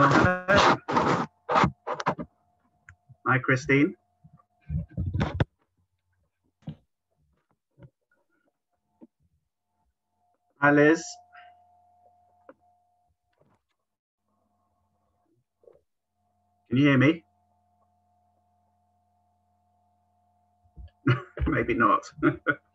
Hi, Christine. Hi, Liz. Can you hear me? Maybe not.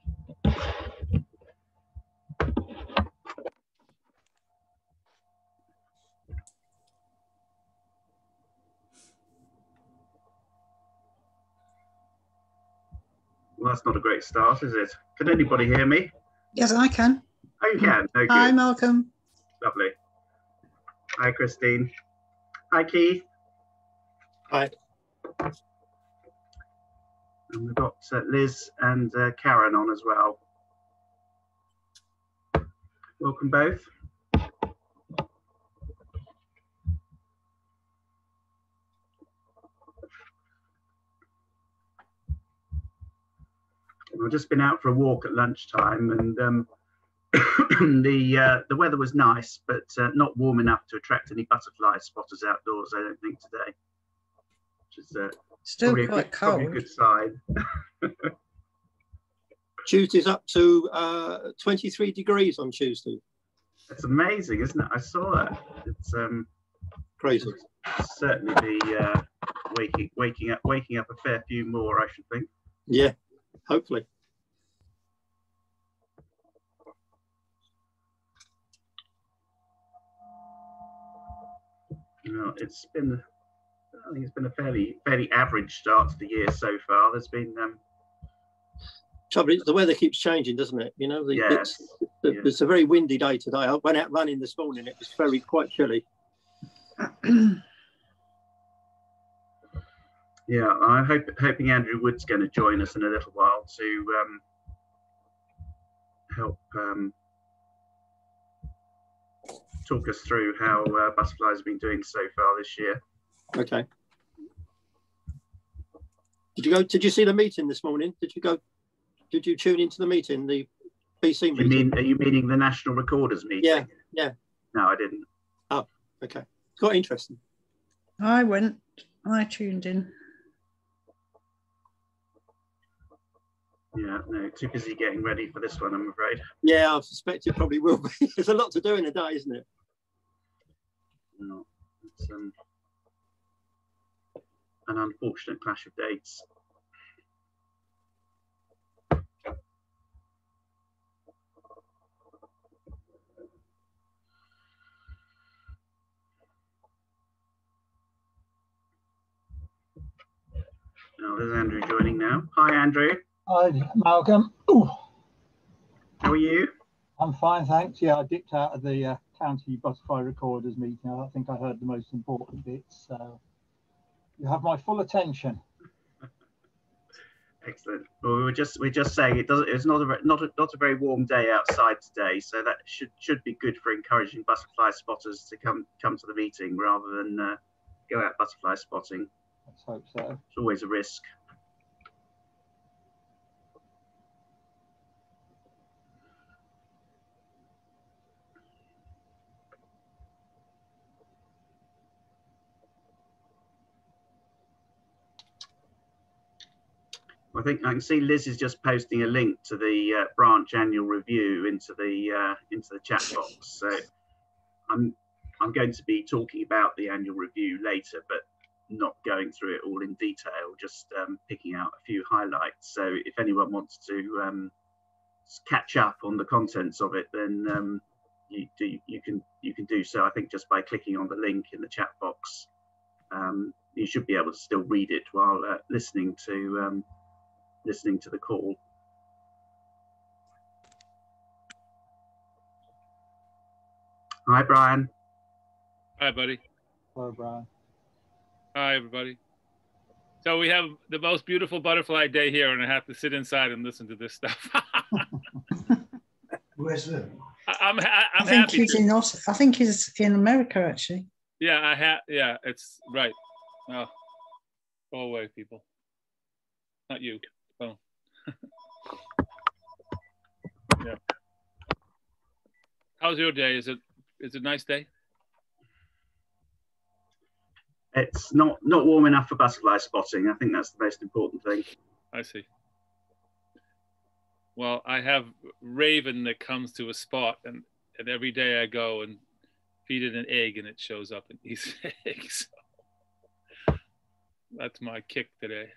that's not a great start, is it? Can anybody hear me? Yes, I can. Oh, you can. No, Hi, good. Malcolm. Lovely. Hi, Christine. Hi, Keith. Hi. And we've got uh, Liz and uh, Karen on as well. Welcome both. I've just been out for a walk at lunchtime, and um, the uh, the weather was nice, but uh, not warm enough to attract any butterfly spotters outdoors. I don't think today, which is uh, Still a quite good, probably a cold. good sign. Tuesday's up to uh, 23 degrees on Tuesday. It's amazing, isn't it? I saw that. It's um, Crazy. certainly be uh, waking waking up waking up a fair few more, I should think. Yeah, hopefully. You know, it's been I think it's been a fairly fairly average start to the year so far. There's been um, Trouble is, the weather keeps changing, doesn't it? You know, the, yes, it's, the- it's a very windy day today. I went out running this morning. It was very quite chilly. yeah. I'm hope, hoping Andrew Wood's going to join us in a little while to um, help um, talk us through how uh, butterflies have been doing so far this year. Okay. Did you go? Did you see the meeting this morning? Did you go? Did you tune into the meeting, the BC You meeting? mean are you meaning the National Recorders meeting? Yeah, yeah. No, I didn't. Oh, okay. Quite interesting. I went, I tuned in. Yeah, no, too busy getting ready for this one, I'm afraid. Yeah, I suspect it probably will be. There's a lot to do in a day, isn't it? No, it's um, an unfortunate clash of dates. Now, there's Andrew joining now. Hi, Andrew. Hi, Malcolm. Ooh, How are you? I'm fine, thanks. Yeah, I dipped out of the uh, county butterfly recorders meeting. I think I heard the most important bits. So you have my full attention. Excellent. Well, we were just we're just saying it doesn't. It's not a not a, not a very warm day outside today, so that should should be good for encouraging butterfly spotters to come come to the meeting rather than uh, go out butterfly spotting. Let's hope so. It's always a risk. I think I can see Liz is just posting a link to the uh, branch annual review into the uh, into the chat box. So I'm I'm going to be talking about the annual review later, but not going through it all in detail, just um, picking out a few highlights. So if anyone wants to um, catch up on the contents of it, then um, you do you can you can do so. I think just by clicking on the link in the chat box, um, you should be able to still read it while uh, listening to um, listening to the call. Hi, Brian. Hi, buddy. Hello, Brian. Hi, everybody. So we have the most beautiful butterfly day here, and I have to sit inside and listen to this stuff. Where's the? I- I'm ha- I I'm think happy. he's to- in Aus- I think he's in America actually. yeah, I have. Yeah, it's right. Oh, go away, people. Not you. Oh. yeah. How's your day? Is it is it a nice day? It's not not warm enough for butterfly spotting. I think that's the most important thing. I see. Well, I have Raven that comes to a spot, and, and every day I go and feed it an egg, and it shows up and eats eggs. That's my kick today.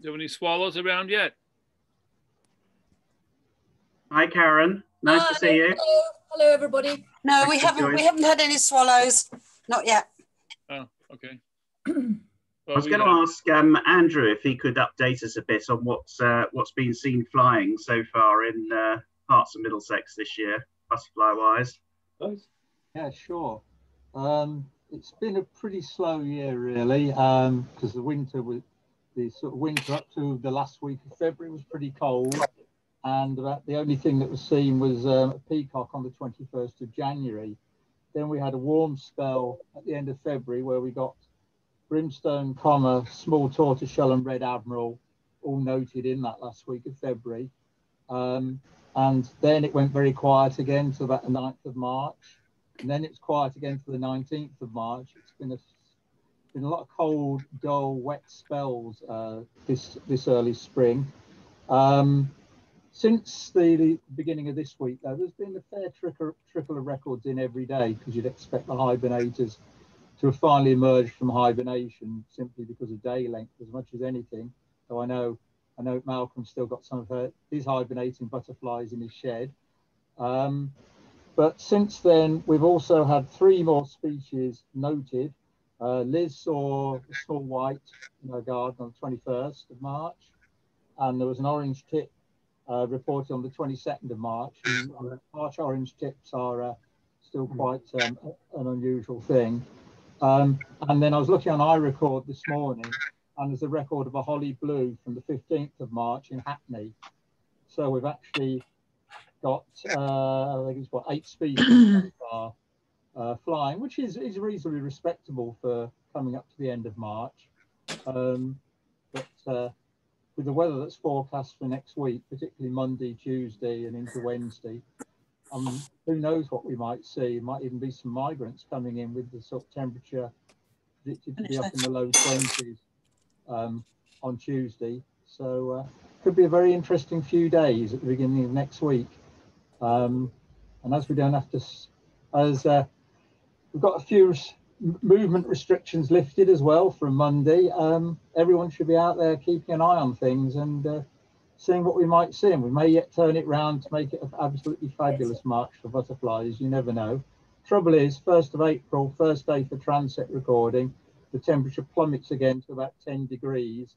Do you have any swallows around yet? Hi, Karen. Nice to see you. Hello, hello everybody. No, we haven't. We haven't had any swallows. Not yet. Oh, okay. I was going to ask um, Andrew if he could update us a bit on what's uh, what's been seen flying so far in uh, parts of Middlesex this year, butterfly wise. Yeah, sure. Um, it's been a pretty slow year, really, because the winter was the sort of winter up to the last week of February was pretty cold, and about the only thing that was seen was um, a peacock on the 21st of January. Then we had a warm spell at the end of February where we got brimstone, comma, small tortoiseshell, and red admiral, all noted in that last week of February. Um, and then it went very quiet again to about the 9th of March. And then it's quiet again to the 19th of March. It's been a, been a lot of cold, dull, wet spells uh, this, this early spring. Um, since the, the beginning of this week, though, there's been a fair trickle, trickle of records in every day because you'd expect the hibernators to have finally emerged from hibernation simply because of day length as much as anything. Though I know, I know Malcolm's still got some of her, his hibernating butterflies in his shed. Um, but since then, we've also had three more species noted. Uh, Liz saw a small white in her garden on the 21st of March, and there was an orange tip uh, reported on the 22nd of March. And, uh, March orange tips are uh, still quite um, an unusual thing. Um, and then I was looking on iRecord this morning, and there's a record of a holly blue from the 15th of March in Hackney. So we've actually got, uh, I think it's what, eight species so far uh, flying, which is, is reasonably respectable for coming up to the end of March. Um, but uh, with the weather that's forecast for next week, particularly Monday, Tuesday, and into Wednesday, um, who knows what we might see? It might even be some migrants coming in with the sort of temperature predicted to be up in the low 20s um, on Tuesday. So uh, could be a very interesting few days at the beginning of next week. Um, and as we don't have to, as uh, we've got a few s- m- movement restrictions lifted as well from Monday, um, everyone should be out there keeping an eye on things and uh, seeing what we might see. And we may yet turn it round to make it an absolutely fabulous March for butterflies. You never know. Trouble is, 1st of April, first day for transect recording, the temperature plummets again to about 10 degrees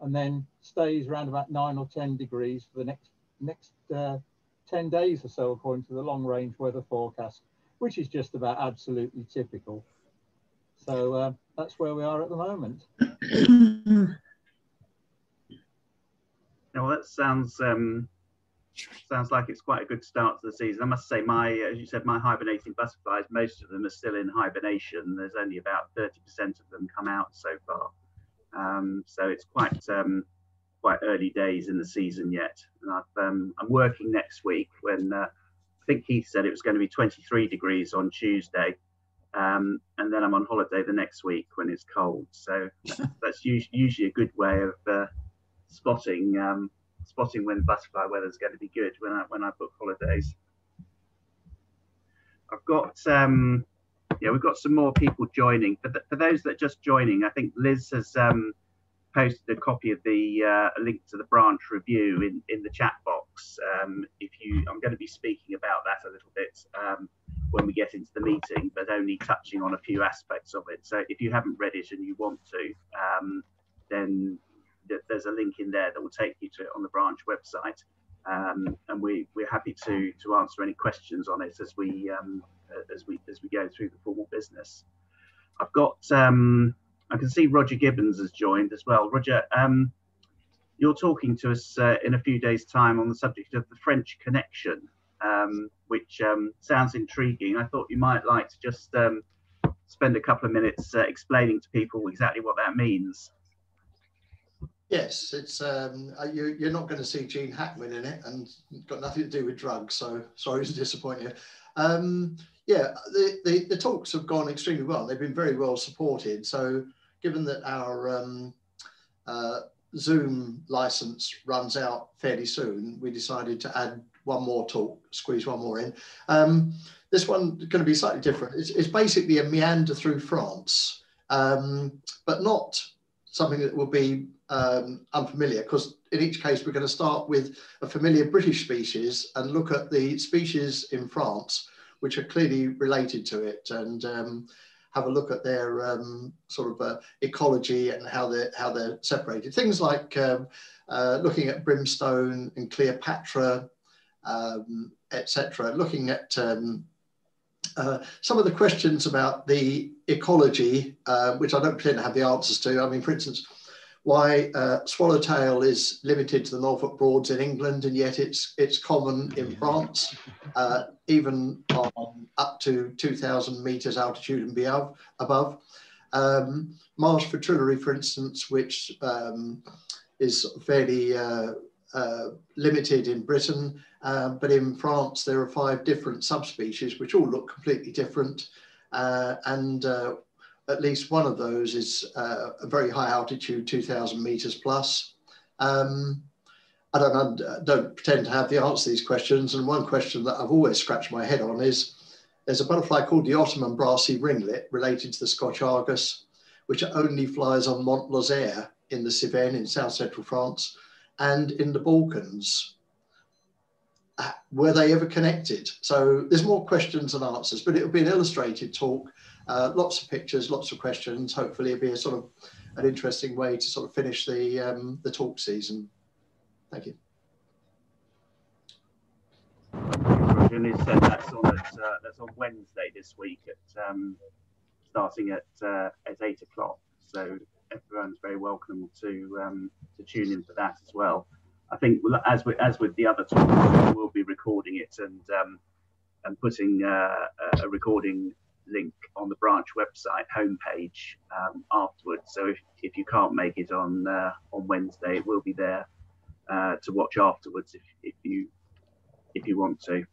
and then stays around about 9 or 10 degrees for the next next uh, 10 days or so, according to the long range weather forecast, which is just about absolutely typical. So uh, that's where we are at the moment. Well, that sounds um, sounds like it's quite a good start to the season. I must say, my as you said, my hibernating butterflies, most of them are still in hibernation. There's only about 30% of them come out so far, um, so it's quite um, quite early days in the season yet. And I've, um, I'm working next week when uh, I think Keith said it was going to be 23 degrees on Tuesday. Um, and then I'm on holiday the next week when it's cold. So that's usually a good way of uh, spotting um, spotting when butterfly weather is going to be good when I when I book holidays. I've got um, yeah, we've got some more people joining. For, th- for those that are just joining, I think Liz has um, posted a copy of the uh, link to the branch review in, in the chat box. Um, if you, I'm going to be speaking about that a little bit um, when we get into the meeting, but only touching on a few aspects of it. So if you haven't read it and you want to, um, then th- there's a link in there that will take you to it on the branch website. Um, and we, we're happy to, to answer any questions on it as we, um, as we, as we go through the formal business. I've got, um, I can see Roger Gibbons has joined as well. Roger, um, you're talking to us uh, in a few days' time on the subject of the French connection, um, which um, sounds intriguing. I thought you might like to just um, spend a couple of minutes uh, explaining to people exactly what that means. Yes, it's um, uh, you, you're not going to see Gene Hackman in it, and got nothing to do with drugs. So sorry to disappoint you. Um, yeah, the, the, the talks have gone extremely well. They've been very well supported. So given that our um, uh, Zoom license runs out fairly soon, we decided to add one more talk, squeeze one more in. Um, this one going to be slightly different. It's, it's basically a meander through France, um, but not something that will be um, unfamiliar because in each case we're going to start with a familiar British species and look at the species in France which are clearly related to it and um, have a look at their um, sort of uh, ecology and how they're how they're separated. Things like um, uh, looking at brimstone and Cleopatra, um, etc. Looking at um, uh, some of the questions about the ecology, uh, which I don't pretend to have the answers to. I mean, for instance, why uh, swallowtail is limited to the Norfolk Broads in England, and yet it's it's common in France, uh, even on up to 2,000 meters altitude and beyond, above. Um, Marsh fritillary, for instance, which um, is fairly uh, uh, limited in Britain, uh, but in France there are five different subspecies which all look completely different, uh, and at least one of those is uh, a very high altitude, 2,000 meters plus. Um, I don't, don't pretend to have the answer to these questions. And one question that I've always scratched my head on is there's a butterfly called the Ottoman brassy ringlet related to the Scotch Argus, which only flies on Mont Lozère in the Cevennes in south central France and in the Balkans. Uh, were they ever connected? So there's more questions than answers, but it'll be an illustrated talk uh, lots of pictures, lots of questions. Hopefully, it'll be a sort of an interesting way to sort of finish the um, the talk season. Thank you. As said, that's on at, uh, that's on Wednesday this week at um, starting at uh, at eight o'clock. So everyone's very welcome to um, to tune in for that as well. I think as with as with the other talks, we'll be recording it and um, and putting uh, a recording link on the branch website homepage um, afterwards. So if, if you can't make it on uh, on Wednesday, it will be there uh, to watch afterwards if, if you if you want to.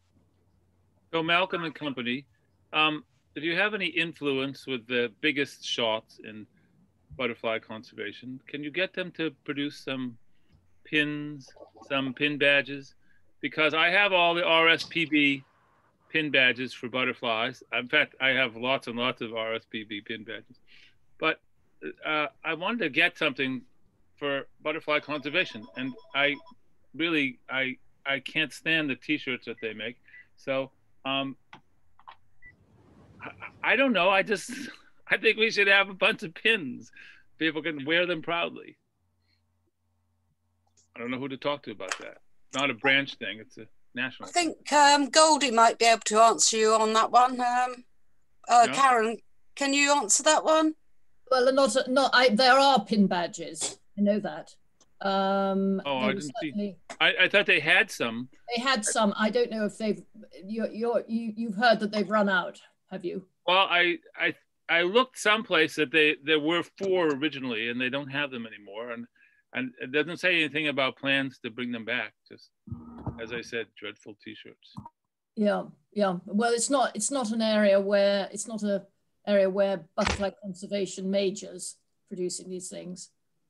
So Malcolm and Company, um, do you have any influence with the biggest shots in butterfly conservation? Can you get them to produce some pins, some pin badges? Because I have all the RSPB pin badges for butterflies. In fact, I have lots and lots of RSPB pin badges. But uh, I wanted to get something for butterfly conservation, and I really I I can't stand the T-shirts that they make. So um, I, I don't know. I just I think we should have a bunch of pins. People can wear them proudly. I don't know who to talk to about that. Not a branch thing. It's a national. I think um, Goldie might be able to answer you on that one. Um, uh, no. Karen, can you answer that one? Well, not not. I, there are pin badges. I know that. Um, oh, I didn't see. I, I thought they had some. They had some. I don't know if they've. You you you you've heard that they've run out. Have you? Well, I I I looked someplace that they there were four originally, and they don't have them anymore, and and it doesn't say anything about plans to bring them back. Just as I said, dreadful T-shirts. Yeah, yeah. Well, it's not. It's not an area where it's not a area where butterfly conservation majors producing these things.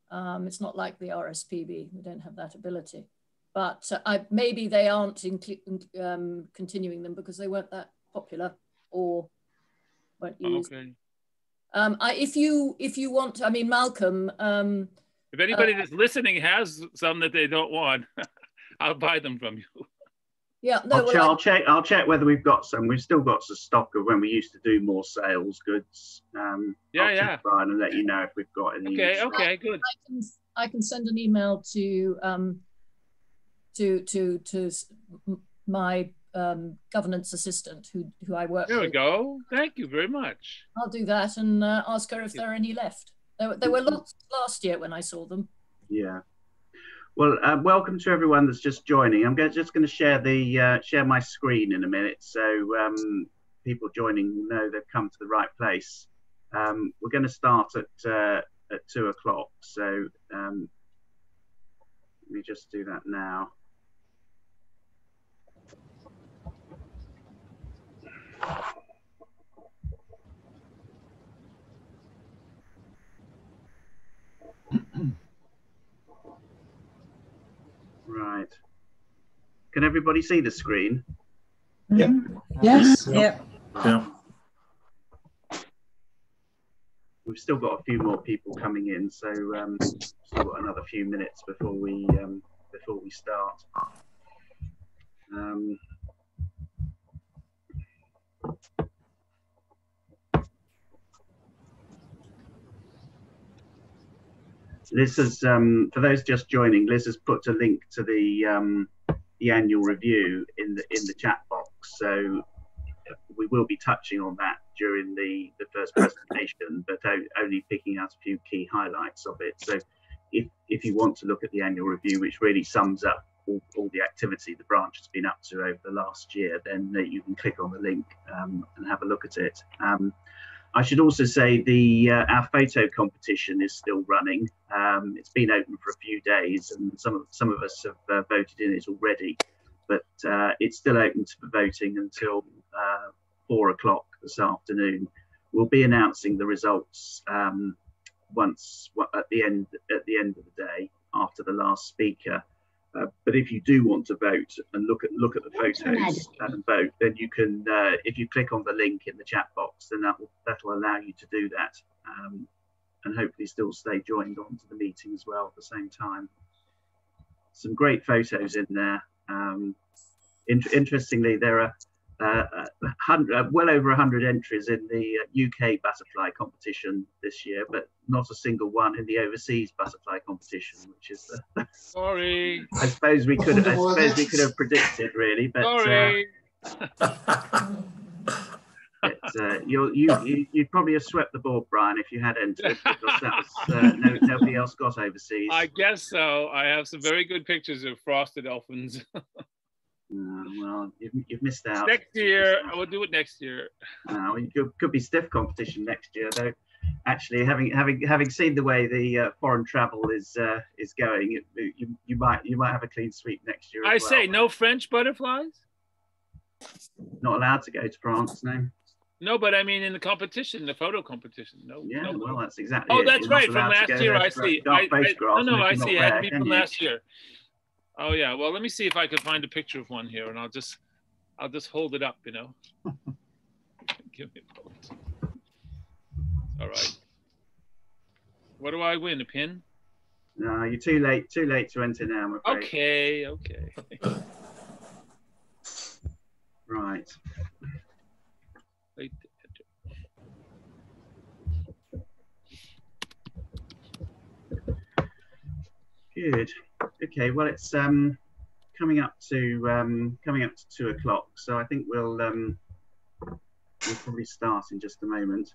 Um, it's not like the RSPB. We don't have that ability. But uh, I, maybe they aren't um, continuing them because they weren't that popular or weren't used. Okay. Um, I, if you if you want, I mean, Malcolm. If anybody uh, that's listening has some that they don't want, I'll buy them from you. Yeah, no, I'll, well, check, I... will check. I'll check whether we've got some. We've still got some stock of when we used to do more sales goods. Um, yeah, I'll yeah. Brian and let you know if we've got any. Okay, okay, good. I can, I can send an email to um, to to to my um, governance assistant who who I work. There we go. Thank you very much. I'll do that and uh, ask her if there are any left. There, there were lots last year when I saw them. Yeah. Well, uh, welcome to everyone that's just joining. I'm just going to share the uh, share my screen in a minute, so um, people joining will know they've come to the right place. Um, we're going to start at uh, at two o'clock, so um, Let me just do that now. Right. Can everybody see the screen? Yeah. Yes. Yeah. Yeah. We've still got a few more people coming in, so um, still got another few minutes before we um, before we start. Um, Liz has, um, for those just joining, Liz has put a link to the um, the annual review in the in the chat box. So we will be touching on that during the the first presentation, but only picking out a few key highlights of it. So if if you want to look at the annual review, which really sums up all, all the activity the branch has been up to over the last year, then uh, you can click on the link um, and have a look at it. I should also say the uh, our photo competition is still running. Um, it's been open for a few days, and some of some of us have uh, voted in it already. But uh, it's still open to voting until uh, four o'clock this afternoon. We'll be announcing the results um, once at the end at the end of the day after the last speaker. Uh, but if you do want to vote and look at look at the photos and vote, then you can. Uh, if you click on the link in the chat box, then that will that'll allow you to do that, um, and hopefully still stay joined on to the meeting as well at the same time. Some great photos in there. Um, in interestingly, there are uh, uh, well over 100 entries in the UK uh, butterfly competition this year, but not a single one in the overseas butterfly competition, which is uh, sorry. I suppose we could. I suppose we could have predicted really, but sorry. But, uh, you, you, you probably have swept the board, Brian, if you had entered, because that was, uh, no, nobody else got overseas. I guess so. I have some very good pictures of frosted elfins. Uh, well, you've, you've, missed out. Next year, I will do it next year. Uh, it could, could, be stiff competition next year, though. Actually, having having having seen the way the uh, foreign travel is uh, is going, it, you you might you might have a clean sweep next year. I well. say no French butterflies. Not allowed to go to France, no. No, but I mean in the competition, the photo competition. No. Yeah, no, well, that's exactly. Oh, it. that's You're right. From last year, I see. I, I, no, no, I see. It had to be from last year. Oh yeah. Well, let me see if I can find a picture of one here, and I'll just, I'll just hold it up. You know. Give me a moment. All right. What do I win? A pin? No, you're too late. Too late to enter now. I'm afraid. Okay. Okay. right. Wait. Good. Okay. Well, it's um coming up to um coming up to two o'clock, so I think we'll um we'll probably start in just a moment.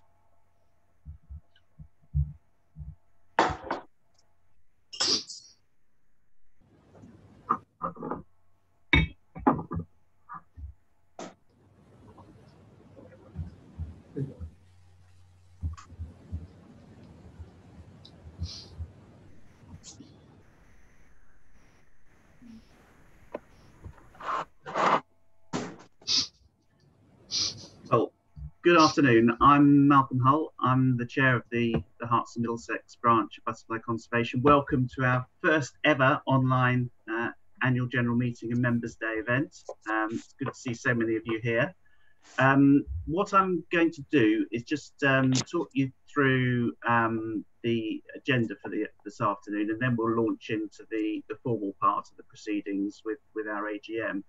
Good afternoon. I'm Malcolm Hull. I'm the chair of the, the Herts and Middlesex branch of Butterfly Conservation. Welcome to our first ever online uh, annual general meeting and members day event. Um, it's good to see so many of you here. Um, what I'm going to do is just um, talk you through um, the agenda for the, this afternoon, and then we'll launch into the, the formal part of the proceedings with, with our AGM.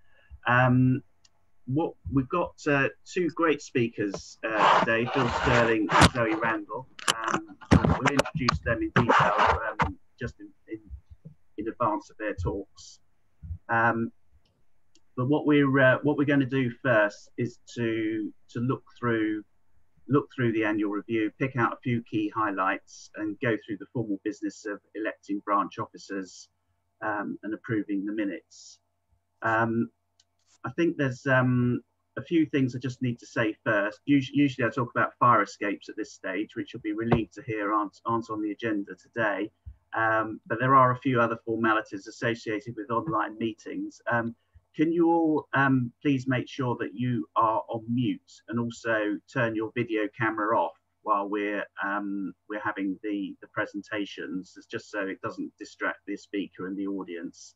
What we've got uh, two great speakers uh, today, Phil Sterling and Zoe Randle. Um, we'll introduce them in detail um, just in, in, in, advance of their talks. Um, but what we're uh, what we're going to do first is to to look through look through the annual review, pick out a few key highlights, and go through the formal business of electing branch officers um, and approving the minutes. Um, I think there's um, a few things I just need to say first. Usually, usually, I talk about fire escapes at this stage, which you'll be relieved to hear aren't, aren't on the agenda today. Um, but there are a few other formalities associated with online meetings. Um, can you all um, please make sure that you are on mute and also turn your video camera off while we're um, we're having the the presentations, it's just so it doesn't distract the speaker and the audience.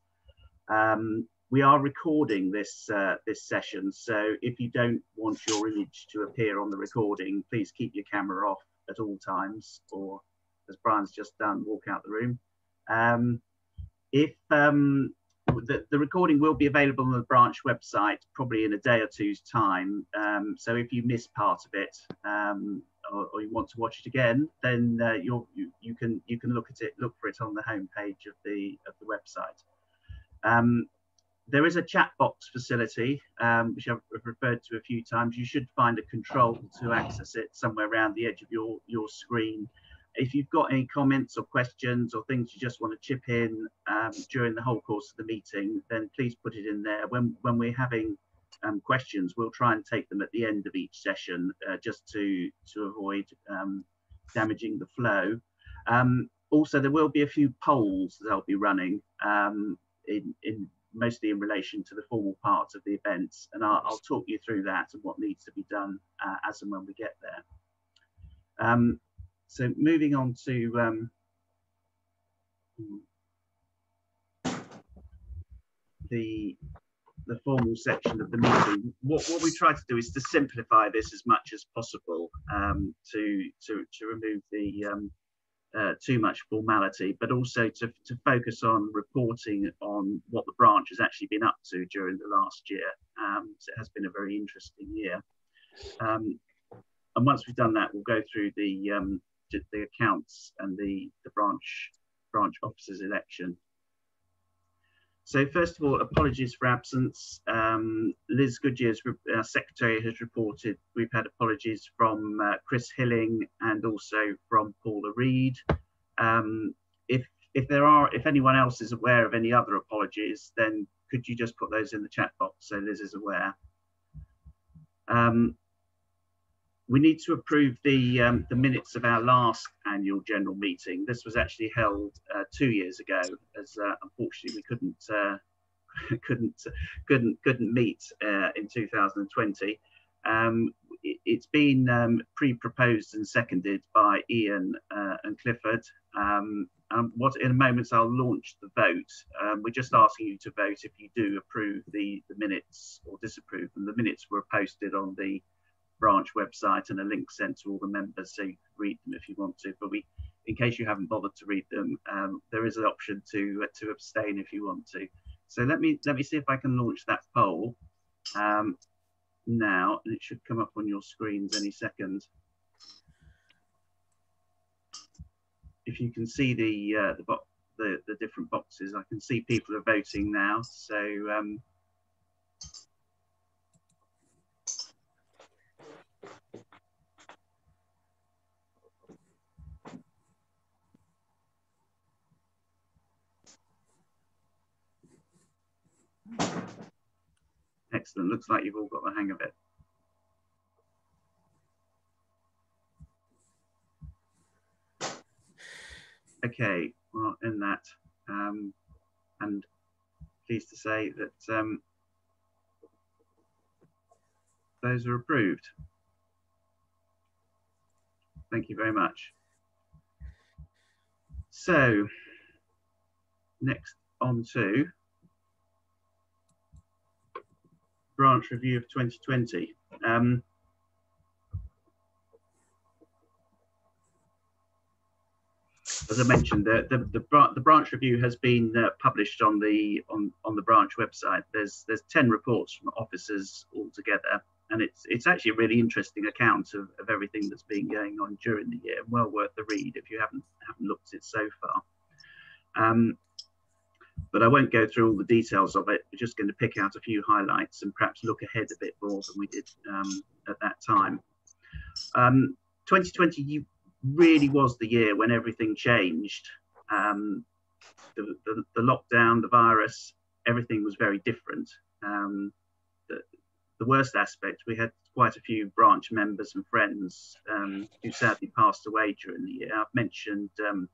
Um, we are recording this uh, this session, so if you don't want your image to appear on the recording, please keep your camera off at all times, or as Brian's just done, walk out the room. Um, if um, the, the recording will be available on the branch website probably in a day or two's time. Um, so if you miss part of it um, or, or, you want to watch it again, then uh, you you can you can look at it, look for it on the homepage of the of the website. There is a chat box facility, um, which I've referred to a few times. You should find a control to access it somewhere around the edge of your, your screen if you've got any comments or questions or things you just want to chip in um, during the whole course of the meeting, then please put it in there. When, when we're having um, questions, we'll try and take them at the end of each session uh, just to, to avoid um, damaging the flow. Um, also, there will be a few polls that I'll be running um, in, in mostly in relation to the formal parts of the events, and I'll, I'll talk you through that and what needs to be done uh, as and when we get there. Um, so moving on to um, the the formal section of the meeting. What, what we try to do is to simplify this as much as possible um, to, to, to remove the um, uh, too much formality, but also to, to focus on reporting on what the branch has actually been up to during the last year. Um, so it has been a very interesting year. Um, and once we've done that, we'll go through the, um, the accounts and the, the branch branch officers election. So first of all, apologies for absence. Um, Liz Goodyear's uh, secretary has reported we've had apologies from uh, Chris Hilling and also from Paula Reed. Um, if if there are, if anyone else is aware of any other apologies, then could you just put those in the chat box so Liz is aware? Um, we need to approve the um, the minutes of our last annual general meeting. This was actually held uh, two years ago, as uh, unfortunately we couldn't uh, couldn't couldn't couldn't meet uh, in 2020. Um, it, has been um, pre-proposed and seconded by Ian uh, and Clifford. Um, what in a moment I'll launch the vote. Um, we're just asking you to vote if you do approve the the minutes or disapprove them. The minutes were posted on the branch website and a link sent to all the members so you can read them if you want to. But we, in case you haven't bothered to read them, um, there is an option to to abstain if you want to. So let me let me see if I can launch that poll um, now, and it should come up on your screens any second. If you can see the uh, the, the the different boxes, I can see people are voting now. So um, Excellent. Looks like you've all got the hang of it. Okay, well, in that, um, and pleased to say that um, those are approved. Thank you very much. So, next on to branch review of 2020. Um, as I mentioned, the, the, the, the branch review has been uh, published on the on, on the branch website. There's there's 10 reports from officers altogether, and it's it's actually a really interesting account of, of everything that's been going on during the year. Well worth the read if you haven't haven't looked at it so far. Um, but I won't go through all the details of it. We're just going to pick out a few highlights and perhaps look ahead a bit more than we did um, at that time. Um, 2020 really was the year when everything changed. Um, the, the, the, lockdown, the virus, everything was very different. Um, the, the, worst aspect, we had quite a few branch members and friends um, who sadly passed away during the year. I've mentioned um,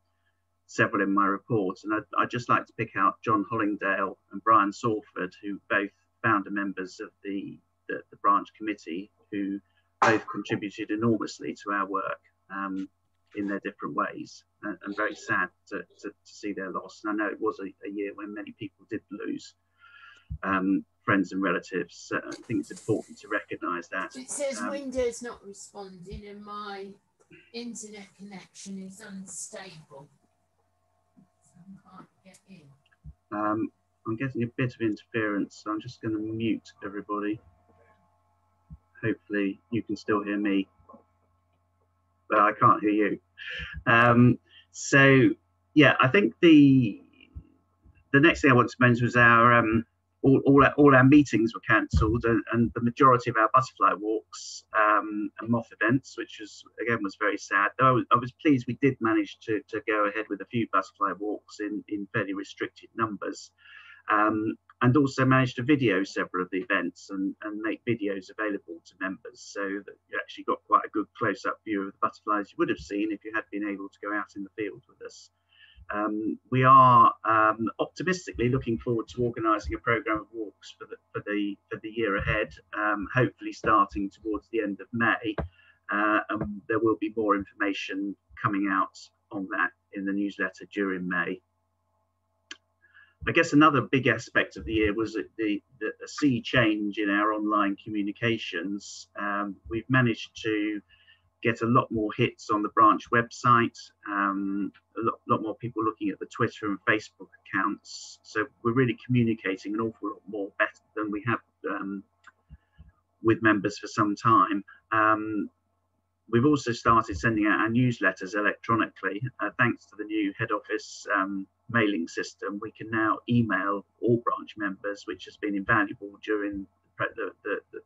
several in my report, and I'd, I'd, just like to pick out John Hollingdale and Brian Sawford, who both founder members of the, the, the branch committee, who both contributed enormously to our work um, in their different ways. And, and very sad to, to, to, see their loss. And I know it was a, a year when many people did lose um, friends and relatives. Uh, I think it's important to recognise that. It says um, Windows not responding and my internet connection is unstable. So I can't get in. Um, I'm getting a bit of interference, so I'm just going to mute everybody. Hopefully you can still hear me, but I can't hear you. Um, so yeah, I think the the next thing I want to mention was our um, all, all, our, all our meetings were cancelled and, and, the majority of our butterfly walks um, and moth events, which was again was very sad. Though I was, I was, pleased we did manage to, to go ahead with a few butterfly walks in, in fairly restricted numbers. Um, and also managed to video several of the events and, and make videos available to members so that you actually got quite a good close-up view of the butterflies you would have seen if you had been able to go out in the field with us. Um, we are um, optimistically looking forward to organising a programme of walks for the for the for the year ahead. Um, hopefully, starting towards the end of May, uh, and there will be more information coming out on that in the newsletter during May. I guess another big aspect of the year was the, the, the sea change in our online communications. Um, we've managed to get a lot more hits on the branch website, um, a lot, lot, more people looking at the Twitter and Facebook accounts. So we're really communicating an awful lot more better than we have um, with members for some time. Um, we've also started sending out our newsletters electronically. Uh, thanks to the new head office um, mailing system, we can now email all branch members, which has been invaluable during the, the, the,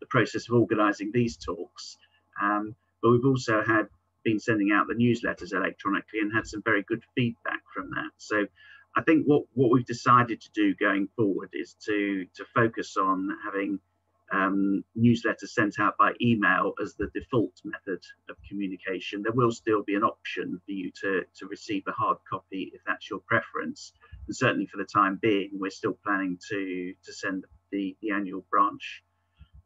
the process of organising these talks. Um, but we've also had been sending out the newsletters electronically and had some very good feedback from that. So I think what, what we've decided to do going forward is to, to focus on having um, newsletters sent out by email as the default method of communication. There will still be an option for you to, to receive a hard copy if that's your preference. And certainly for the time being, we're still planning to, to send the, the annual branch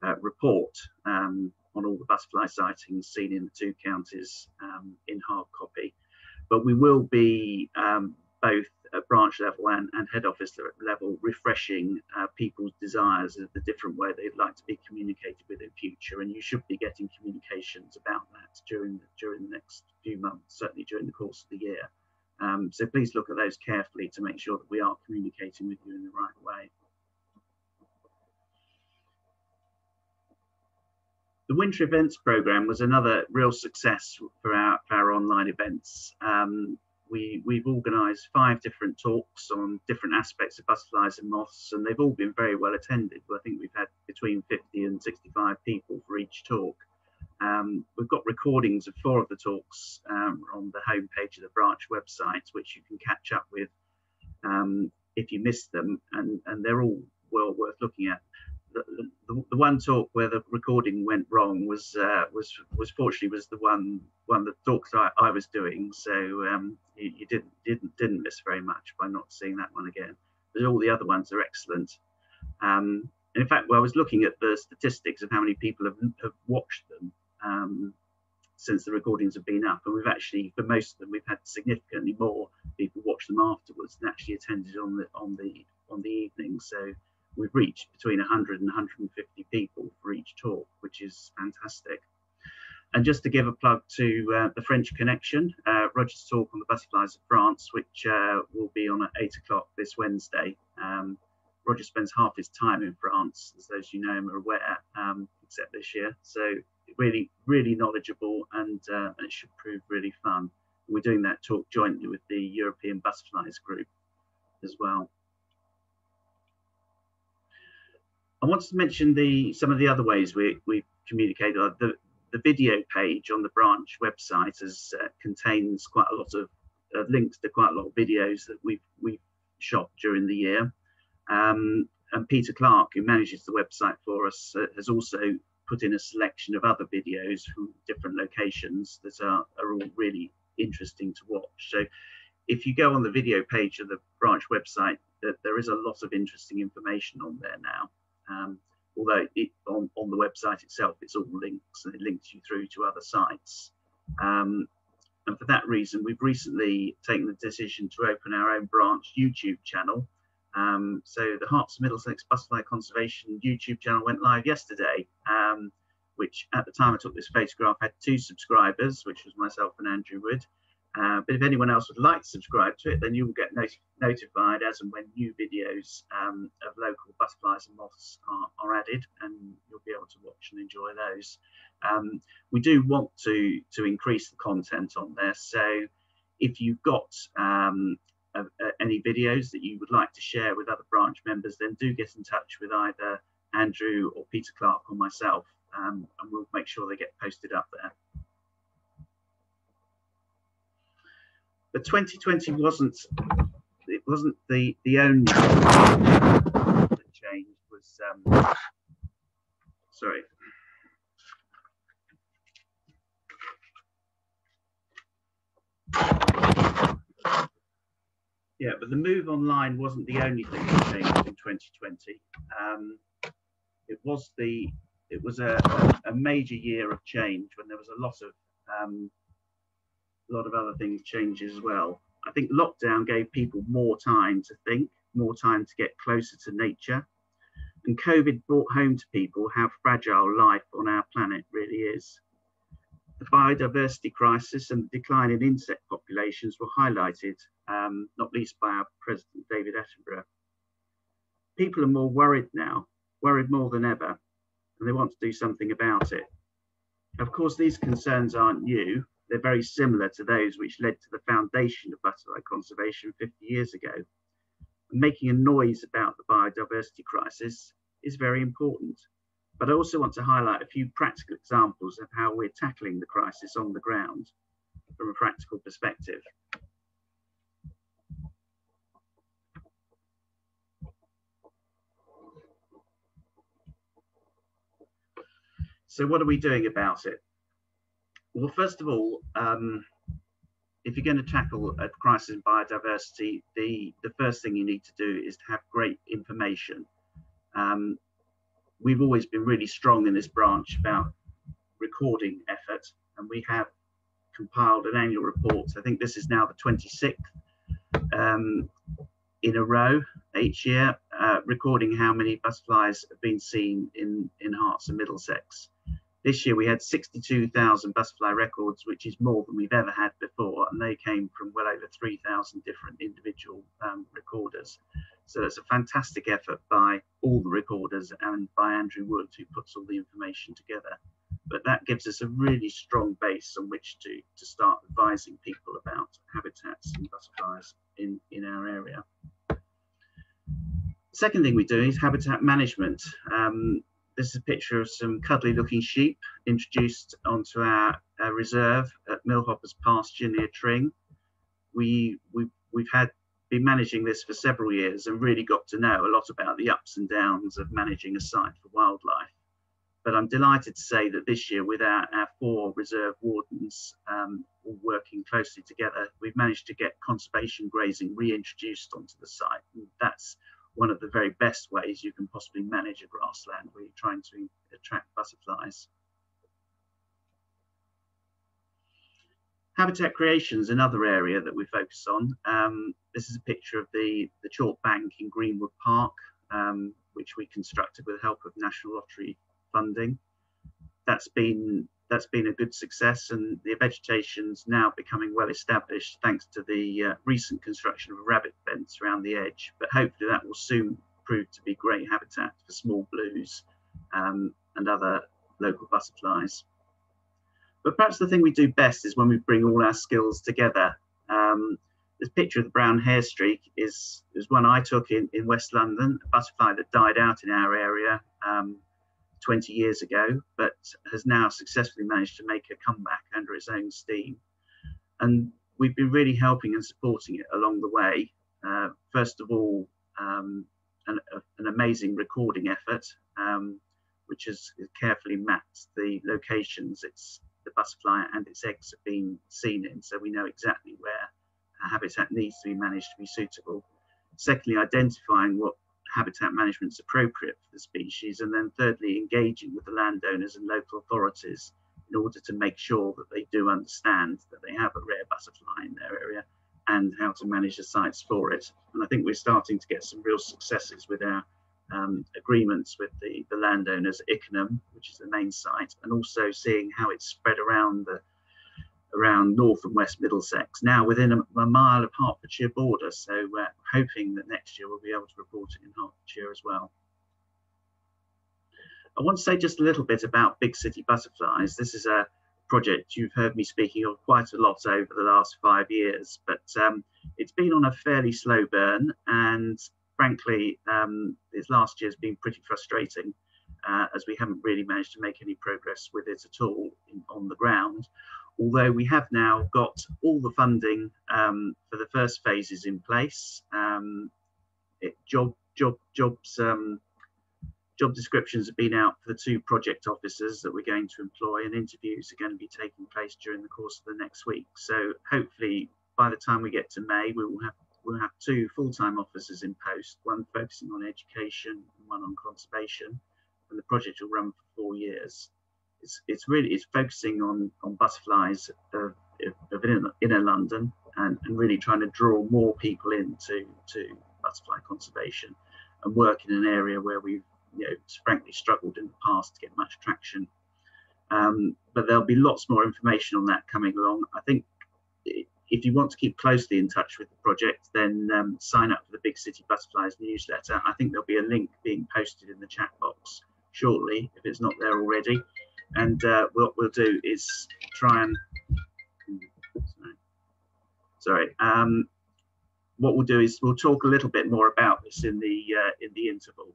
uh, report um, on all the butterfly sightings seen in the two counties um, in hard copy. But we will be um, both at branch level and, and head office level refreshing uh, people's desires of the different way they'd like to be communicated with in future. And you should be getting communications about that during the, during the next few months, certainly during the course of the year. Um, so please look at those carefully to make sure that we are communicating with you in the right way. The winter events program was another real success for our, for our online events. Um, we, we've organised five different talks on different aspects of butterflies and moths, and they've all been very well attended. I think we've had between 50 and 65 people for each talk. Um, we've got recordings of four of the talks um, on the homepage of the branch website, which you can catch up with um, if you missed them, and, and they're all well worth looking at the, the, one talk where the recording went wrong was uh, was was fortunately was the one one the talks I, I was doing. So um, you, you, didn't didn't didn't miss very much by not seeing that one again. But all the other ones are excellent. Um, and in fact, well, I was looking at the statistics of how many people have, have watched them um, since the recordings have been up, and we've actually for most of them we've had significantly more people watch them afterwards than actually attended on the on the on the evening. So we've reached between 100 and 150 people for each talk, which is fantastic. And just to give a plug to uh, the French Connection, uh, Roger's talk on the butterflies of France, which uh, will be on at eight o'clock this Wednesday. Um, Roger spends half his time in France, as those you know him are aware, um, except this year. So really, really knowledgeable, and uh, it should prove really fun. We're doing that talk jointly with the European Butterflies Group as well. I wanted to mention the some of the other ways we we communicate. Uh, the the video page on the branch website has uh, contains quite a lot of uh, links to quite a lot of videos that we've we've shot during the year. Um, and Peter Clark, who manages the website for us, uh, has also put in a selection of other videos from different locations that are, are all really interesting to watch. So if you go on the video page of the branch website, that there is a lot of interesting information on there now. Um, although it, on, on the website itself, it's all links and it links you through to other sites. Um, and for that reason, we've recently taken the decision to open our own branch YouTube channel. Um, so the Herts Middlesex Butterfly Conservation YouTube channel went live yesterday, um, which at the time I took this photograph had two subscribers, which was myself and Andrew Wood. Uh, but if anyone else would like to subscribe to it, then you will get not notified as and when new videos um, of local butterflies and moths are, are, added, and you'll be able to watch and enjoy those. Um, we do want to to increase the content on there, so if you've got um, any videos that you would like to share with other branch members, then do get in touch with either Andrew or Peter Clark or myself, um, and we'll make sure they get posted up there. But 2020 wasn't it wasn't the the only that changed was um, sorry. Yeah but the move online wasn't the only thing that changed in 2020 um, it was the it was a, a, major year of change when there was a lot of um, a lot of other things change as well. I think lockdown gave people more time to think, more time to get closer to nature. And COVID brought home to people how fragile life on our planet really is. The biodiversity crisis and the decline in insect populations were highlighted, um, not least by our President David Attenborough. People are more worried now, worried more than ever, and they want to do something about it. Of course, these concerns aren't new, they're very similar to those which led to the foundation of butterfly conservation 50 years ago. Making a noise about the biodiversity crisis is very important. But I also want to highlight a few practical examples of how we're tackling the crisis on the ground from a practical perspective. So what are we doing about it? Well, first of all, um, if you're going to tackle a crisis in biodiversity, the, the first thing you need to do is to have great information. Um, we've always been really strong in this branch about recording effort, and we have compiled an annual report. I think this is now the 26th um, in a row each year, uh, recording how many butterflies have been seen in, in Herts and Middlesex. This year we had 62,000 butterfly records, which is more than we've ever had before, and they came from well over 3,000 different individual um, recorders. So it's a fantastic effort by all the recorders and by Andrew Wood, who puts all the information together. But that gives us a really strong base on which to, to start advising people about habitats and butterflies in, in our area. Second thing we do is habitat management. Um, this is a picture of some cuddly looking sheep introduced onto our, reserve at Millhoppers pasture near Tring. We, we, we've had been managing this for several years and really got to know a lot about the ups and downs of managing a site for wildlife. But I'm delighted to say that this year, with our, our four reserve wardens um, working closely together, we've managed to get conservation grazing reintroduced onto the site. And that's one of the very best ways you can possibly manage a grassland where you're trying to attract butterflies. Habitat creation is another area that we focus on. Um, this is a picture of the, the chalk bank in Greenwood Park, um, which we constructed with the help of National Lottery funding. That's been that's been a good success and the vegetation's now becoming well established thanks to the uh, recent construction of a rabbit fence around the edge. But hopefully that will soon prove to be great habitat for small blues um, and other local butterflies. But perhaps the thing we do best is when we bring all our skills together. Um, this picture of the brown hairstreak is, is one I took in, in West London, a butterfly that died out in our area um, 20 years ago, but has now successfully managed to make a comeback under its own steam. And we've been really helping and supporting it along the way. Uh, first of all, um, an, a, an, amazing recording effort, um, which has carefully mapped the locations it's the butterfly and its eggs have been seen in, so we know exactly where habitat needs to be managed to be suitable. Secondly, identifying what habitat management is appropriate for the species. And then thirdly, engaging with the landowners and local authorities in order to make sure that they do understand that they have a rare butterfly in their area and how to manage the sites for it. And I think we're starting to get some real successes with our um, agreements with the, the landowners Ickenham, which is the main site, and also seeing how it's spread around the around North and West Middlesex, now within a, a mile of Hertfordshire border. So we're hoping that next year we'll be able to report it in Hertfordshire as well. I want to say just a little bit about Big City Butterflies. This is a project you've heard me speaking of quite a lot over the last five years, but um, it's been on a fairly slow burn and frankly, um, this last year has been pretty frustrating uh, as we haven't really managed to make any progress with it at all in, on the ground. Although we have now got all the funding um, for the first phases in place, um, it, job job jobs um, job descriptions have been out for the two project officers that we're going to employ, and interviews are going to be taking place during the course of the next week. So hopefully, by the time we get to May, we will have we'll have two full-time officers in post, one focusing on education and one on conservation, and the project will run for four years. It's, it's really it's focusing on on butterflies of, of inner, inner London and, and really trying to draw more people into to butterfly conservation and work in an area where we've you know frankly struggled in the past to get much traction. Um, but there'll be lots more information on that coming along. I think if you want to keep closely in touch with the project, then um, sign up for the Big City Butterflies newsletter. I think there'll be a link being posted in the chat box shortly if it's not there already. And uh, what we'll do is try and sorry. Um, what we'll do is we'll talk a little bit more about this in the uh, in the interval.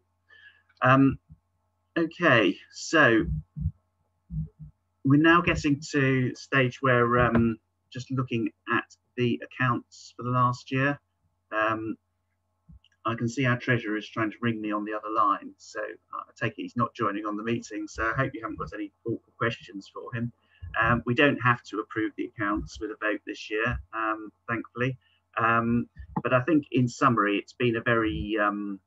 Um, okay, so we're now getting to stage where um, just looking at the accounts for the last year, um, I can see our treasurer is trying to ring me on the other line. So I take it he's not joining on the meeting. So I hope you haven't got any awkward questions for him. Um, we don't have to approve the accounts with a vote this year, um, thankfully. Um, but I think in summary, it's been a very um,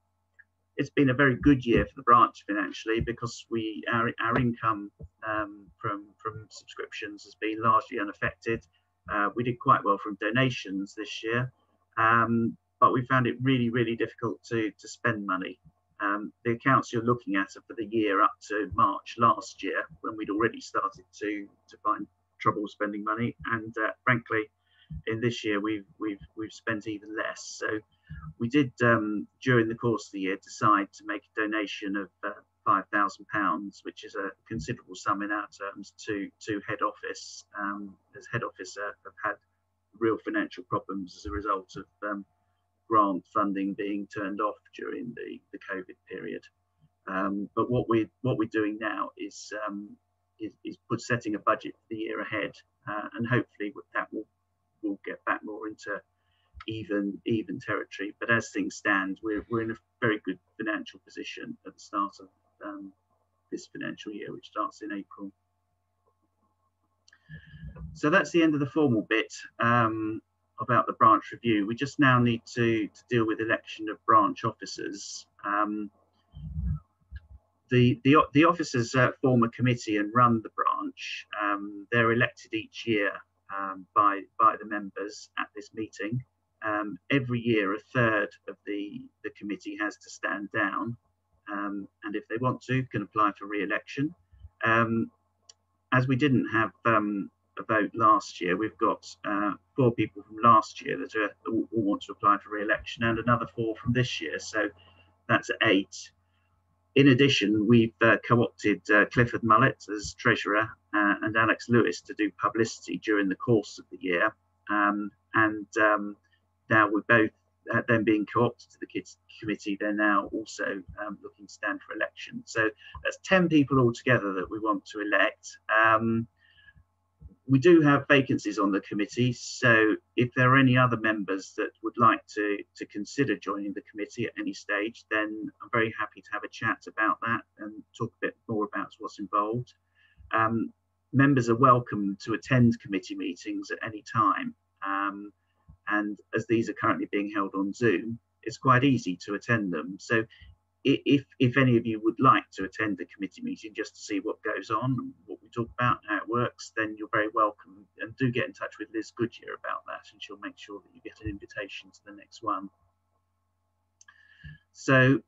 it's been a very good year for the branch financially because we our, our income um, from from subscriptions has been largely unaffected. Uh, we did quite well from donations this year, um, but we found it really, really difficult to, to spend money. Um, the accounts you're looking at are for the year up to March last year, when we'd already started to, to find trouble spending money. And uh, frankly, in this year, we've, we've, we've spent even less. So we did, um, during the course of the year, decide to make a donation of uh, £5,000, which is a considerable sum in our terms, to, to head office, um, as head office uh, have had real financial problems as a result of um, grant funding being turned off during the, the COVID period. Um, but what we what we're doing now is um, is, is put setting a budget for the year ahead, uh, and hopefully that will will get back more into even even territory. But as things stand, we're we're in a very good financial position at the start of um, this financial year, which starts in April. So that's the end of the formal bit um, about the branch review. We just now need to, to deal with election of branch officers. Um, the, the, the officers uh, form a committee and run the branch. Um, they're elected each year um, by, by the members at this meeting. Um, every year, a third of the, the committee has to stand down um, and if they want to, can apply for re-election. Um, as we didn't have a vote last year, we've got uh, four people from last year that are, all, all want to apply for re-election, and another four from this year. So that's eight. In addition, we've uh, co-opted uh, Clifford Mullett as treasurer uh, and Alex Lewis to do publicity during the course of the year. Um, and um, now we're both uh, them being co-opted to the kids committee, they're now also um, looking to stand for election. So that's 10 people altogether that we want to elect. Um, we do have vacancies on the committee, so if there are any other members that would like to, to consider joining the committee at any stage, then I'm very happy to have a chat about that and talk a bit more about what's involved. Um, members are welcome to attend committee meetings at any time. Um, And as these are currently being held on Zoom, it's quite easy to attend them. So if, if any of you would like to attend the committee meeting just to see what goes on and what we talk about and how it works, then you're very welcome. And do get in touch with Liz Goodyear about that and she'll make sure that you get an invitation to the next one. So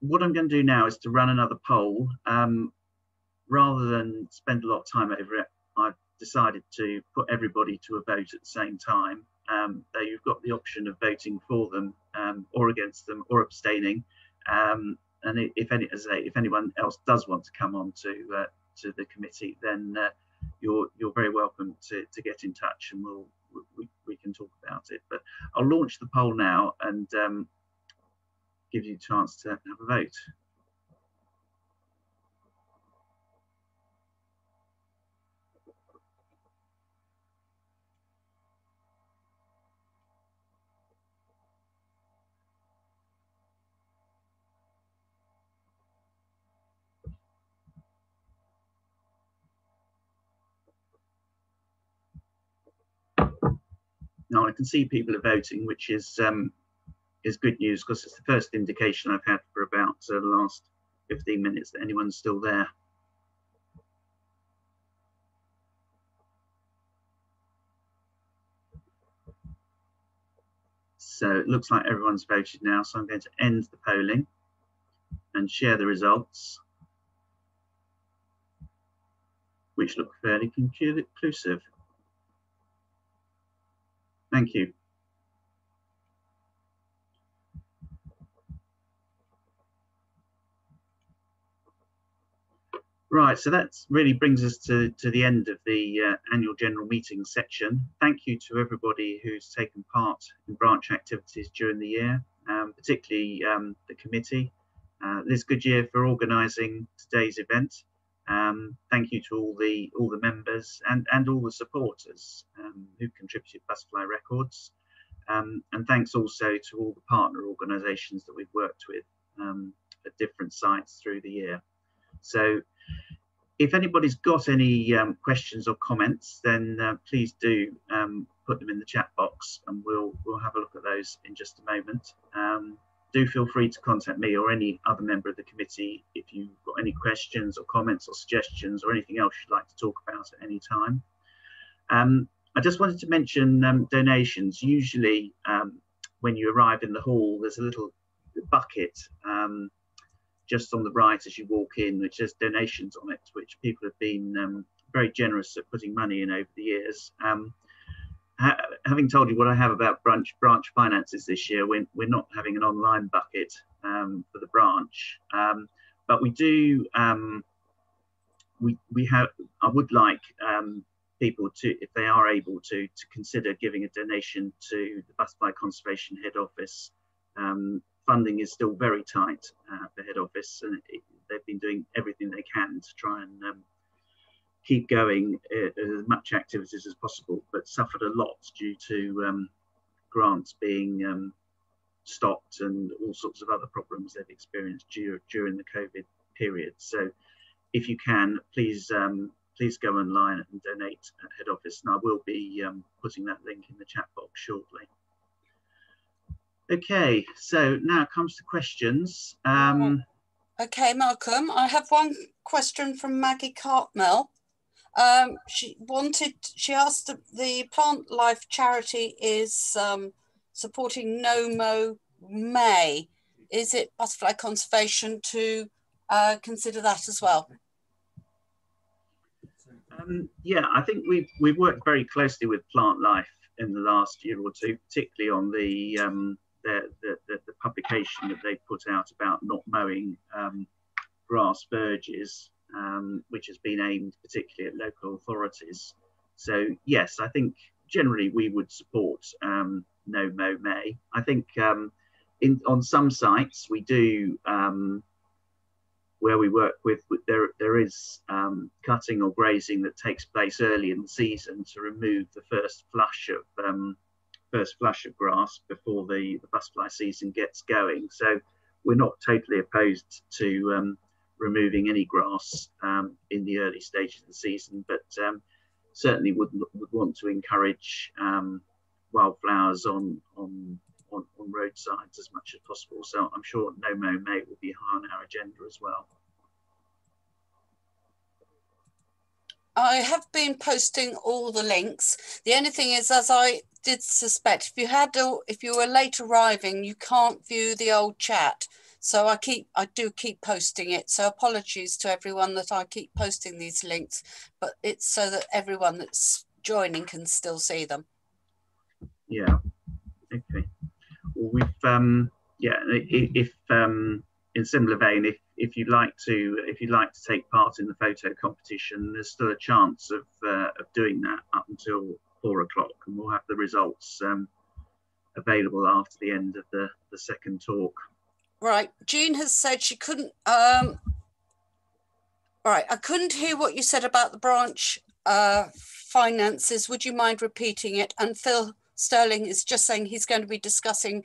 what I'm going to do now is to run another poll. Um, rather than spend a lot of time over it, I've decided to put everybody to a vote at the same time. Um, you've got the option of voting for them um, or against them or abstaining. Um, and if any, as if anyone else does want to come on to uh, to the committee, then uh, you're you're very welcome to to get in touch, and we'll we, we can talk about it. But I'll launch the poll now and um, give you a chance to have a vote. I can see people are voting, which is um, is good news because it's the first indication I've had for about uh, the last 15 minutes that anyone's still there. So it looks like everyone's voted now. So I'm going to end the polling and share the results, which look fairly conclusive. Thank you. Right, so that really brings us to, to the end of the uh, annual general meeting section. Thank you to everybody who's taken part in branch activities during the year, um, particularly um, the committee. Uh, Liz Goodyear for organising today's event. Um, thank you to all the all the members and and all the supporters um, who contributed Butterfly Records, um, and thanks also to all the partner organisations that we've worked with um, at different sites through the year. So, if anybody's got any um, questions or comments, then uh, please do um, put them in the chat box, and we'll we'll have a look at those in just a moment do feel free to contact me or any other member of the committee if you've got any questions or comments or suggestions or anything else you'd like to talk about at any time. Um, I just wanted to mention um, donations. Usually um, when you arrive in the hall, there's a little bucket um, just on the right as you walk in, which has donations on it, which people have been um, very generous at putting money in over the years. Ha having told you what I have about branch branch finances this year, we're, we're not having an online bucket um, for the branch, um, but we do. Um, we we have. I would like um, people to, if they are able to, to consider giving a donation to the Butterfly Conservation Head Office. Um, funding is still very tight uh, for head office, and it, they've been doing everything they can to try and keep going uh, as much activities as possible, but suffered a lot due to um, grants being um, stopped and all sorts of other problems they've experienced due, during the COVID period. So if you can, please um, please go online and donate at head office and I will be um, putting that link in the chat box shortly. Okay, so now comes to questions. Um, okay, Malcolm, I have one question from Maggie Cartmel. Um, she wanted, she asked the Plantlife charity is um, supporting No May. Is it butterfly conservation to uh, consider that as well? Um, yeah, I think we've we've worked very closely with Plantlife in the last year or two, particularly on the um, the, the, the, the, publication that they put out about not mowing um, grass verges um, which has been aimed particularly at local authorities. So yes, I think generally we would support um, No Mow May. I think um, in, on some sites we do um, where we work with, there there is um, cutting or grazing that takes place early in the season to remove the first flush of um, first flush of grass before the, the butterfly season gets going. So we're not totally opposed to removing any grass um, in the early stages of the season, but um, certainly would, would want to encourage um, wildflowers on on on, on roadsides as much as possible. So I'm sure No Mow May will be high on our agenda as well. I have been posting all the links. The only thing is, as I did suspect, if you had to, if you were late arriving, you can't view the old chat. So I keep, I do keep posting it. So apologies to everyone that I keep posting these links, but it's so that everyone that's joining can still see them. Yeah. Okay. Well, we've um, yeah. If um, in similar vein, if if you'd like to if you'd like to take part in the photo competition, there's still a chance of uh, of doing that up until four o'clock, and we'll have the results um, available after the end of the the second talk. Right. Jean has said she couldn't. Um, right. I couldn't hear what you said about the branch uh, finances. Would you mind repeating it? And Phil Sterling is just saying he's going to be discussing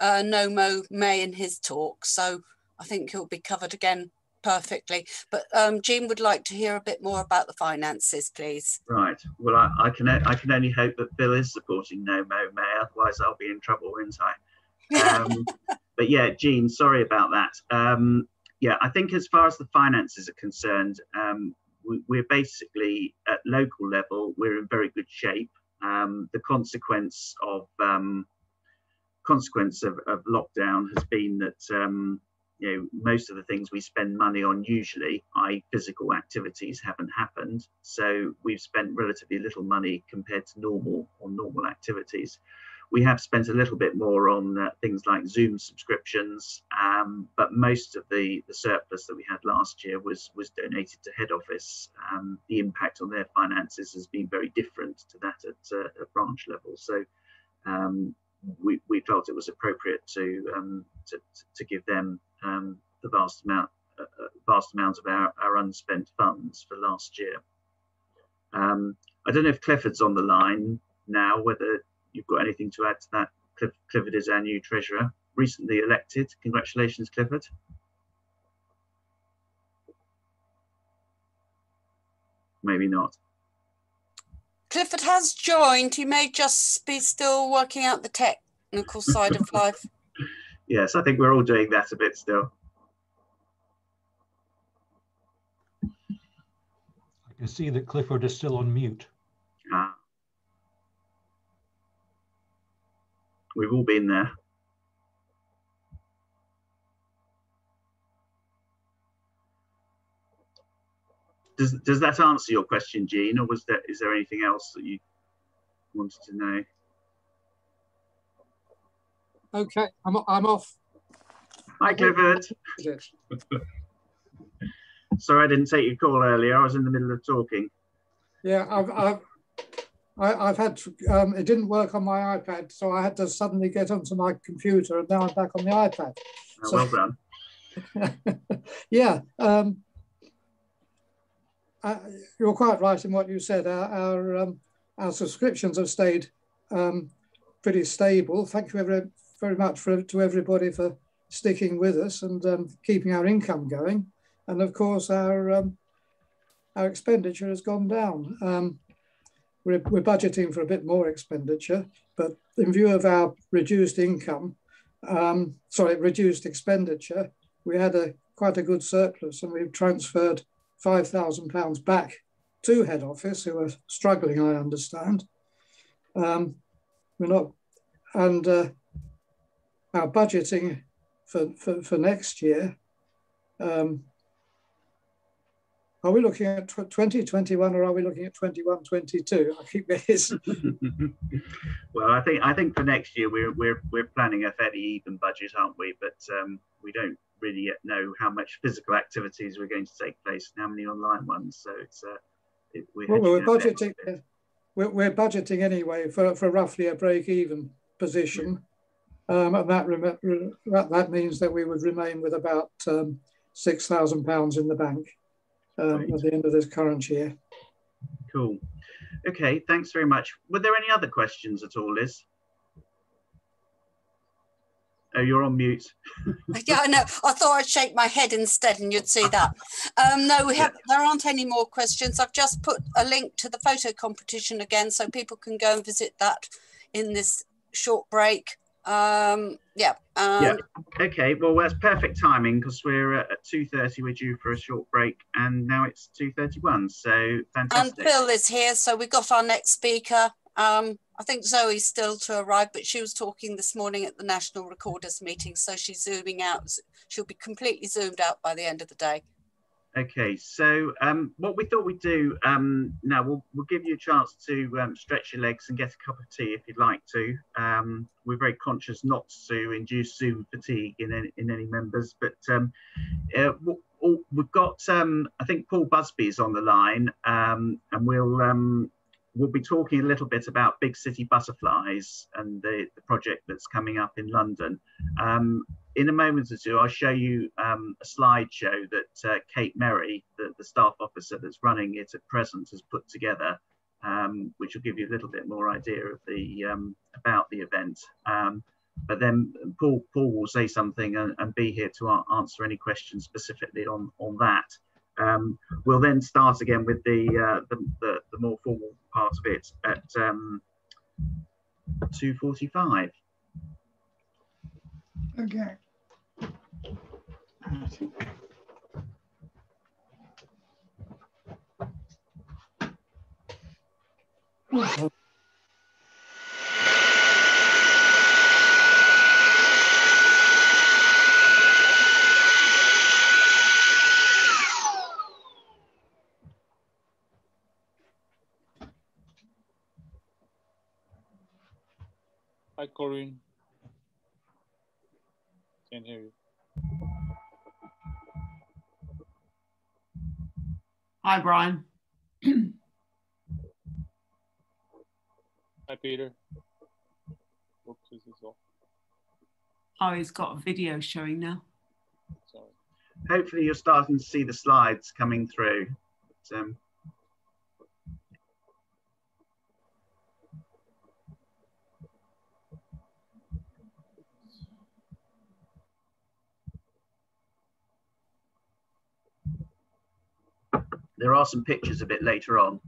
uh, No Mow May in his talk. So I think he'll be covered again perfectly. But um, Jean would like to hear a bit more about the finances, please. Right. Well, I, I can I can only hope that Phil is supporting No Mow May. Otherwise, I'll be in trouble, won't I? Um, but yeah, Jean, sorry about that. Um, yeah, I think as far as the finances are concerned, um, we, are basically at local level, we're in very good shape. Um, the consequence of um, consequence of, of, lockdown has been that um, you know most of the things we spend money on usually, i.e., physical activities, haven't happened. So we've spent relatively little money compared to normal on normal activities. We have spent a little bit more on uh, things like Zoom subscriptions, um, but most of the, the surplus that we had last year was was donated to head office. Um, the impact on their finances has been very different to that at, uh, branch level. So um, we, we felt it was appropriate to um, to, to give them um, the vast amount uh, uh, vast amount of our, our unspent funds for last year. Um, I don't know if Clifford's on the line now, whether you've got anything to add to that. Cliff, Clifford is our new treasurer, recently elected. Congratulations, Clifford. Maybe not. Clifford has joined. He may just be still working out the technical side of life. Yes, I think we're all doing that a bit still. I can see that Clifford is still on mute. We've all been there. Does, does that answer your question, Jean, or was there is there anything else that you wanted to know? Okay, I'm, I'm off. Hi, Clifford. Sorry, I didn't take your call earlier. I was in the middle of talking. Yeah, I've, I've I, have had um, it didn't work on my iPad, so I had to suddenly get onto my computer, and now I'm back on the iPad. Oh, so, well done. yeah, um, uh, you're quite right in what you said. Our our, um, our subscriptions have stayed um, pretty stable. Thank you very very much for, to everybody for sticking with us and um, keeping our income going. And of course, our um, our expenditure has gone down we're, we're budgeting for a bit more expenditure, but in view of our reduced income, um, sorry, reduced expenditure, we had a quite a good surplus and we've transferred £5,000 back to head office, who are struggling, I understand. Um, we're not, and uh, our budgeting for, for, for next year um, are we looking at 2021 or are we looking at 21, 22? I keep guessing. well, I think I think for next year we're we're we're planning a fairly even budget, aren't we? But um, we don't really yet know how much physical activities we're going to take place and how many online ones. So it's uh, it, we're, well, we're budgeting. We're, we're, budgeting anyway for, for roughly a break-even position, um, and that, that that means that we would remain with about um, six thousand pounds in the bank um, right. at the end of this current year. Cool. Okay, thanks very much. Were there any other questions at all, Liz? Oh, you're on mute. yeah, I know. I thought I'd shake my head instead, and you'd see that. Um, no, we have. There aren't any more questions. I've just put a link to the photo competition again, so people can go and visit that in this short break. Um, yeah. Um, yeah. Okay. Well, that's perfect timing because we're at two thirty. We're due for a short break, and now it's two thirty-one. So fantastic. And Phil is here, so we've got our next speaker. Um, I think Zoe's still to arrive, but she was talking this morning at the National Recorders meeting, so she's zooming out. She'll be completely zoomed out by the end of the day. Okay, so um, what we thought we'd do um, now, we'll, we'll give you a chance to um, stretch your legs and get a cup of tea if you'd like to. Um, we're very conscious not to induce Zoom fatigue in any, in any members, but um, uh, we've got, um, I think Paul Busby is on the line, and we'll we'll be talking a little bit about big city butterflies and the, the project that's coming up in London. In a moment or two, I'll show you um, a slideshow that uh, Kate Merry, the, the, staff officer that's running it at present, has put together, um, which will give you a little bit more idea of the um, about the event. Um, but then Paul, Paul will say something and, and be here to answer any questions specifically on, on that. Um, we'll then start again with the, uh, the, the, the, more formal part of it at um, 2.45. Okay. Hi, Corinne. Can't hear you. Hi, Brian. Hi, Peter. Oops, is this off? Oh, he's got a video showing now. Sorry. Hopefully you're starting to see the slides coming through. But, um, There are some pictures a bit later on.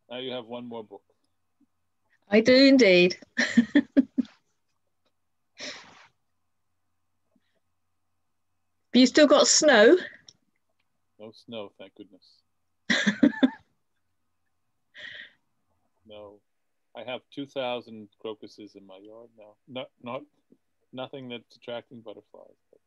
now you have one more book. I do indeed. Have you still got snow? No snow, thank goodness. no, I have 2,000 crocuses in my yard now. Not, not, nothing that's attracting butterflies. But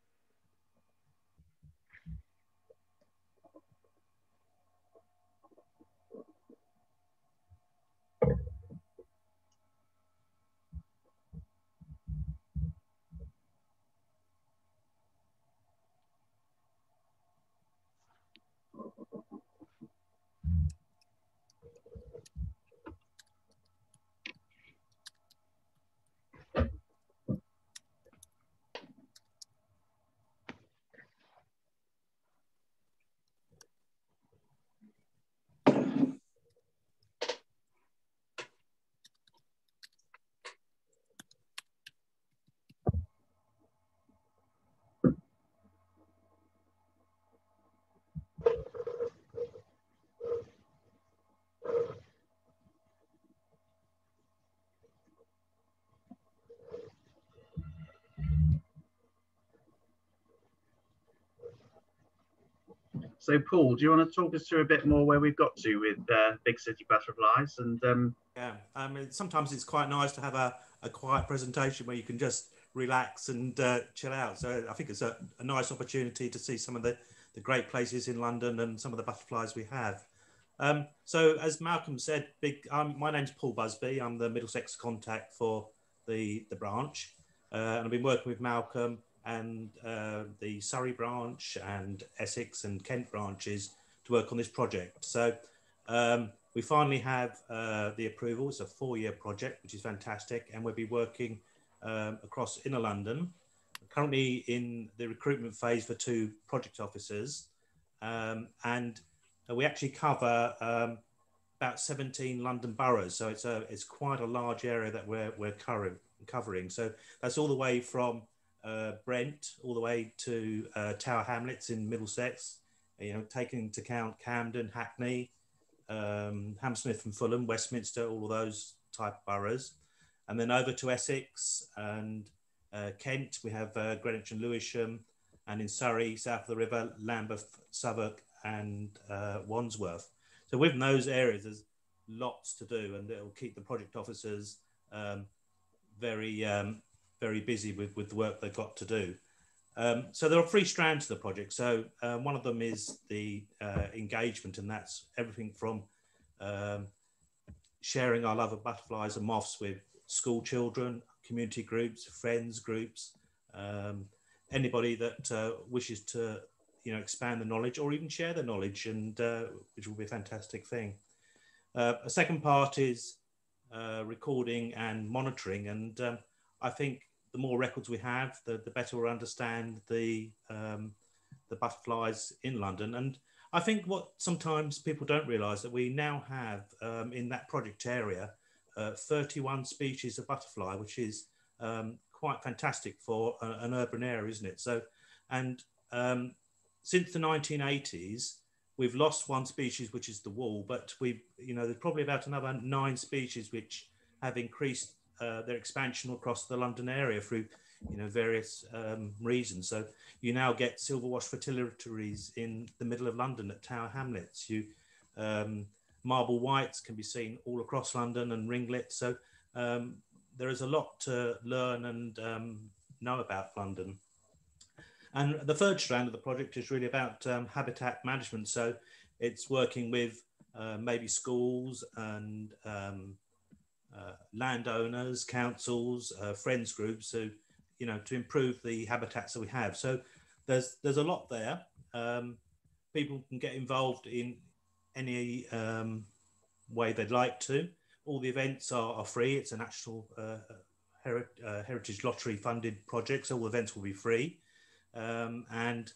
So, Paul, do you want to talk us through a bit more where we've got to with uh, big city butterflies? And um... yeah, I mean, sometimes it's quite nice to have a, a quiet presentation where you can just relax and uh, chill out. So I think it's a, a, nice opportunity to see some of the, the great places in London and some of the butterflies we have. Um, so as Malcolm said, big, um, my name's Paul Busby. I'm the Middlesex contact for the, the branch. Uh, and I've been working with Malcolm and uh, the Surrey branch and Essex and Kent branches to work on this project. So um, we finally have uh, the approval. It's a four-year project, which is fantastic. And we'll be working um, across inner London. Currently in the recruitment phase for two project officers. Um, and we actually cover um, about 17 London boroughs. So it's a it's quite a large area that we're we're covering. So that's all the way from uh, Brent all the way to uh, Tower Hamlets in Middlesex. You know, taking into account Camden, Hackney, um, Hammersmith and Fulham, Westminster, all of those type boroughs, and then over to Essex and uh, Kent. We have uh, Greenwich and Lewisham, and in Surrey, south of the river, Lambeth, Southwark, and uh, Wandsworth. So within those areas, there's lots to do, and it'll keep the project officers um, very um, very busy with with the work they've got to do. Um, so there are three strands to the project. So um, one of them is the uh, engagement, and that's everything from um, sharing our love of butterflies and moths with school children, community groups, friends groups, um, anybody that uh, wishes to you know expand the knowledge or even share the knowledge, and uh, which will be a fantastic thing. Uh, a second part is uh, recording and monitoring, and um, I think the more records we have, the, the better we'll understand the um, the butterflies in London. And I think what sometimes people don't realise that we now have um, in that project area uh, 31 species of butterfly, which is um, quite fantastic for a, an urban area, isn't it? So, and um, since the 1980s, we've lost one species, which is the wall, but we've, you know, there's probably about another nine species which have increased uh, their expansion across the London area through, you know, various um, reasons. So you now get silver-washed fritillaries in the middle of London at Tower Hamlets. You um, marble whites can be seen all across London and ringlets. So um, there is a lot to learn and um, know about London. And the third strand of the project is really about um, habitat management. So it's working with uh, maybe schools and um, landowners, councils, uh, friends groups, so you know to improve the habitats that we have. So there's there's a lot there. Um, people can get involved in any um, way they'd like to. All the events are, are free. It's a national uh, uh, heritage lottery funded project, so all events will be free. Um, and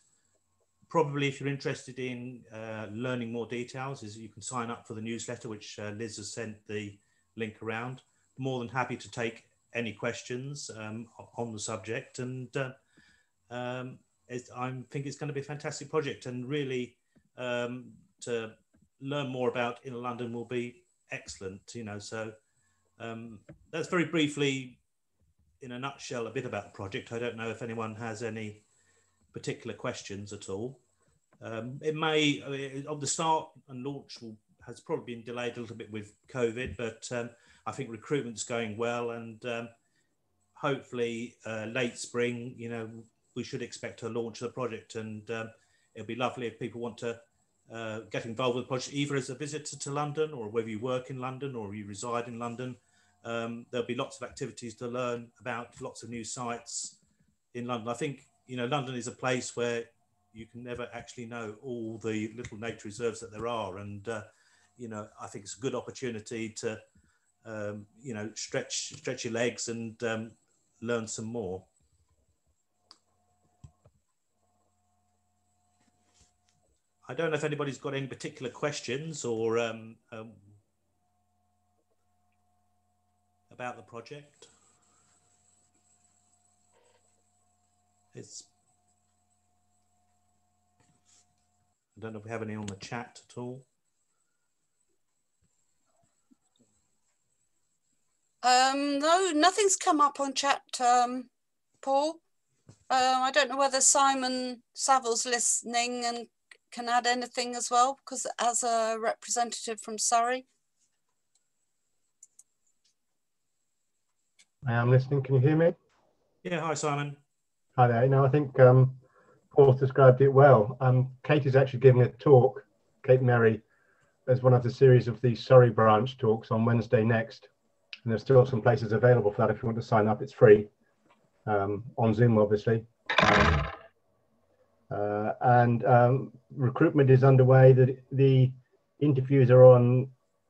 probably if you're interested in uh, learning more details is you can sign up for the newsletter which uh, liz has sent the link around. More than happy to take any questions um, on the subject. And uh, um, i think it's going to be a fantastic project. And really um, to learn more about inner london will be excellent you know. So um, that's very briefly in a nutshell a bit about the project. I don't know if anyone has any particular questions at all. Um, it may, of the start and launch will, has probably been delayed a little bit with COVID, but um, I think recruitment's going well, and um, hopefully uh, late spring, you know, we should expect to launch the project, and um, it'll be lovely if people want to uh, get involved with the project, either as a visitor to London, or whether you work in London or you reside in London. Um, there'll be lots of activities to learn about, lots of new sites in London. I think you know, London is a place where you can never actually know all the little nature reserves that there are. And, uh, you know, I think it's a good opportunity to, um, you know, stretch, stretch your legs and um, learn some more. I don't know if anybody's got any particular questions or um, um about the project. It's I don't know if we have any on the chat at all. Um, no, nothing's come up on chat, um, Paul. Uh, I don't know whether Simon Saville's listening and can add anything as well, because as a representative from Surrey. I am listening. Can you hear me? Yeah, hi Simon. Hi there. You know, I think um, Paul's described it well. Um, Kate is actually giving a talk, Kate Merry, as one of the series of the Surrey branch talks on Wednesday next. And there's still some places available for that if you want to sign up. It's free um, on Zoom, obviously. Um, uh, and um, recruitment is underway. The, the interviews are on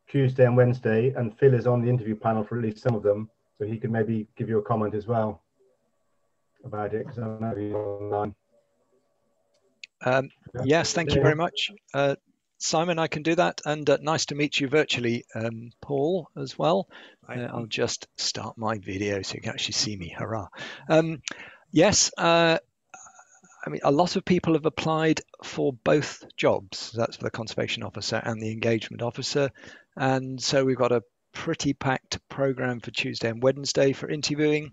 Tuesday and Wednesday, and Phil is on the interview panel for at least some of them. So he can maybe give you a comment as well about it because I know you're online. Um, yes, thank you very much. Uh, Simon, I can do that. And uh, nice to meet you virtually, um, Paul, as well. Uh, I'll just start my video so you can actually see me. Hurrah. Um, yes, uh, I mean, a lot of people have applied for both jobs. That's for the conservation officer and the engagement officer. And so we've got a pretty packed program for Tuesday and Wednesday for interviewing.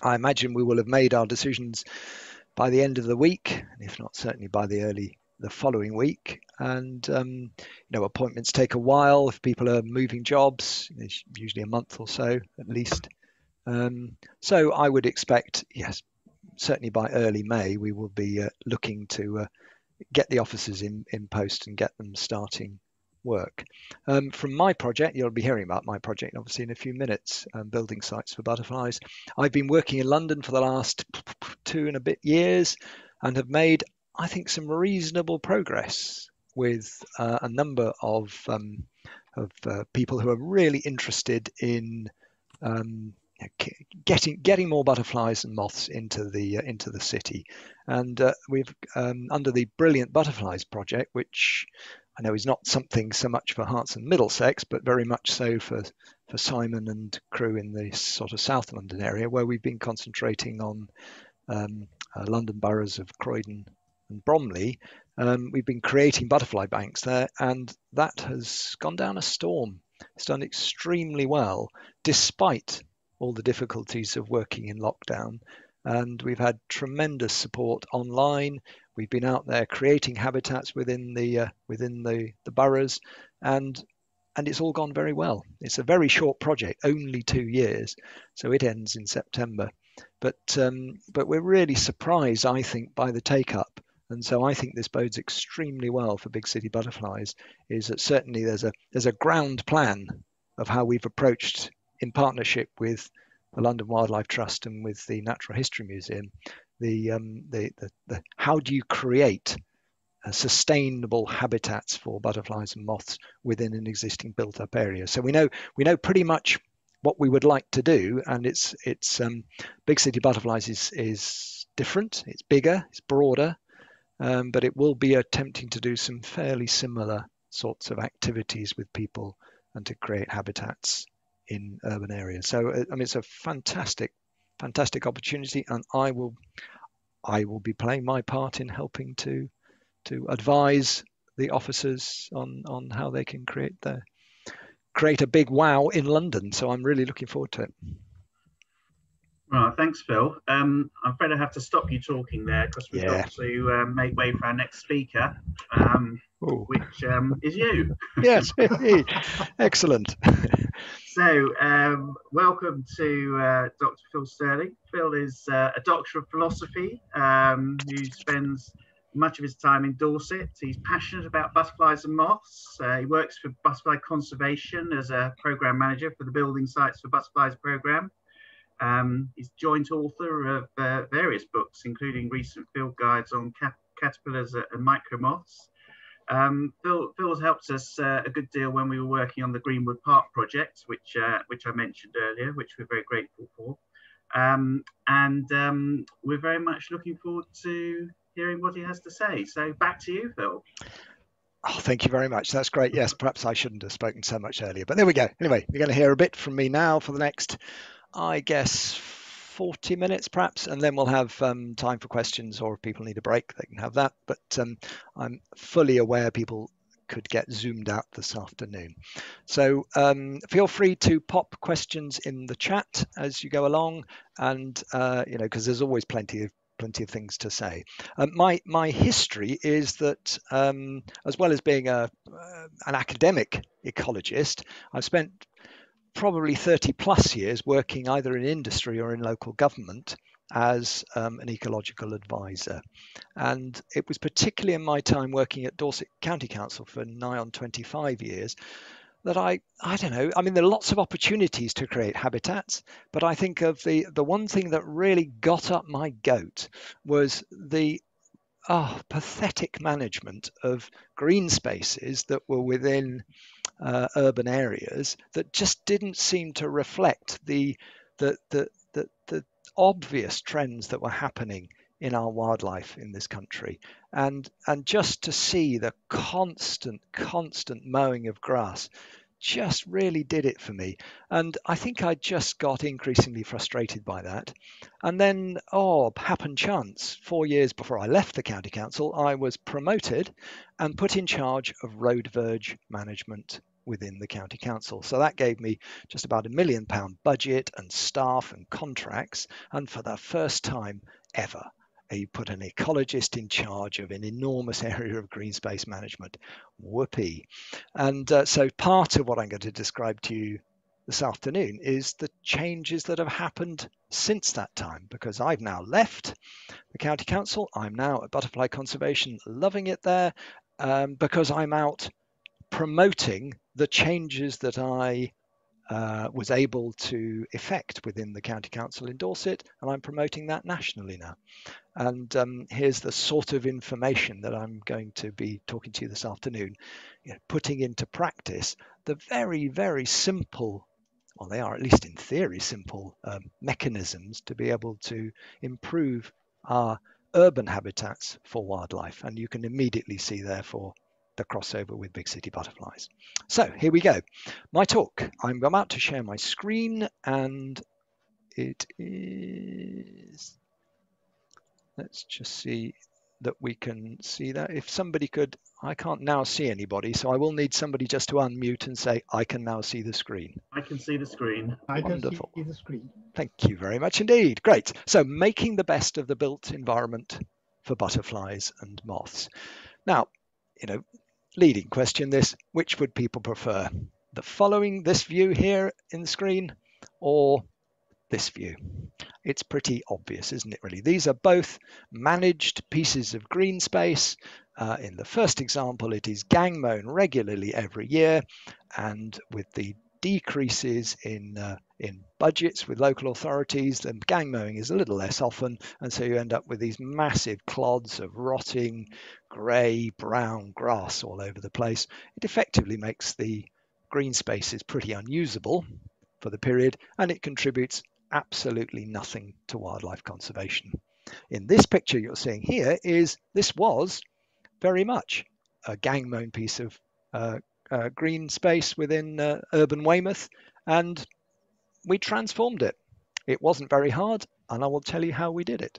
I imagine we will have made our decisions by the end of the week, and if not certainly by the early the following week. And um, you know, appointments take a while if people are moving jobs. It's usually a month or so at least. Um, so I would expect, yes, certainly by early May, we will be uh, looking to uh, get the officers in, in post and get them starting work. Um, from my project, you'll be hearing about my project obviously in a few minutes, um, building sites for butterflies. I've been working in London for the last two and a bit years and have made, I think, some reasonable progress with uh, a number of, um, of uh, people who are really interested in um, getting getting more butterflies and moths into the uh, into the city, and uh, we've um, under the Brilliant Butterflies project, which I know is not something so much for Herts and Middlesex, but very much so for, for Simon and crew in the sort of South London area, where we've been concentrating on um, uh, London boroughs of Croydon and Bromley. Um, we've been creating butterfly banks there, and that has gone down a storm. It's done extremely well, despite all the difficulties of working in lockdown. And we've had tremendous support online. We've been out there creating habitats within the uh, within the, the boroughs, and and it's all gone very well. It's a very short project, only two years, so it ends in September. But um, but we're really surprised, I think, by the take up, and so I think this bodes extremely well for big city butterflies. Is that certainly there's a there's a ground plan of how we've approached in partnership with the London Wildlife Trust and with the Natural History Museum the, um, the, the, the, how do you create uh, sustainable habitats for butterflies and moths within an existing built up area. So we know we know pretty much what we would like to do, and it's it's um, big city butterflies is is different. It's bigger, it's broader, um, but it will be attempting to do some fairly similar sorts of activities with people and to create habitats in urban areas. So uh, I mean, it's a fantastic fantastic opportunity, and I will I will be playing my part in helping to to advise the officers on on how they can create the create a big wow in London. So I'm really looking forward to it. Right, thanks, Phil. Um, I'm afraid I have to stop you talking there because we've yeah. got to uh, make way for our next speaker, um, which um, is you. yes, excellent. so, um, welcome to uh, Dr. Phil Sterling. Phil is uh, a doctor of philosophy um, who spends much of his time in Dorset. He's passionate about butterflies and moths. Uh, he works for Butterfly Conservation as a program manager for the Building Sites for Butterflies program. Um, he's joint author of uh, various books, including recent field guides on caterpillars and micromoths. Um, Phil, Phil's helped us uh, a good deal when we were working on the Greenwood Park project, which uh, which I mentioned earlier, which we're very grateful for. Um, and um, we're very much looking forward to hearing what he has to say. So back to you, Phil. Oh, thank you very much. That's great. Yes, perhaps I shouldn't have spoken so much earlier, but there we go. Anyway, you're going to hear a bit from me now for the next I guess 40 minutes perhaps, and then we'll have um, time for questions, or if people need a break, they can have that. But um, I'm fully aware people could get zoomed out this afternoon. So um, feel free to pop questions in the chat as you go along, and uh, you know because there's always plenty of plenty of things to say. Um, my my history is that um, as well as being a uh, an academic ecologist, I've spent probably 30 plus years working either in industry or in local government as um, an ecological advisor. And it was particularly in my time working at Dorset County Council for nigh on 25 years that I, I don't know, I mean, there are lots of opportunities to create habitats, but I think of the, the one thing that really got up my goat was the oh, pathetic management of green spaces that were within uh, urban areas that just didn't seem to reflect the, the, the, the, the obvious trends that were happening in our wildlife in this country. And and just to see the constant constant mowing of grass just really did it for me and i think i just got increasingly frustrated by that and then oh happen chance 4 years before i left the county council i was promoted and put in charge of road verge management within the county council. So that gave me just about a million pound budget and staff and contracts. And for the first time ever, you put an ecologist in charge of an enormous area of green space management. Whoopee. And uh, so part of what I'm going to describe to you this afternoon is the changes that have happened since that time because I've now left the county council. I'm now at Butterfly Conservation, loving it there um, because I'm out promoting the changes that I uh, was able to effect within the county council in Dorset, and I'm promoting that nationally now. And um, here's the sort of information that I'm going to be talking to you this afternoon, you know, putting into practice the very, very simple, well, they are at least in theory simple um, mechanisms to be able to improve our urban habitats for wildlife. And you can immediately see, therefore, the crossover with big city butterflies. So here we go. My talk. I'm about to share my screen and it is, let's just see that we can see that. If somebody could, I can't now see anybody, so I will need somebody just to unmute and say, I can now see the screen. I can see the screen. I Wonderful. can see the screen. Thank you very much indeed. Great. So making the best of the built environment for butterflies and moths. Now, you know, leading question this, which would people prefer? The following this view here in the screen or this view? It's pretty obvious, isn't it really? These are both managed pieces of green space. Uh, in the first example, it is gang mown regularly every year. And with the decreases in uh, in budgets with local authorities, then gang mowing is a little less often, and so you end up with these massive clods of rotting grey, brown grass all over the place. It effectively makes the green spaces pretty unusable for the period, and it contributes absolutely nothing to wildlife conservation. In this picture you're seeing here is this was very much a gang mown piece of uh, uh, green space within uh, urban Weymouth, and we transformed it. It wasn't very hard, and I will tell you how we did it.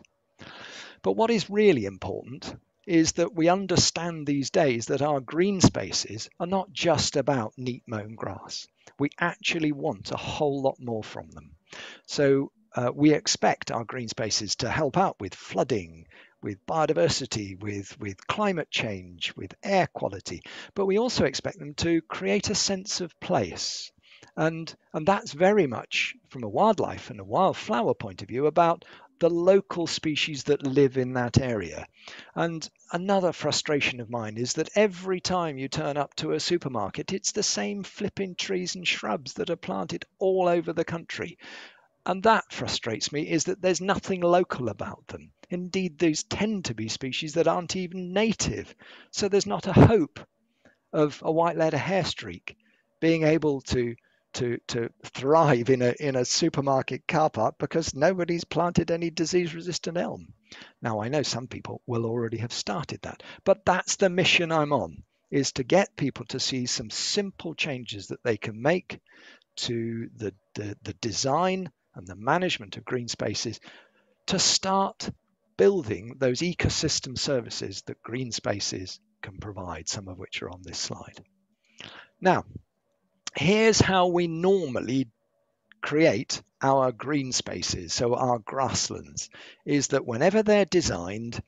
But what is really important is that we understand these days that our green spaces are not just about neat mown grass. We actually want a whole lot more from them. So uh, we expect our green spaces to help out with flooding, with biodiversity, with, with climate change, with air quality, but we also expect them to create a sense of place. And, and that's very much from a wildlife and a wildflower point of view about the local species that live in that area. And another frustration of mine is that every time you turn up to a supermarket, it's the same flipping trees and shrubs that are planted all over the country. And that frustrates me is that there's nothing local about them. Indeed, these tend to be species that aren't even native. So there's not a hope of a white letter hairstreak being able to to to thrive in a in a supermarket car park because nobody's planted any disease resistant elm. Now I know some people will already have started that, but that's the mission I'm on is to get people to see some simple changes that they can make to the, the, the design and the management of green spaces to start building those ecosystem services that green spaces can provide, some of which are on this slide. Now, here's how we normally create our green spaces, so our grasslands, is that whenever they're designed,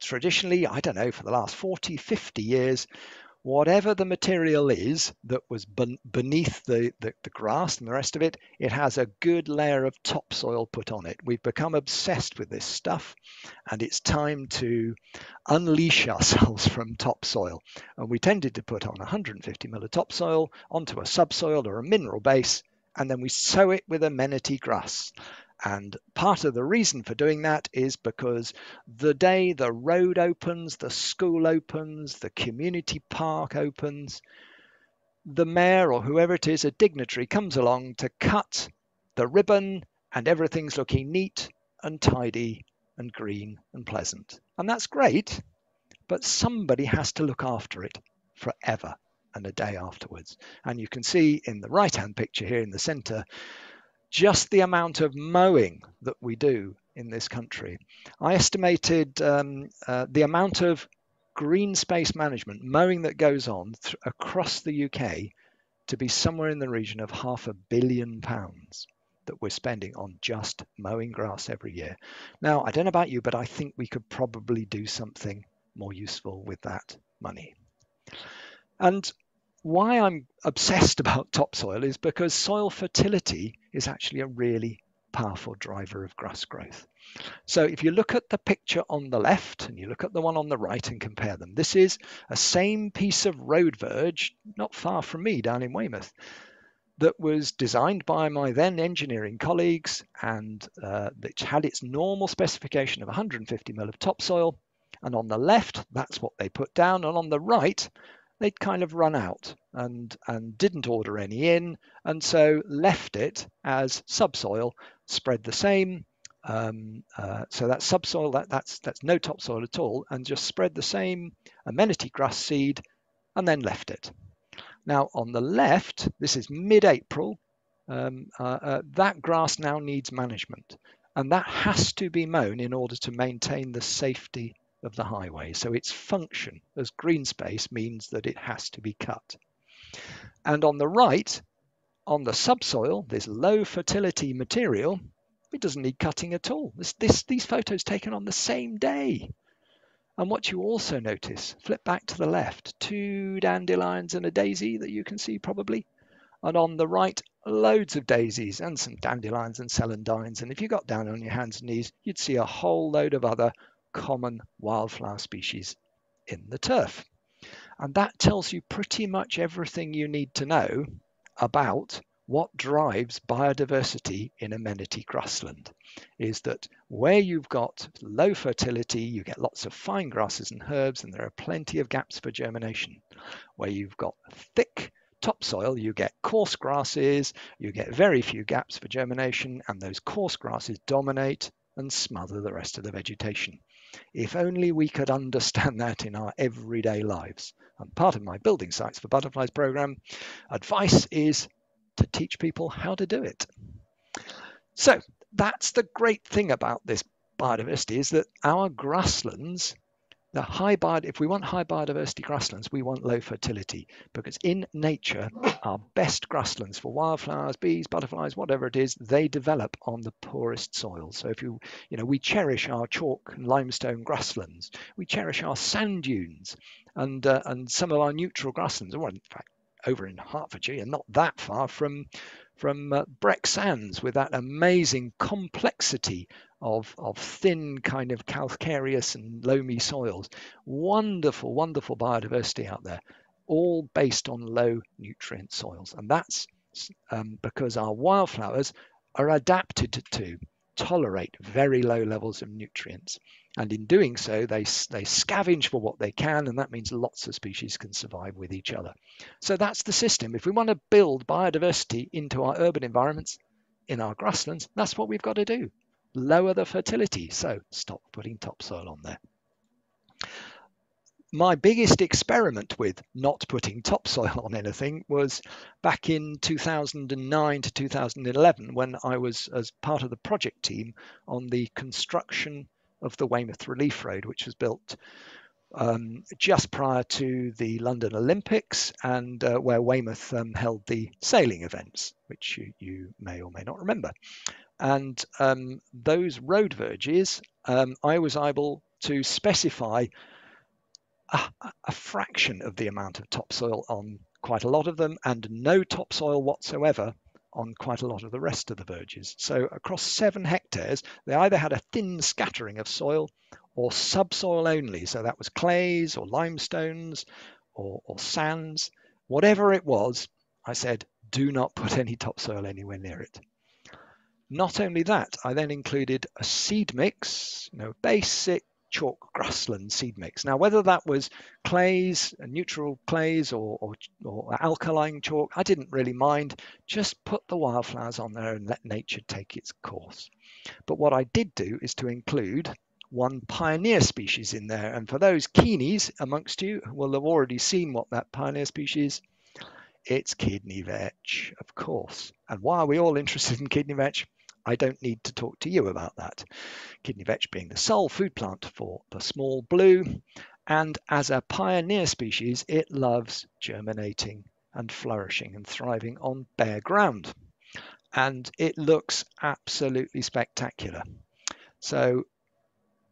traditionally, I don't know, for the last 40, 50 years, whatever the material is that was beneath the, the, the, grass and the rest of it, it has a good layer of topsoil put on it. We've become obsessed with this stuff, and it's time to unleash ourselves from topsoil. And we tended to put on 150 mil of topsoil onto a subsoil or a mineral base, and then we sow it with amenity grass. And part of the reason for doing that is because the day the road opens, the school opens, the community park opens, the mayor or whoever it is, a dignitary, comes along to cut the ribbon and everything's looking neat and tidy and green and pleasant. And that's great, but somebody has to look after it forever and a day afterwards. And you can see in the right hand picture here in the center just the amount of mowing that we do in this country. I estimated um, uh, the amount of green space management, mowing that goes on th- across the UK to be somewhere in the region of half a billion pounds that we're spending on just mowing grass every year. Now, I don't know about you, but I think we could probably do something more useful with that money. And why I'm obsessed about topsoil is because soil fertility is actually a really powerful driver of grass growth. So if you look at the picture on the left and you look at the one on the right and compare them, this is a same piece of road verge not far from me down in Weymouth that was designed by my then engineering colleagues and uh, which had its normal specification of 150 mil of topsoil. And on the left, that's what they put down. And on the right, they'd kind of run out and and didn't order any in, and so left it as subsoil, spread the same. Um, uh, so that subsoil, that, that's that's no topsoil at all, and just spread the same amenity grass seed, and then left it. Now on the left, this is mid-April. Um, uh, uh, that grass now needs management, and that has to be mown in order to maintain the safety of the highway. So its function as green space means that it has to be cut. And on the right, on the subsoil, this low fertility material, it doesn't need cutting at all. This, this, these photos taken on the same day. And what you also notice, flip back to the left, two dandelions and a daisy that you can see probably. And on the right, loads of daisies and some dandelions and celandines. And if you got down on your hands and knees, you'd see a whole load of other common wildflower species in the turf. And that tells you pretty much everything you need to know about what drives biodiversity in amenity grassland is that where you've got low fertility, you get lots of fine grasses and herbs, and there are plenty of gaps for germination. Where you've got thick topsoil, you get coarse grasses, you get very few gaps for germination, and those coarse grasses dominate and smother the rest of the vegetation. If only we could understand that in our everyday lives. And part of my Building Sites for Butterflies program advice is to teach people how to do it. So that's the great thing about this biodiversity is that our grasslands the high bio, if we want high biodiversity grasslands, we want low fertility because in nature, our best grasslands for wildflowers, bees, butterflies, whatever it is, they develop on the poorest soil. So if you, you know, we cherish our chalk and limestone grasslands, we cherish our sand dunes, and uh, and some of our neutral grasslands. In fact, over in Hertfordshire, and not that far from from uh, Breck Sands with that amazing complexity of, of thin kind of calcareous and loamy soils. Wonderful, wonderful biodiversity out there, all based on low nutrient soils. And that's um, because our wildflowers are adapted to tolerate very low levels of nutrients. And in doing so, they, they scavenge for what they can, and that means lots of species can survive with each other. So that's the system. If we want to build biodiversity into our urban environments, in our grasslands, that's what we've got to do lower the fertility. So stop putting topsoil on there. My biggest experiment with not putting topsoil on anything was back in 2009 to 2011 when I was as part of the project team on the construction of the Weymouth Relief Road, which was built um, just prior to the London Olympics and uh, where Weymouth um, held the sailing events, which you, you, may or may not remember. And um, those road verges, um, I was able to specify a, a, fraction of the amount of topsoil on quite a lot of them and no topsoil whatsoever on quite a lot of the rest of the verges. So across seven hectares, they either had a thin scattering of soil or subsoil only. So that was clays or limestones or, or sands, whatever it was, I said, do not put any topsoil anywhere near it. Not only that, I then included a seed mix, you know, basic chalk grassland seed mix. Now, whether that was clays, uh, neutral clays, or, or, or, alkaline chalk, I didn't really mind. Just put the wildflowers on there and let nature take its course. But what I did do is to include one pioneer species in there. And for those keenies amongst you will have already seen what that pioneer species it's kidney vetch, of course. And why are we all interested in kidney vetch? I don't need to talk to you about that. Kidney vetch being the sole food plant for the small blue, and as a pioneer species, it loves germinating and flourishing and thriving on bare ground. And it looks absolutely spectacular. So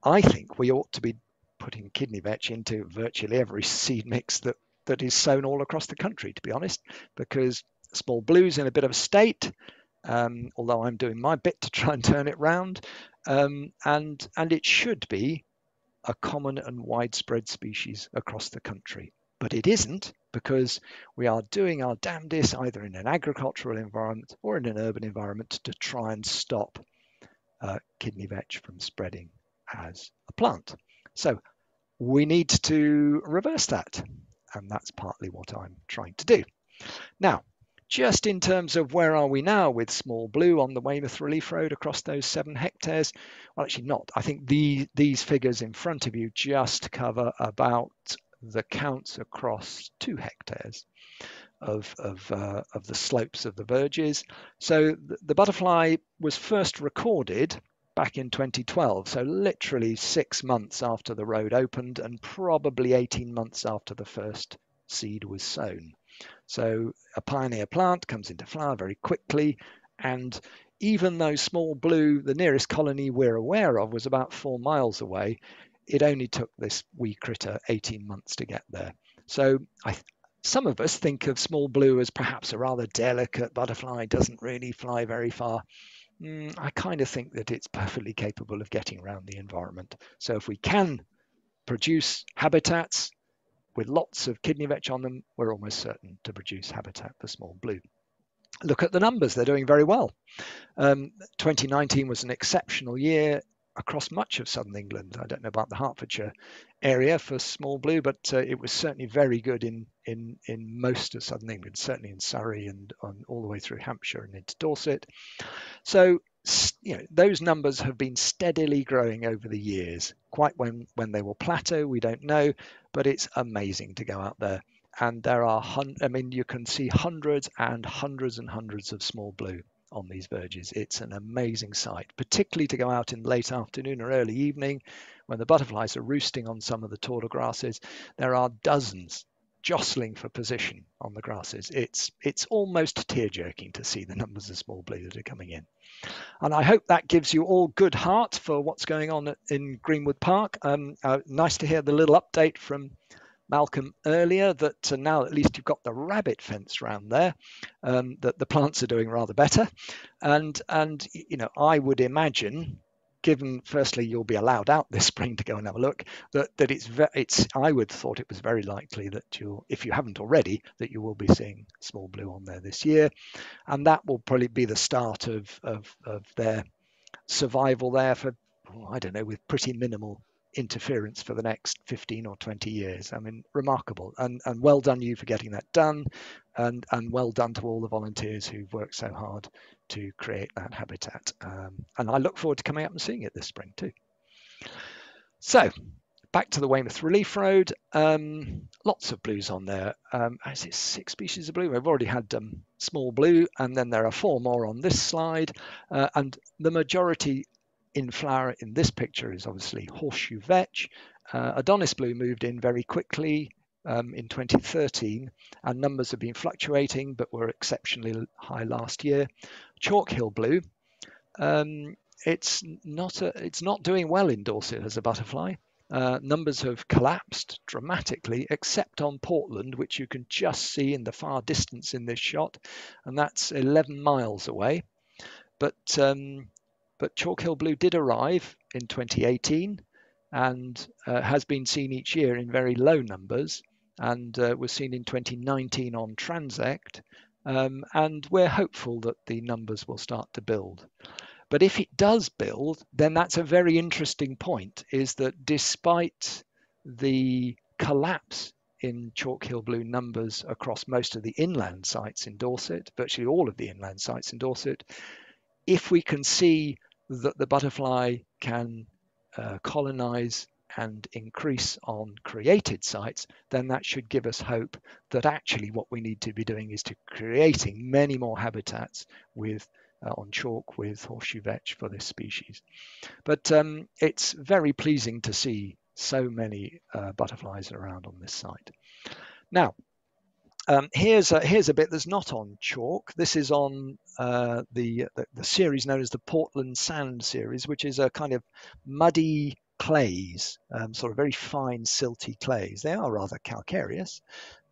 I think we ought to be putting kidney vetch into virtually every seed mix that, that is sown all across the country, to be honest, because small blues in a bit of a state, um, although I'm doing my bit to try and turn it round. Um, and, and it should be a common and widespread species across the country. But it isn't because we are doing our damnedest either in an agricultural environment or in an urban environment to try and stop uh, kidney vetch from spreading as a plant. So we need to reverse that. And that's partly what I'm trying to do. Now, just in terms of where are we now with small blue on the Weymouth Relief Road across those seven hectares? Well, actually not. I think the, these figures in front of you just cover about the counts across two hectares of, of, uh, of the slopes of the verges. So the, the butterfly was first recorded back in 2012, so literally six months after the road opened and probably 18 months after the first seed was sown. So a pioneer plant comes into flower very quickly, and even though small blue, the nearest colony we're aware of, was about four miles away, it only took this wee critter 18 months to get there. So I, some of us think of small blue as perhaps a rather delicate butterfly, doesn't really fly very far. Mm, I kind of think that it's perfectly capable of getting around the environment. So if we can produce habitats with lots of kidney vetch on them, we're almost certain to produce habitat for small blue. Look at the numbers, they're doing very well. Um, 2019 was an exceptional year across much of southern England. I don't know about the Hertfordshire area for small blue, but uh, it was certainly very good in, in, in most of southern England, certainly in Surrey and on, all the way through Hampshire and into Dorset. So you know, those numbers have been steadily growing over the years. Quite when, when they will plateau, we don't know, but it's amazing to go out there. And there are, I mean, you can see hundreds and hundreds and hundreds of small blue on these verges. It's an amazing sight, particularly to go out in late afternoon or early evening when the butterflies are roosting on some of the taller grasses. There are dozens jostling for position on the grasses. It's it's almost tear jerking to see the numbers of small blue that are coming in. And I hope that gives you all good heart for what's going on in Greenwood Park. Um, uh, nice to hear the little update from Malcolm earlier that uh, now at least you've got the rabbit fence around there, um, that the plants are doing rather better. And, and, you know, I would imagine given firstly you'll be allowed out this spring to go and have a look that that it's it's i would thought it was very likely that you'll if you haven't already that you will be seeing small blue on there this year. And that will probably be the start of of, of their survival there for oh, i don't know with pretty minimal interference for the next 15 or 20 years. I mean, remarkable and, and well done you for getting that done and, and well done to all the volunteers who've worked so hard to create that habitat. Um, and I look forward to coming up and seeing it this spring too. So back to the Weymouth Relief Road, um, lots of blues on there. Um, is it six species of blue? We've already had um, small blue, and then there are four more on this slide. Uh, and the majority in flower in this picture is obviously horseshoe vetch uh, Adonis blue moved in very quickly um, in 2013, and numbers have been fluctuating, but were exceptionally high last year. Chalk Hill blue, um, it's not a, it's not doing well in Dorset as a butterfly. Uh, numbers have collapsed dramatically, except on Portland, which you can just see in the far distance in this shot, and that's 11 miles away. But um, but Chalk Hill Blue did arrive in 2018 and uh, has been seen each year in very low numbers and uh, was seen in 2019 on Transect. Um, and we're hopeful that the numbers will start to build. But if it does build, then that's a very interesting point is that despite the collapse in Chalk Hill Blue numbers across most of the inland sites in Dorset, virtually all of the inland sites in Dorset, if we can see that the butterfly can uh, colonize and increase on created sites, then that should give us hope that actually what we need to be doing is to creating many more habitats with uh, on chalk with horseshoe vetch for this species. But um, it's very pleasing to see so many uh, butterflies around on this site. Now, um, here's a, here's a bit that's not on chalk. This is on uh, the, the, the series known as the Portland Sand series, which is a kind of muddy clays, um, sort of very fine silty clays. They are rather calcareous,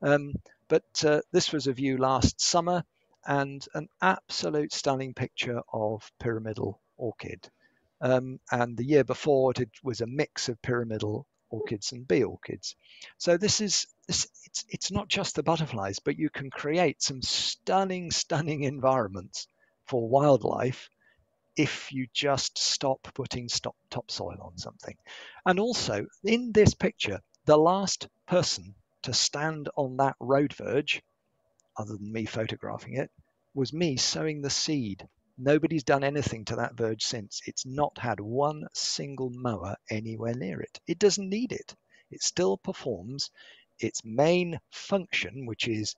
um, but uh, this was a view last summer and an absolute stunning picture of pyramidal orchid. Um, and the year before it was a mix of pyramidal orchids and bee orchids. So this is this, it's it's not just the butterflies, but you can create some stunning, stunning environments for wildlife if you just stop putting stop topsoil on something. And also in this picture, the last person to stand on that road verge, other than me photographing it, was me sowing the seed. Nobody's done anything to that verge since. It's not had one single mower anywhere near it. It doesn't need it. It still performs its main function, which is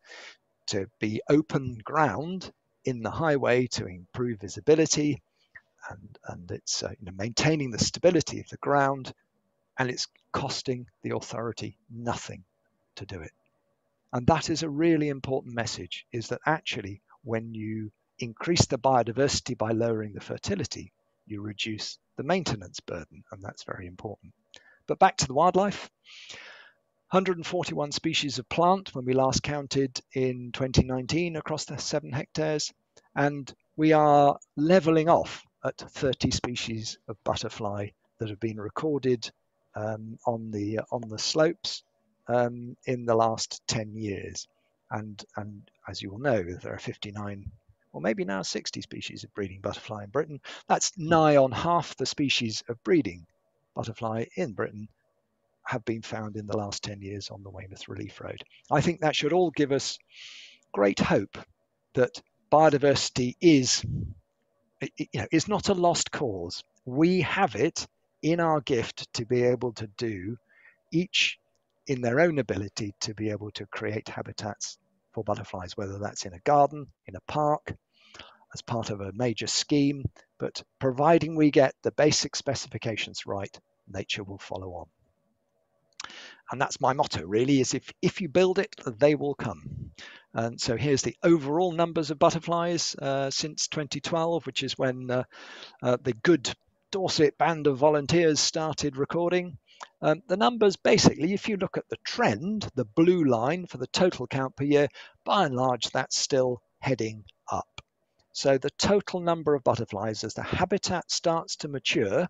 to be open ground in the highway to improve visibility and, and it's uh, you know, maintaining the stability of the ground and it's costing the authority nothing to do it. And that is a really important message is that actually when you increase the biodiversity by lowering the fertility, you reduce the maintenance burden, and that's very important. But back to the wildlife. 141 species of plant when we last counted in 2019 across the seven hectares, and we are leveling off at 30 species of butterfly that have been recorded um, on the on the slopes um, in the last 10 years. And and as you will know, there are 59 or maybe now 60 species of breeding butterfly in Britain. That's hmm. nigh on half the species of breeding butterfly in Britain have been found in the last 10 years on the Weymouth Relief Road. I think that should all give us great hope that biodiversity is you know, is not a lost cause. We have it in our gift to be able to do each in their own ability to be able to create habitats for butterflies, whether that's in a garden, in a park, as part of a major scheme. But providing we get the basic specifications right, nature will follow on. And that's my motto really is if if you build it they will come. And so here's the overall numbers of butterflies uh, since 2012 which is when uh, uh, the good dorset band of volunteers started recording. Um, the numbers basically if you look at the trend the blue line for the total count per year by and large that's still heading up so the total number of butterflies as the habitat starts to mature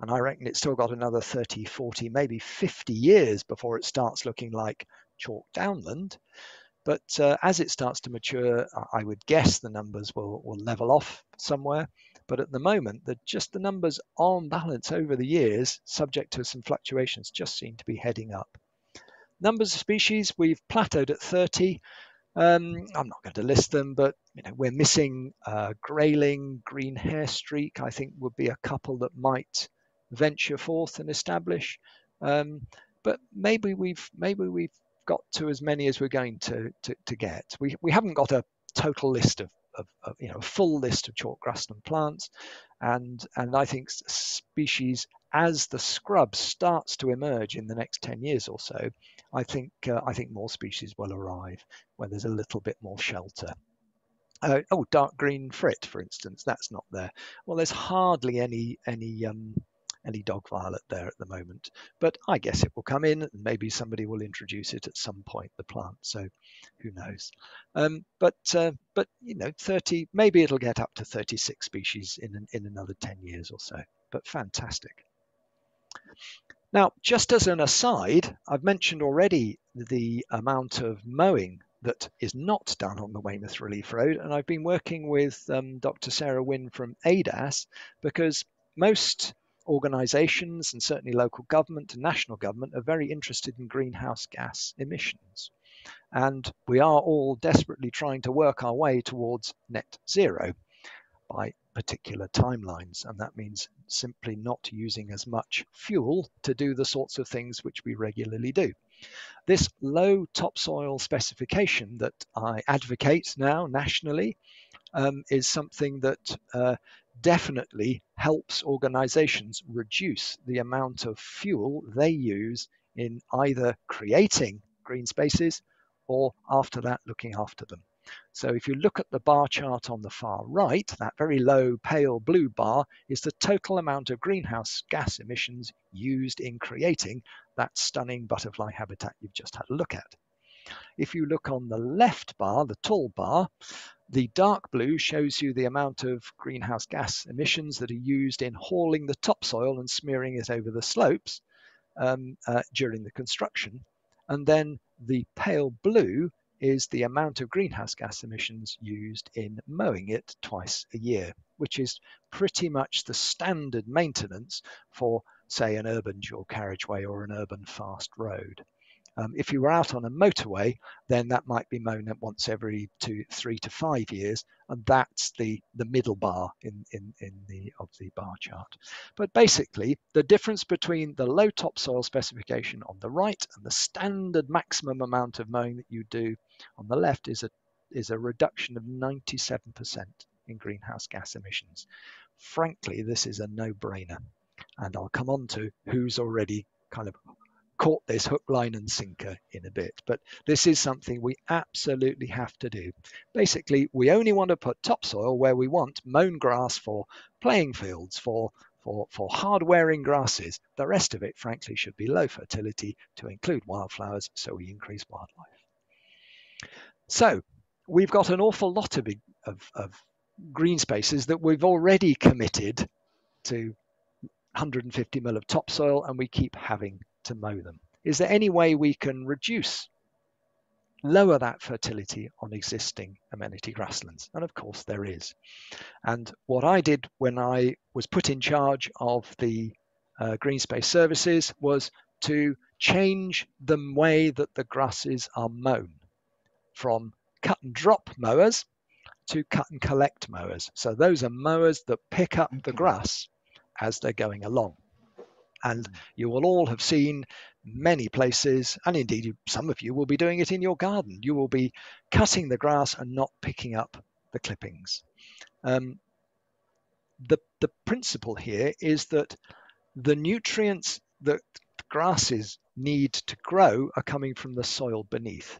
and I reckon it's still got another 30, 40, maybe 50 years before it starts looking like chalk downland. But uh, as it starts to mature, I would guess the numbers will, will level off somewhere. But at the moment, the, just the numbers on balance over the years, subject to some fluctuations, just seem to be heading up. Numbers of species, we've plateaued at 30. Um, I'm not going to list them, but you know we're missing uh, grayling, green hairstreak. I think would be a couple that might venture forth and establish. Um, but maybe we've maybe we've got to as many as we're going to to, to get. We we haven't got a total list of, of, of, you know a full list of chalk grassland plants, and and I think species as the scrub starts to emerge in the next 10 years or so, I think uh, I think more species will arrive where there's a little bit more shelter. Uh, oh, dark green frit, for instance, that's not there. Well, there's hardly any any um, any dog violet there at the moment, but I guess it will come in. And maybe somebody will introduce it at some point, the plant. So, who knows? Um, but uh, but you know, 30 maybe it'll get up to 36 species in in another 10 years or so. But fantastic. Now, just as an aside, I've mentioned already the amount of mowing that is not done on the Weymouth Relief Road, and I've been working with um, Dr. Sarah Wynne from ADAS because most organisations and certainly local government and national government are very interested in greenhouse gas emissions. And we are all desperately trying to work our way towards net zero by particular timelines. And that means simply not using as much fuel to do the sorts of things which we regularly do. This low topsoil specification that I advocate now nationally um, is something that uh, definitely helps organizations reduce the amount of fuel they use in either creating green spaces or after that looking after them. So if you look at the bar chart on the far right, that very low pale blue bar is the total amount of greenhouse gas emissions used in creating that stunning butterfly habitat you've just had a look at. If you look on the left bar, the tall bar, the dark blue shows you the amount of greenhouse gas emissions that are used in hauling the topsoil and smearing it over the slopes um, uh, during the construction. And then the pale blue is the amount of greenhouse gas emissions used in mowing it twice a year, which is pretty much the standard maintenance for, say, an urban dual carriageway or an urban fast road. Um, if you were out on a motorway, then that might be mown once every two, three to five years, and that's the the middle bar in in in the of the bar chart. But basically, the difference between the low topsoil specification on the right and the standard maximum amount of mowing that you do on the left is a is a reduction of 97% in greenhouse gas emissions. Frankly, this is a no-brainer, and I'll come on to who's already kind of caught this hook, line, and sinker in a bit. But this is something we absolutely have to do. Basically, we only want to put topsoil where we want mown grass for playing fields, for for, for hard wearing grasses. The rest of it, frankly, should be low fertility to include wildflowers so we increase wildlife. So we've got an awful lot of, of, of green spaces that we've already committed to 150 mil of topsoil and we keep having to mow them. Is there any way we can reduce, lower that fertility on existing amenity grasslands? And of course there is. And what I did when I was put in charge of the uh, green space services was to change the way that the grasses are mown from cut and drop mowers to cut and collect mowers. So those are mowers that pick up the grass as they're going along. And you will all have seen many places, and indeed some of you will be doing it in your garden. You will be cutting the grass and not picking up the clippings. Um, the, the principle here is that the nutrients that grasses need to grow are coming from the soil beneath.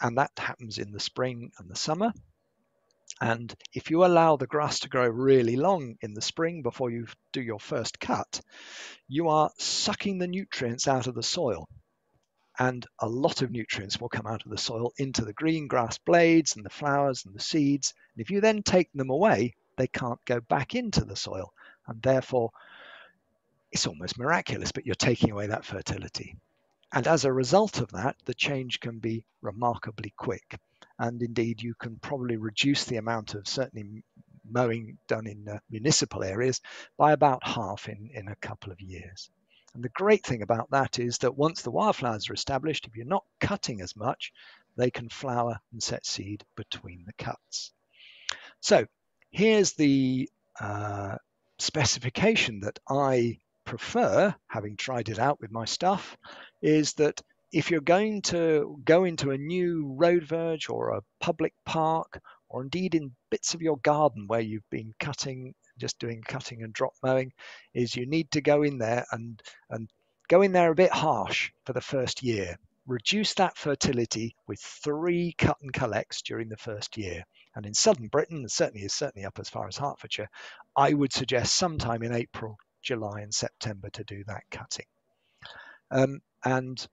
And that happens in the spring and the summer. And if you allow the grass to grow really long in the spring before you do your first cut, you are sucking the nutrients out of the soil. And a lot of nutrients will come out of the soil into the green grass blades and the flowers and the seeds. And if you then take them away, they can't go back into the soil. And therefore, it's almost miraculous, but you're taking away that fertility. And as a result of that, the change can be remarkably quick and indeed you can probably reduce the amount of certainly mowing done in uh, municipal areas by about half in, in a couple of years. And the great thing about that is that once the wildflowers are established, if you're not cutting as much, they can flower and set seed between the cuts. So here's the uh, specification that I prefer, having tried it out with my stuff, is that if you're going to go into a new road verge or a public park, or indeed in bits of your garden where you've been cutting just doing cutting and drop mowing, is you need to go in there and and go in there a bit harsh for the first year. Reduce that fertility with three cut and collects during the first year. And in southern Britain, certainly is certainly up as far as Hertfordshire, I would suggest sometime in April, July, and September to do that cutting. Um, and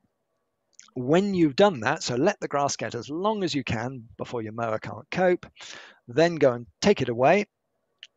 when you've done that, so let the grass get as long as you can before your mower can't cope, then go and take it away.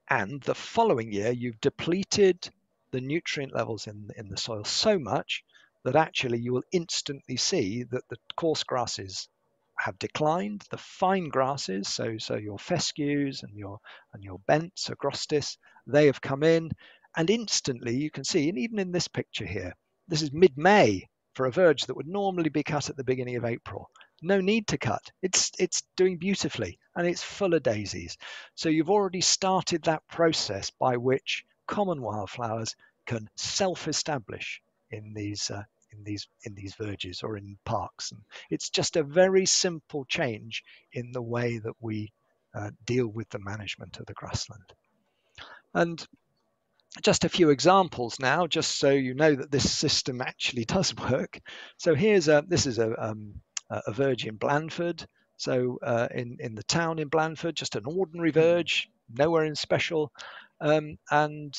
And the following year, you've depleted the nutrient levels in, in the soil so much that actually you will instantly see that the coarse grasses have declined. The fine grasses, so so your fescues and your and your bents, agrostis, they have come in, and instantly you can see, and even in this picture here, this is mid-May for a verge that would normally be cut at the beginning of April. No need to cut. It's it's doing beautifully and it's full of daisies. So you've already started that process by which common wildflowers can self-establish in these uh, in these in these verges or in parks. And it's just a very simple change in the way that we uh, deal with the management of the grassland. And just a few examples now, just so you know that this system actually does work. So here's a this is a um, a verge in Blandford. So uh, in in the town in Blandford, just an ordinary verge, nowhere in special, um, and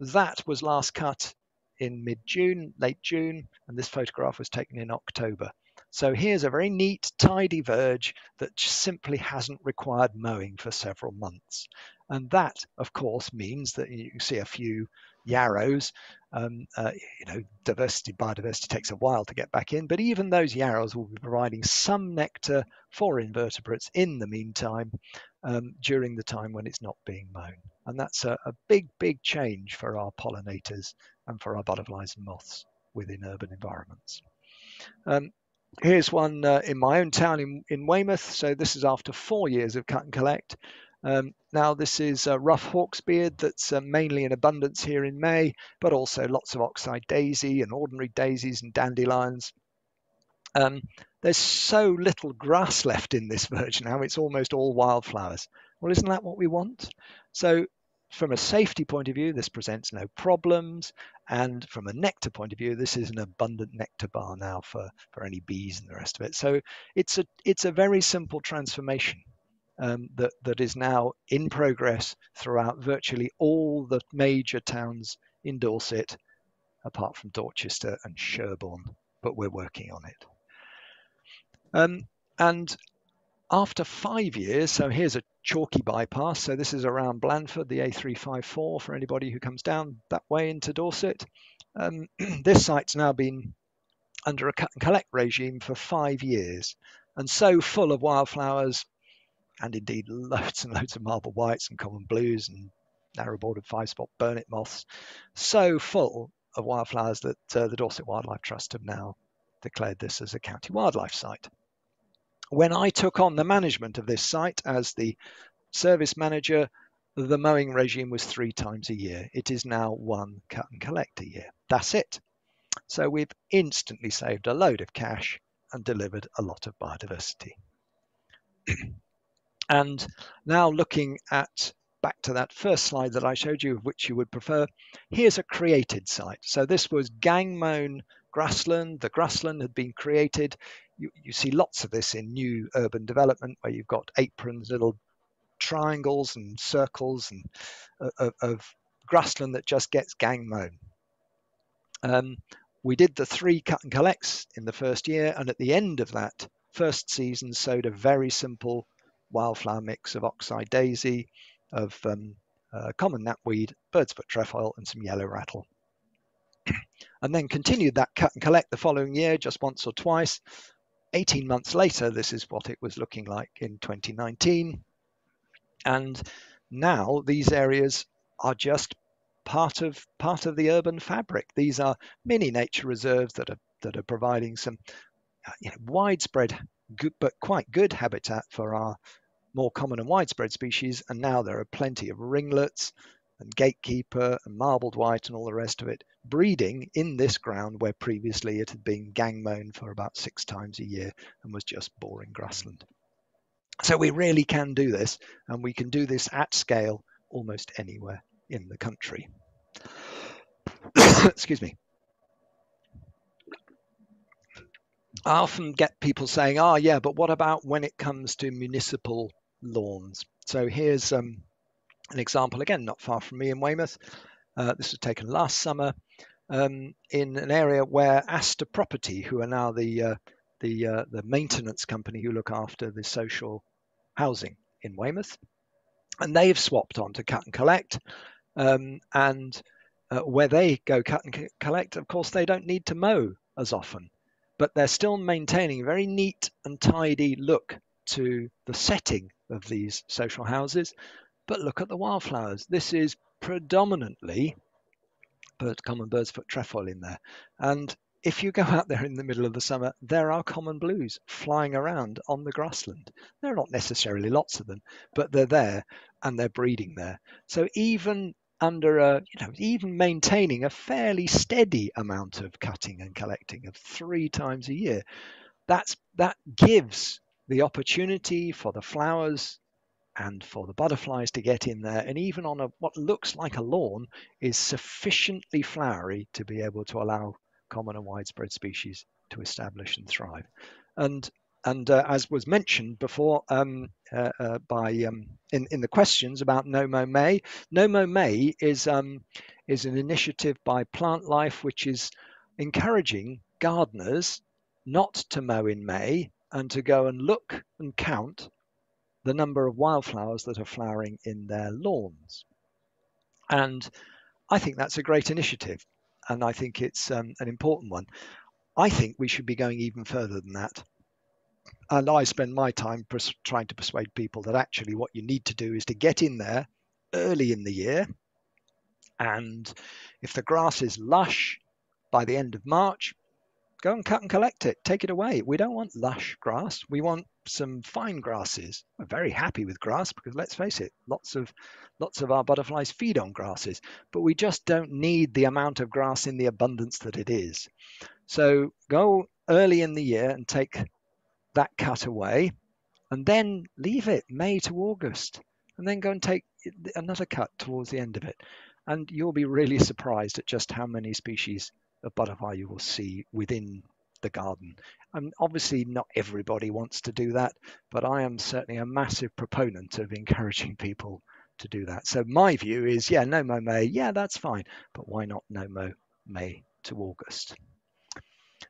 that was last cut in mid-June, late June, and this photograph was taken in October. So here's a very neat, tidy verge that simply hasn't required mowing for several months. And that, of course, means that you see a few yarrows. Um, uh, you know, diversity, biodiversity takes a while to get back in, but even those yarrows will be providing some nectar for invertebrates in the meantime um, during the time when it's not being mown. And that's a, a big, big change for our pollinators and for our butterflies and moths within urban environments. Um, here's one uh, in my own town in, in Weymouth. So this is after four years of cut and collect. Um, now this is a rough hawksbeard that's uh, mainly in abundance here in May, but also lots of oxeye daisy and ordinary daisies and dandelions. Um, there's so little grass left in this verge now, it's almost all wildflowers. Well, isn't that what we want? So from a safety point of view, this presents no problems. And from a nectar point of view, this is an abundant nectar bar now for, for any bees and the rest of it. So it's a, it's a very simple transformation um, that, that is now in progress throughout virtually all the major towns in Dorset, apart from Dorchester and Sherborne, but we're working on it. Um, and after five years, so here's a chalky bypass. So this is around Blandford, the A354 for anybody who comes down that way into Dorset. Um, this site's now been under a cut and collect regime for five years and so full of wildflowers and indeed loads and loads of marble whites and common blues and narrow-bordered five-spot burnet moths, so full of wildflowers that uh, the Dorset Wildlife Trust have now declared this as a county wildlife site. When I took on the management of this site as the service manager, the mowing regime was three times a year. It is now one cut and collect a year. That's it. So we've instantly saved a load of cash and delivered a lot of biodiversity. and now looking at back to that first slide that I showed you, which you would prefer, here's a created site. So this was gang mown grassland. The grassland had been created you, you see lots of this in new urban development where you've got aprons, little triangles and circles and uh, of, of grassland that just gets gang mown. Um, we did the three cut and collects in the first year, and at the end of that first season, sowed a very simple wildflower mix of oxeye daisy, of um, uh, common knapweed, bird's foot trefoil, and some yellow rattle. and then continued that cut and collect the following year, just once or twice, 18 months later, this is what it was looking like in 2019. And now these areas are just part of part of the urban fabric. These are mini nature reserves that are that are providing some uh, you know, widespread, good, but quite good habitat for our more common and widespread species. And now there are plenty of ringlets and gatekeeper and marbled white and all the rest of it breeding in this ground where previously it had been gang mown for about six times a year and was just boring grassland. So we really can do this and we can do this at scale almost anywhere in the country. Excuse me. I often get people saying, "Oh, yeah, but what about when it comes to municipal lawns?" So here's um, an example again, not far from me in Weymouth. Uh, this was taken last summer um, in an area where Astor Property, who are now the uh, the uh, the maintenance company who look after the social housing in Weymouth, and they've swapped on to cut and collect. Um, and uh, where they go cut and collect, of course, they don't need to mow as often, but they're still maintaining a very neat and tidy look to the setting of these social houses. But look at the wildflowers. This is predominantly bird, common bird's foot trefoil in there. And if you go out there in the middle of the summer, there are common blues flying around on the grassland. There are not necessarily lots of them, but they're there and they're breeding there. So even under a, you know, even maintaining a fairly steady amount of cutting and collecting of three times a year, that's that gives the opportunity for the flowers and for the butterflies to get in there and even on a what looks like a lawn is sufficiently flowery to be able to allow common and widespread species to establish and thrive. And and uh, as was mentioned before um, uh, uh, by um, in in the questions about No Mow May, No Mow May is um, is an initiative by Plantlife which is encouraging gardeners not to mow in May and to go and look and count the number of wildflowers that are flowering in their lawns. And I think that's a great initiative and I think it's um, an important one. I think we should be going even further than that. And I spend my time pers- trying to persuade people that actually what you need to do is to get in there early in the year. And if the grass is lush by the end of March, go and cut and collect it. Take it away. We don't want lush grass. We want some fine grasses. We're very happy with grass because let's face it, lots of lots of our butterflies feed on grasses, but we just don't need the amount of grass in the abundance that it is. So go early in the year and take that cut away and then leave it May to August and then go and take another cut towards the end of it. And you'll be really surprised at just how many species of butterfly you will see within the garden. And obviously, not everybody wants to do that, but I am certainly a massive proponent of encouraging people to do that. So my view is, yeah, No Mow May, yeah, that's fine, but why not No Mow May to August?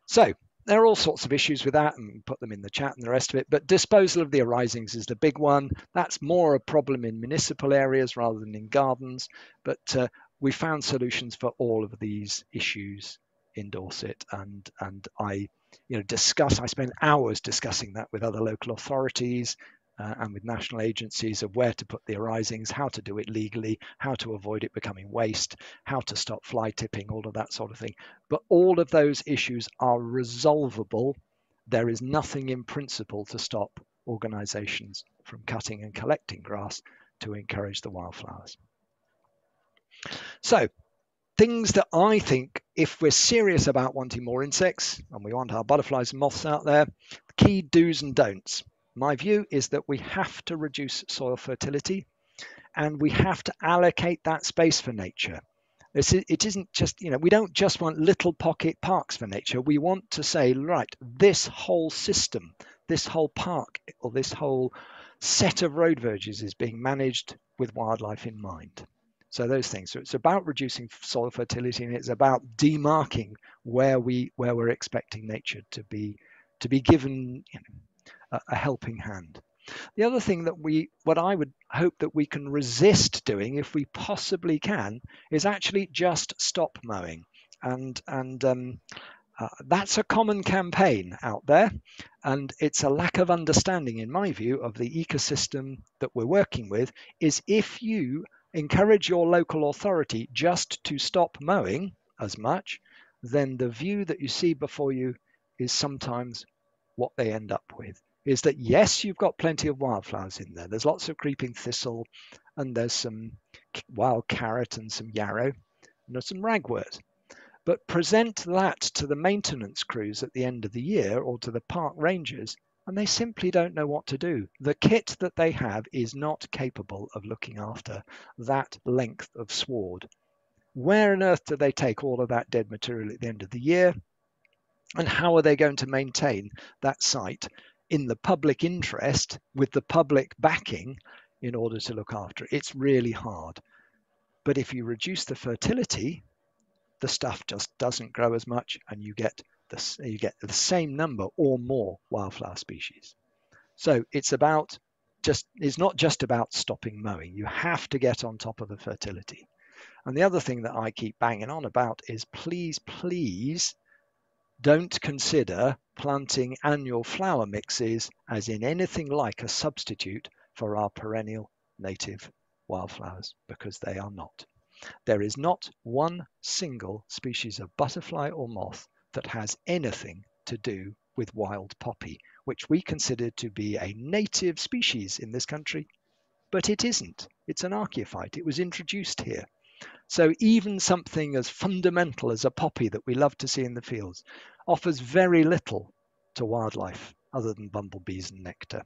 So there are all sorts of issues with that and put them in the chat and the rest of it. But disposal of the arisings is the big one. That's more a problem in municipal areas rather than in gardens. But uh, we found solutions for all of these issues in Dorset, and and I, you know, discuss. I spend hours discussing that with other local authorities uh, and with national agencies of where to put the arisings, how to do it legally, how to avoid it becoming waste, how to stop fly tipping, all of that sort of thing. But all of those issues are resolvable. There is nothing in principle to stop organisations from cutting and collecting grass to encourage the wildflowers. So things that I think, if we're serious about wanting more insects and we want our butterflies and moths out there, key do's and don'ts. My view is that we have to reduce soil fertility and we have to allocate that space for nature. It isn't just, you know, we don't just want little pocket parks for nature. We want to say, right, this whole system, this whole park, or this whole set of road verges is being managed with wildlife in mind. So those things. So it's about reducing soil fertility, and it's about demarking where we where we're expecting nature to be to be given you know, a, a helping hand. The other thing that we, what I would hope that we can resist doing, if we possibly can, is actually just stop mowing, and and um, uh, that's a common campaign out there, and it's a lack of understanding, in my view, of the ecosystem that we're working with. Is if you encourage your local authority just to stop mowing as much, then the view that you see before you is sometimes what they end up with. Is that yes, you've got plenty of wildflowers in there. There's lots of creeping thistle, and there's some wild carrot and some yarrow, and some ragwort. But present that to the maintenance crews at the end of the year or to the park rangers, and they simply don't know what to do. The kit that they have is not capable of looking after that length of sward. Where on earth do they take all of that dead material at the end of the year? And how are they going to maintain that site in the public interest with the public backing in order to look after it? It's really hard. But if you reduce the fertility, the stuff just doesn't grow as much and you get the, you get the same number or more wildflower species. So it's about just it's not just about stopping mowing. You have to get on top of the fertility. And the other thing that I keep banging on about is please, please don't consider planting annual flower mixes as in anything like a substitute for our perennial native wildflowers because they are not. There is not one single species of butterfly or moth that has anything to do with wild poppy, which we consider to be a native species in this country, but it isn't. It's an archaeophyte. It was introduced here. So even something as fundamental as a poppy that we love to see in the fields offers very little to wildlife other than bumblebees and nectar.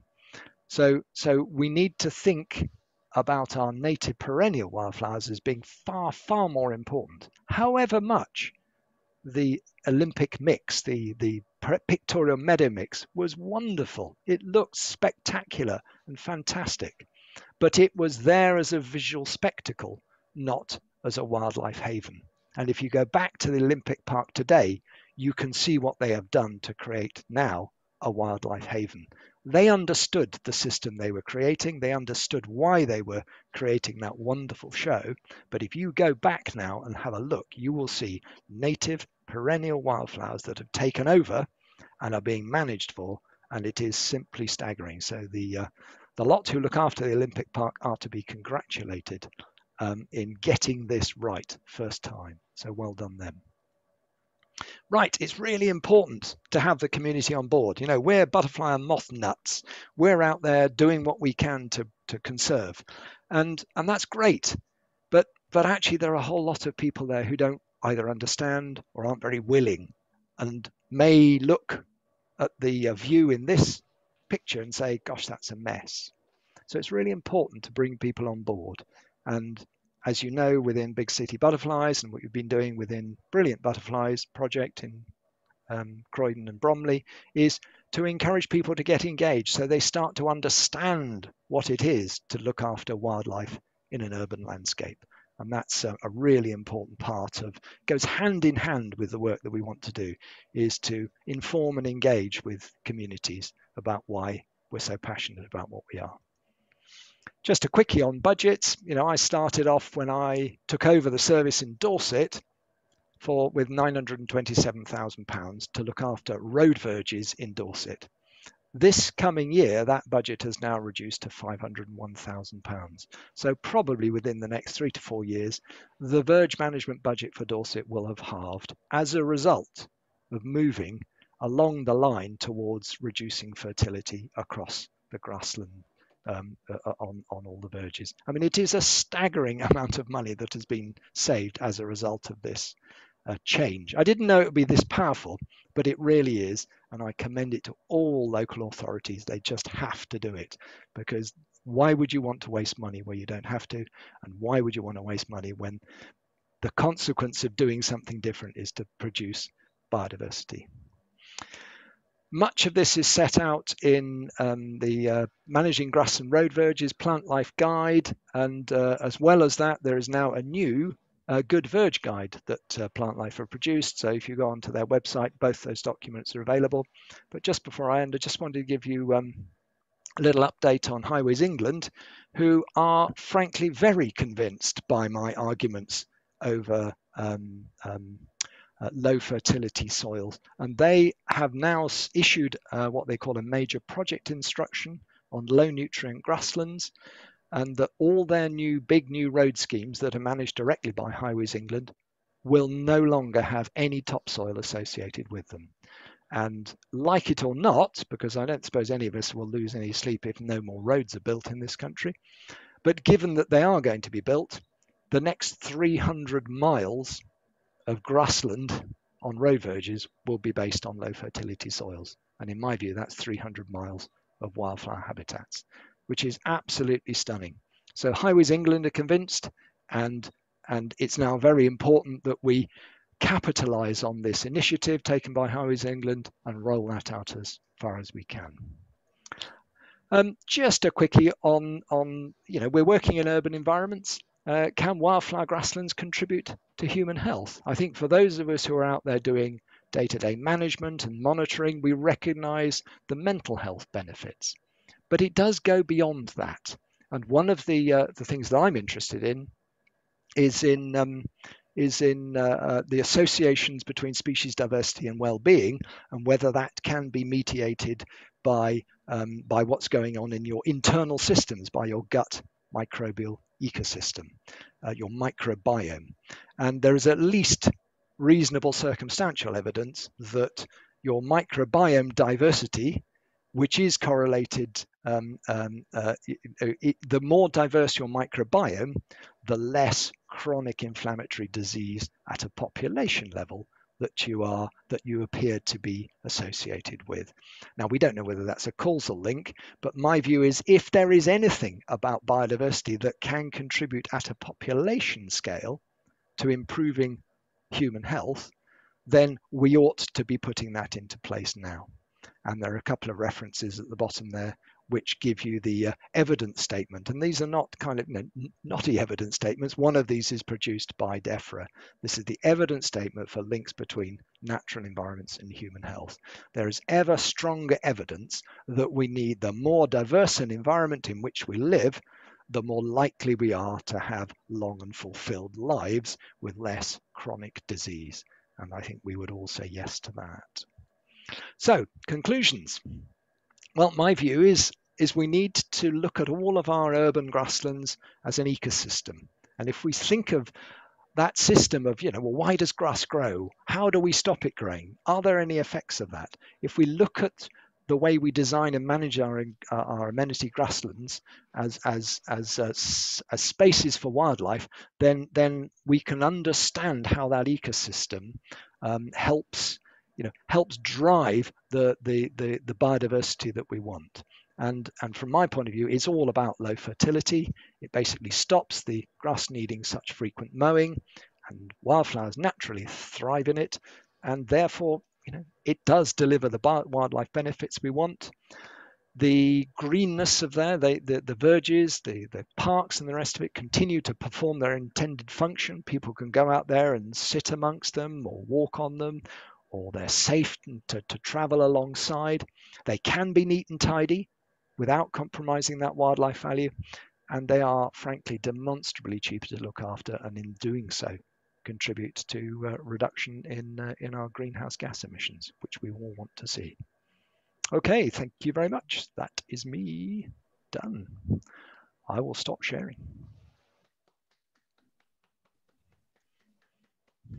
So, so we need to think about our native perennial wildflowers as being far, far more important, however much the Olympic mix, the, the pictorial meadow mix, was wonderful. It looked spectacular and fantastic, but it was there as a visual spectacle, not as a wildlife haven. And if you go back to the Olympic Park today, you can see what they have done to create now a wildlife haven. They understood the system they were creating. They understood why they were creating that wonderful show. But if you go back now and have a look, you will see native perennial wildflowers that have taken over and are being managed for, and it is simply staggering. So the uh, the lot who look after the Olympic Park are to be congratulated um, in getting this right first time. So well done them. Right, it's really important to have the community on board. You know, we're butterfly and moth nuts. We're out there doing what we can to, to conserve. And and that's great. But but actually there are a whole lot of people there who don't either understand or aren't very willing and may look at the uh, view in this picture and say, gosh, that's a mess. So it's really important to bring people on board. And as you know, within Big City Butterflies and what you've been doing within Brilliant Butterflies project in um, Croydon and Bromley, is to encourage people to get engaged so they start to understand what it is to look after wildlife in an urban landscape. And that's a, a really important part of, goes hand in hand with the work that we want to do, is to inform and engage with communities about why we're so passionate about what we are. Just a quickie on budgets. You know, I started off when I took over the service in Dorset for with £927,000 to look after road verges in Dorset. This coming year, that budget has now reduced to £501,000. So probably within the next three to four years, the verge management budget for Dorset will have halved as a result of moving along the line towards reducing fertility across the grassland um, uh, uh, on, on all the verges. I mean, it is a staggering amount of money that has been saved as a result of this uh, change. I didn't know it would be this powerful, but it really is. And I commend it to all local authorities. They just have to do it because why would you want to waste money where you don't have to? And why would you want to waste money when the consequence of doing something different is to produce biodiversity? Much of this is set out in um, the uh, Managing Grass and Road Verges Plantlife Guide, and uh, as well as that, there is now a new uh, Good Verge Guide that uh, Plantlife have produced. So if you go onto their website, both those documents are available. But just before I end, I just wanted to give you um, a little update on Highways England, who are frankly very convinced by my arguments over um, um, uh, low fertility soils. And they have now issued uh, what they call a major project instruction on low nutrient grasslands and that all their new big new road schemes that are managed directly by Highways England will no longer have any topsoil associated with them. And like it or not, because I don't suppose any of us will lose any sleep if no more roads are built in this country, but given that they are going to be built, the next 300 miles of grassland on road verges will be based on low fertility soils. And in my view, that's 300 miles of wildflower habitats, which is absolutely stunning. So Highways England are convinced, and and it's now very important that we capitalize on this initiative taken by Highways England and roll that out as far as we can. Um, just a quickie on, on, you know, we're working in urban environments. Uh, can wildflower grasslands contribute to human health? I think for those of us who are out there doing day-to-day management and monitoring, we recognize the mental health benefits. But it does go beyond that. And one of the, uh, the things that I'm interested in is in um, is in uh, uh, the associations between species diversity and well-being, and whether that can be mediated by um, by what's going on in your internal systems, by your gut microbial ecosystem, uh, your microbiome. And there is at least reasonable circumstantial evidence that your microbiome diversity, which is correlated, um, um, uh, it, it, the more diverse your microbiome, the less chronic inflammatory disease at a population level that you are that you appear to be associated with. Now we don't know whether that's a causal link, but my view is if there is anything about biodiversity that can contribute at a population scale to improving human health, then we ought to be putting that into place now. And there are a couple of references at the bottom there which give you the uh, evidence statement. And these are not kind of knotty evidence statements. One of these is produced by DEFRA. This is the evidence statement for links between natural environments and human health. There is ever stronger evidence that we need the more diverse an environment in which we live, the more likely we are to have long and fulfilled lives with less chronic disease. And I think we would all say yes to that. So, conclusions. Well, my view is is we need to look at all of our urban grasslands as an ecosystem. And if we think of that system of, you know, well, why does grass grow? How do we stop it growing? Are there any effects of that? If we look at the way we design and manage our uh, our amenity grasslands as as as uh, as spaces for wildlife, then then we can understand how that ecosystem um, helps you know helps drive the, the the the biodiversity that we want and and from my point of view it's all about low fertility. It basically stops the grass needing such frequent mowing and wildflowers naturally thrive in it. And therefore you know it does deliver the wildlife benefits we want. The greenness of there the, the, the verges the, the parks and the rest of it continue to perform their intended function. People can go out there and sit amongst them or walk on them or they're safe to, to travel alongside. They can be neat and tidy without compromising that wildlife value. And they are, frankly, demonstrably cheaper to look after, and in doing so, contribute to uh, reduction in, uh, in our greenhouse gas emissions, which we all want to see. Okay, thank you very much. That is me done. I will stop sharing.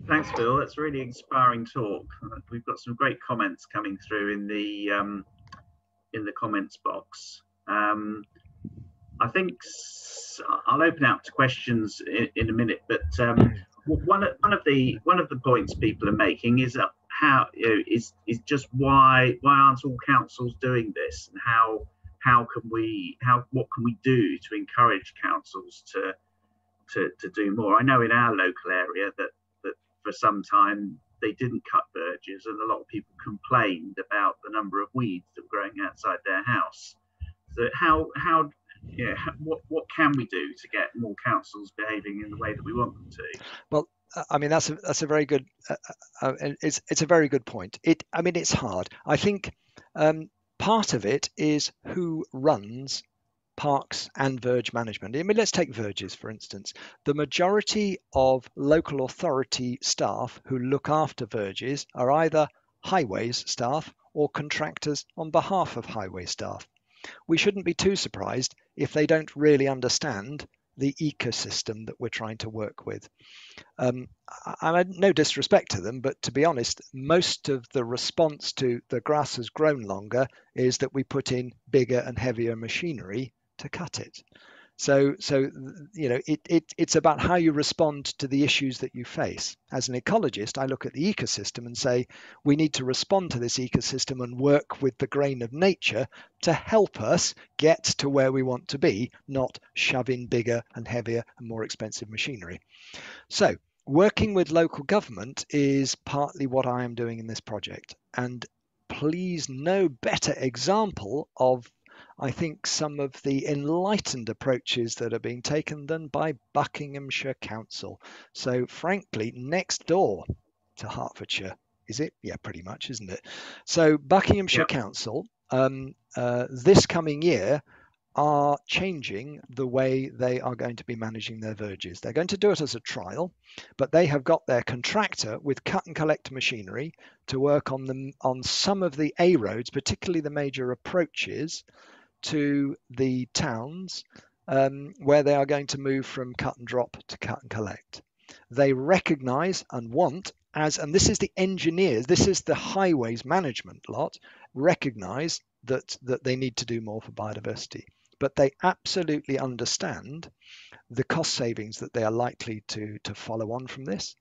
Thanks, Phil. That's a really inspiring talk. We've got some great comments coming through in the um, in the comments box. Um, I think I'll open out to questions in, in a minute, but um, one of one of the one of the points people are making is uh, how you know, is is just why why aren't all councils doing this, and how how can we how what can we do to encourage councils to to to do more? I know in our local area that for some time they didn't cut verges, and a lot of people complained about the number of weeds that were growing outside their house. So how how yeah what what can we do to get more councils behaving in the way that we want them to? Well, I mean that's a that's a very good uh, uh, uh it's it's a very good point. It I mean it's hard. I think um, part of it is who runs parks and verge management. I mean, let's take verges, for instance. The majority of local authority staff who look after verges are either highways staff or contractors on behalf of highway staff. We shouldn't be too surprised if they don't really understand the ecosystem that we're trying to work with. Um, I, I no disrespect to them, but to be honest, most of the response to the grass has grown longer is that we put in bigger and heavier machinery to cut it. So, so you know, it, it, it's about how you respond to the issues that you face. As an ecologist, I look at the ecosystem and say we need to respond to this ecosystem and work with the grain of nature to help us get to where we want to be, not shove in bigger and heavier and more expensive machinery. So, working with local government is partly what I am doing in this project. And please, no better example of I think, some of the enlightened approaches that are being taken than by Buckinghamshire Council. So, frankly, next door to Hertfordshire, is it? Yeah, pretty much, isn't it? So, Buckinghamshire. Council um, uh, this coming year are changing the way they are going to be managing their verges. They're going to do it as a trial, but they have got their contractor with cut and collect machinery to work on them on some of the A roads, particularly the major approaches to the towns um, where they are going to move from cut and drop to cut and collect. They recognize and want as, and this is the engineers, this is the highways management lot, recognize that, that they need to do more for biodiversity. But they absolutely understand the cost savings that they are likely to, to follow on from this,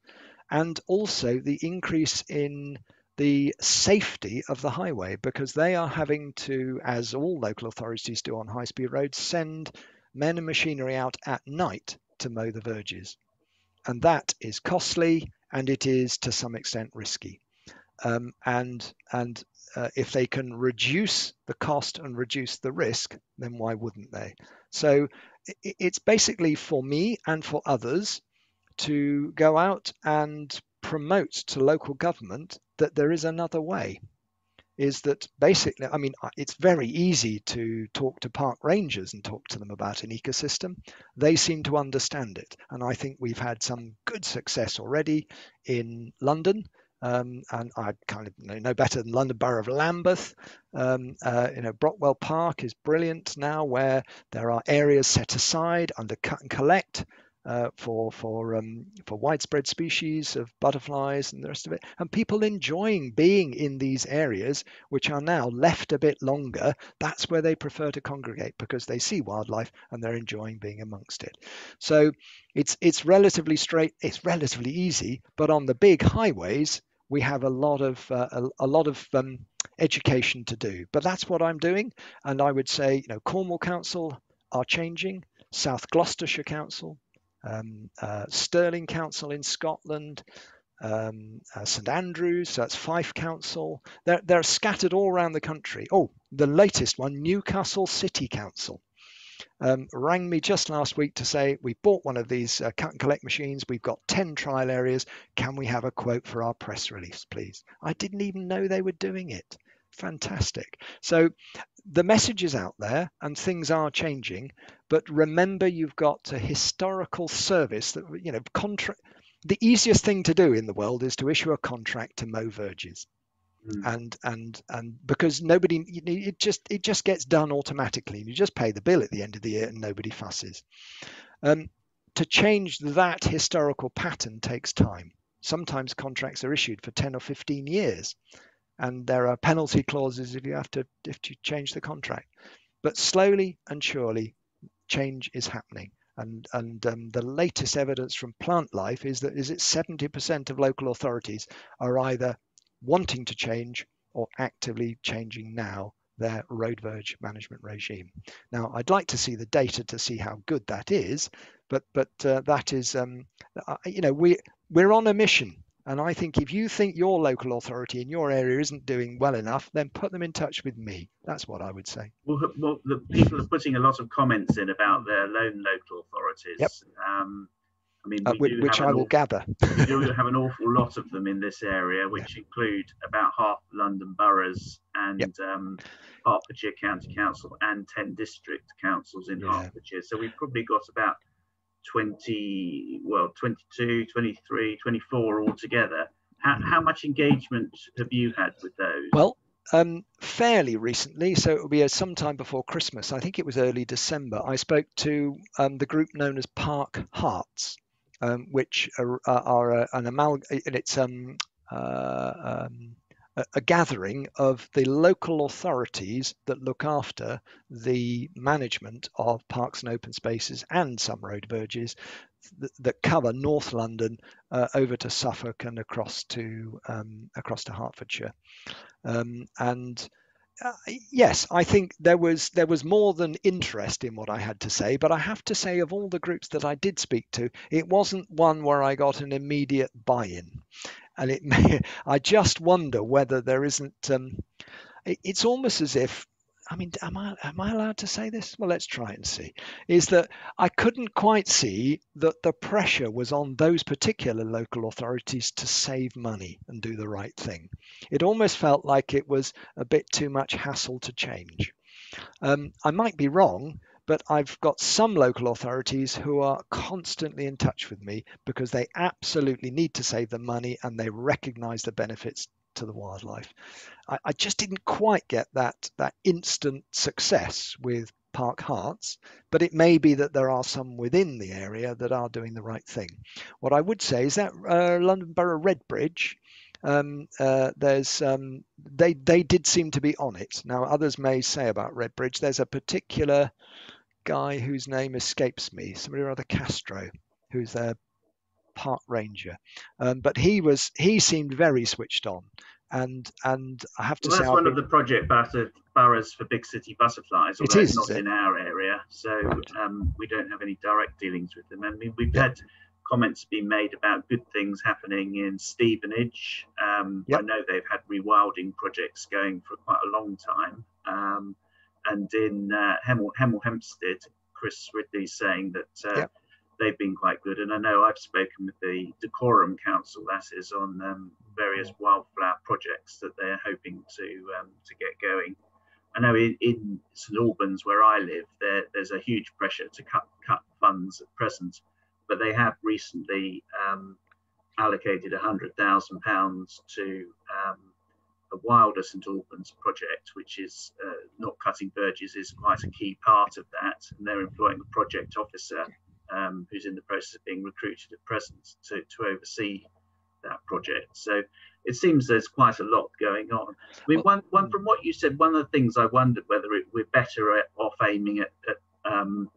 and also the increase in the safety of the highway because they are having to, as all local authorities do on high speed roads, send men and machinery out at night to mow the verges. And that is costly and it is to some extent risky. Um, and and uh, if they can reduce the cost and reduce the risk, then why wouldn't they? So it's basically for me and for others to go out and promote to local government that there is another way is that basically, I mean, it's very easy to talk to park rangers and talk to them about an ecosystem. They seem to understand it. And I think we've had some good success already in London. Um, and I kind of know, know, better than London Borough of Lambeth. Um, uh, you know, Brockwell Park is brilliant now, where there are areas set aside under cut and collect uh, for for um, for widespread species of butterflies and the rest of it, and people enjoying being in these areas which are now left a bit longer. That's where they prefer to congregate because they see wildlife and they're enjoying being amongst it. So it's it's relatively straight. It's relatively easy, but on the big highways we have a lot of uh, a, a, lot of um, education to do. But that's what I'm doing, and I would say you know Cornwall Council are changing. South Gloucestershire Council, um, uh, Stirling Council in Scotland, um, uh, St Andrews, so that's Fife Council. They're, they're scattered all around the country. Oh, the latest one, Newcastle City Council. Um, rang me just last week to say we bought one of these uh, cut and collect machines. We've got 10 trial areas. Can we have a quote for our press release, please? I didn't even know they were doing it. Fantastic. So the message is out there and things are changing, but remember you've got a historical service that, you know, contract. The easiest thing to do in the world is to issue a contract to mow verges. Mm. And and and because nobody, it just it just gets done automatically. and You just pay the bill at the end of the year, and nobody fusses. Um, to change that historical pattern takes time. Sometimes contracts are issued for 10 or 15 years and there are penalty clauses if you have to if you change the contract. But slowly and surely, change is happening. And, and um, the latest evidence from Plantlife is that is it 70% of local authorities are either wanting to change or actively changing now their road verge management regime. Now, I'd like to see the data to see how good that is, but but uh, that is, um, uh, you know, we we're on a mission and I think if you think your local authority in your area isn't doing well enough, then put them in touch with me. That's what I would say. Well, well the people are putting a lot of comments in about their lone local authorities. Yep. Um, I mean, uh, which I will awful, gather. we do have an awful lot of them in this area, which yep. include about half London boroughs and yep. um, Hertfordshire County Council and 10 district councils in yeah. Hertfordshire. So we've probably got about 20, well, 22, 23, 24 altogether. How, how much engagement have you had with those? Well, um, fairly recently, so it will be a sometime before Christmas. I think it was early December. I spoke to um, the group known as Park Hearts, um, which are, are, an amalgam. And it's um, uh, um, a, gathering of the local authorities that look after the management of parks and open spaces and some road verges that, that cover North London uh, over to Suffolk and across to um, across to Hertfordshire, um, and uh, yes, I think there was there was more than interest in what I had to say, but I have to say of all the groups that I did speak to, it wasn't one where I got an immediate buy-in, and it may, I just wonder whether there isn't. Um, it, it's almost as if I mean, am I am I allowed to say this? Well, let's try and see. Is that I couldn't quite see that the pressure was on those particular local authorities to save money and do the right thing. It almost felt like it was a bit too much hassle to change. Um, I might be wrong, but I've got some local authorities who are constantly in touch with me because they absolutely need to save the money and they recognize the benefits to the wildlife. I, I just didn't quite get that that instant success with Park Hearts, but it may be that there are some within the area that are doing the right thing. What I would say is that uh, London Borough Redbridge, um, uh, there's um, they they did seem to be on it. Now others may say about Redbridge, there's a particular guy whose name escapes me, somebody or other Castro, who's their park ranger, um, but he was he seemed very switched on and and I have to well, say that's one of the project boroughs for big city butterflies. It is not in our area, so right. um, we don't have any direct dealings with them. I mean, we've yeah. had comments being made about good things happening in Stevenage. Um, yep. I know they've had rewilding projects going for quite a long time, um, and in uh, Hemel, Hemel Hempstead, Chris Ridley's saying that. Uh, yep they've been quite good. And I know I've spoken with the Dacorum Council, that is, on um, various wildflower projects that they're hoping to um, to get going. I know in, in St Albans, where I live, there, there's a huge pressure to cut cut funds at present, but they have recently um, allocated hundred thousand pounds to a Wilder St Albans project, which is uh, not cutting verges, is quite a key part of that, and they're employing a project officer um, who's in the process of being recruited at present to, to oversee that project. So it seems there's quite a lot going on. I mean, one, one from what you said, one of the things I wondered whether it, we're better off aiming at, at, um,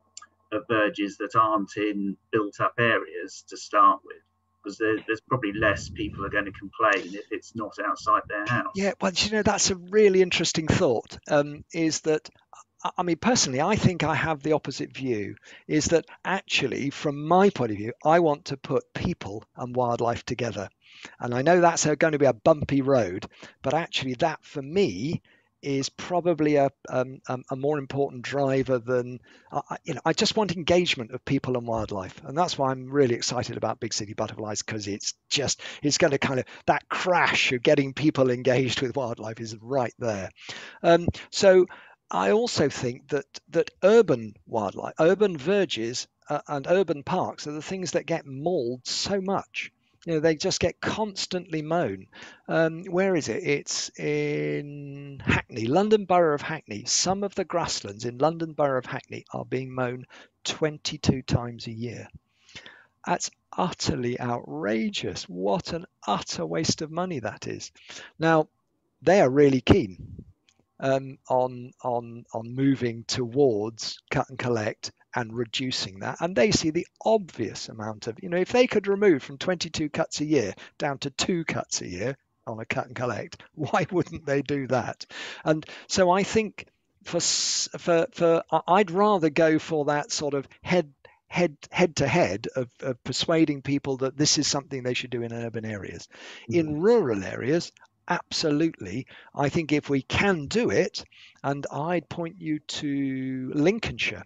at verges that aren't in built-up areas to start with. Because there, there's probably less people are going to complain if it's not outside their house. Yeah, well, you know, that's a really interesting thought. Um, is that I mean, personally, I think I have the opposite view is that actually, from my point of view, I want to put people and wildlife together. And I know that's going to be a bumpy road, but actually, that for me is probably a, um, um, a more important driver than uh, you know. I just want engagement of people and wildlife, and that's why I'm really excited about Big City Butterflies because it's just it's going to kind of that crash of getting people engaged with wildlife is right there. Um, so I also think that that urban wildlife, urban verges, uh, and urban parks are the things that get mauled so much. You know, they just get constantly mown. Um, where is it? It's in Hackney, London Borough of Hackney. Some of the grasslands in London Borough of Hackney are being mown 22 times a year. That's utterly outrageous. What an utter waste of money that is. Now, they are really keen um, on on on moving towards cut and collect and reducing that and they see the obvious amount of you know if they could remove from 22 cuts a year down to two cuts a year on a cut and collect why wouldn't they do that and so i think for for for i'd rather go for that sort of head head head to head of, of, persuading people that this is something they should do in urban areas. Mm. In rural areas, absolutely. I think if we can do it, and I'd point you to Lincolnshire,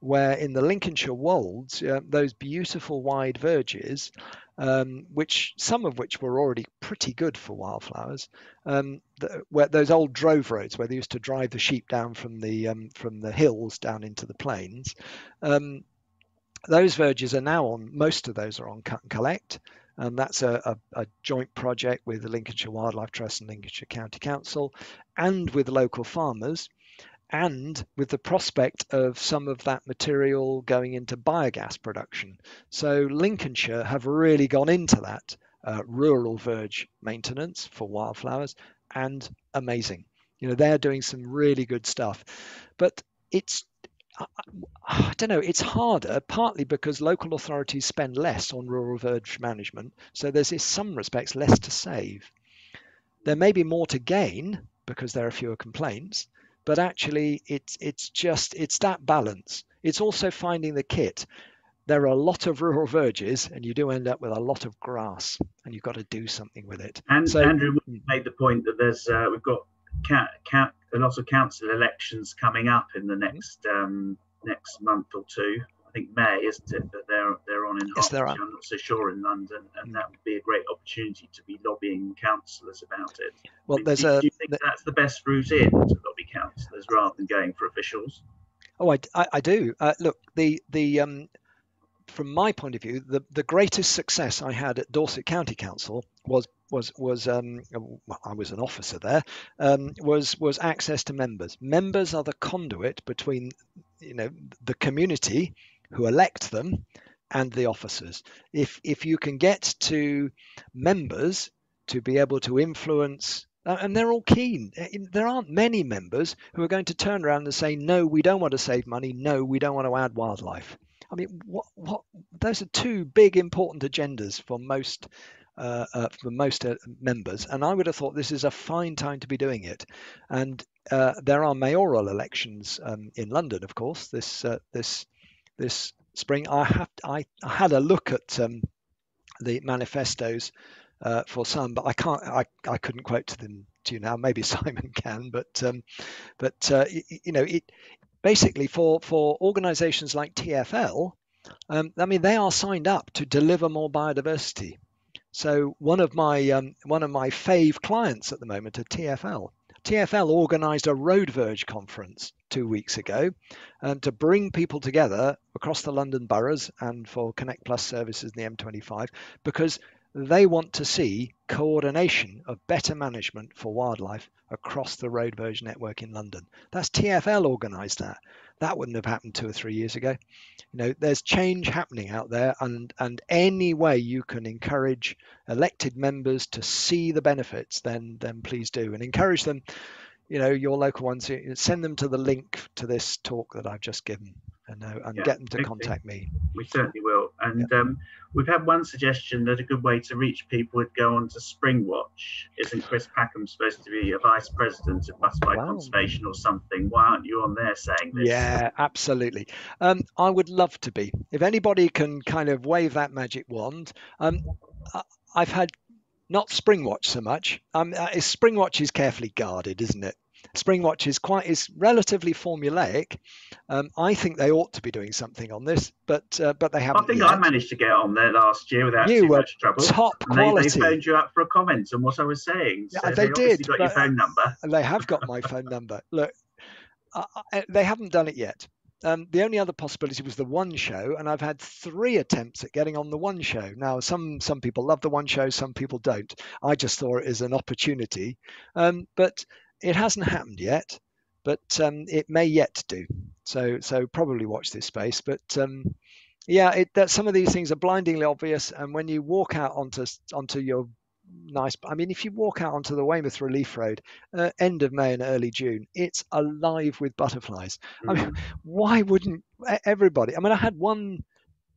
where in the Lincolnshire wolds, uh, those beautiful wide verges, um, which some of which were already pretty good for wildflowers, um, the, where those old drove roads where they used to drive the sheep down from the um, from the hills down into the plains. Um, those verges are now on. Most of those are on cut and collect. And that's a, a, a, joint project with the Lincolnshire Wildlife Trust and Lincolnshire County Council and with local farmers and with the prospect of some of that material going into biogas production. So Lincolnshire have really gone into that uh, rural verge maintenance for wildflowers and amazing. You know, they're doing some really good stuff, but it's I, I don't know, it's harder partly because local authorities spend less on rural verge management. So there's in some respects less to save. There may be more to gain because there are fewer complaints, but actually it's it's just it's that balance. It's also finding the kit. There are a lot of rural verges, and you do end up with a lot of grass, and you've got to do something with it. And so, Andrew made the point that there's uh, we've got a lot of council elections coming up in the Mm-hmm. next um, next month or two. I think May, isn't it? That they're they're on in Yes, there Hertfordshire. I'm not so sure in London, and that would be a great opportunity to be lobbying councillors about it. Well, I mean, there's do, a- do you think that's the best route in councillors rather than going for officials? Oh, I, I, I do. Uh, look, the the um, from my point of view, the, the greatest success I had at Dorset County Council was was was um, well, I was an officer there. Um, was was access to members. Members are the conduit between you know the community who elect them and the officers. If if you can get to members to be able to influence and they're all keen. Uh, There aren't many members who are going to turn around and say, "No, we don't want to save money. No, we don't want to add wildlife." I mean, what, what? Those are two big important agendas for most uh, uh, for most uh, members, and I would have thought this is a fine time to be doing it. And uh, there are mayoral elections um, in London, of course, this uh, this this spring. I have I, I had a look at um, the manifestos uh, for some, but I can't. I, I couldn't quote to them to you now. Maybe Simon can, but um, but uh, you know, it basically for for organisations like TFL. Um, I mean, they are signed up to deliver more biodiversity. So one of my um, one of my fave clients at the moment are TFL. TFL organised a road verge conference two weeks ago um, to bring people together across the London boroughs and for Connect Plus services in the M25 because they want to see coordination of better management for wildlife across the road verge network in London. That's TFL organised that. That wouldn't have happened two or three years ago. You know, there's change happening out there, and and any way you can encourage elected members to see the benefits, then then please do, and encourage them. You know, your local ones, send them to the link to this talk that I've just given, and uh, and Yeah, get them to contact me. We certainly will. And um, we've had one suggestion that a good way to reach people would go on to Springwatch. Isn't Chris Packham supposed to be a vice president of butterfly conservation or something? Why aren't you on there saying this? Yeah, absolutely. Um, I would love to be. If anybody can kind of wave that magic wand, um, I've had not Springwatch so much. Um, uh, Springwatch is carefully guarded, isn't it? Springwatch is quite is relatively formulaic. Um, I think they ought to be doing something on this, but uh, but they haven't I think yet. I managed to get on there last year without You too were much trouble. top And they, they phoned you up for a comment on what I was saying. Yeah, So they did, got your phone number. they have got my phone number. Look, I, I, they haven't done it yet. Um, the only other possibility was the one show, and I've had three attempts at getting on the one show. Now, some some people love the one show, some people don't. I just saw it as an opportunity, um, but it hasn't happened yet. But um, it may yet do. So so probably watch this space. But um, yeah, it, that some of these things are blindingly obvious, and when you walk out onto onto your nice. I mean, if you walk out onto the Weymouth Relief Road, uh, end of May and early June, it's alive with butterflies. I mean, why wouldn't everybody? I mean, I had one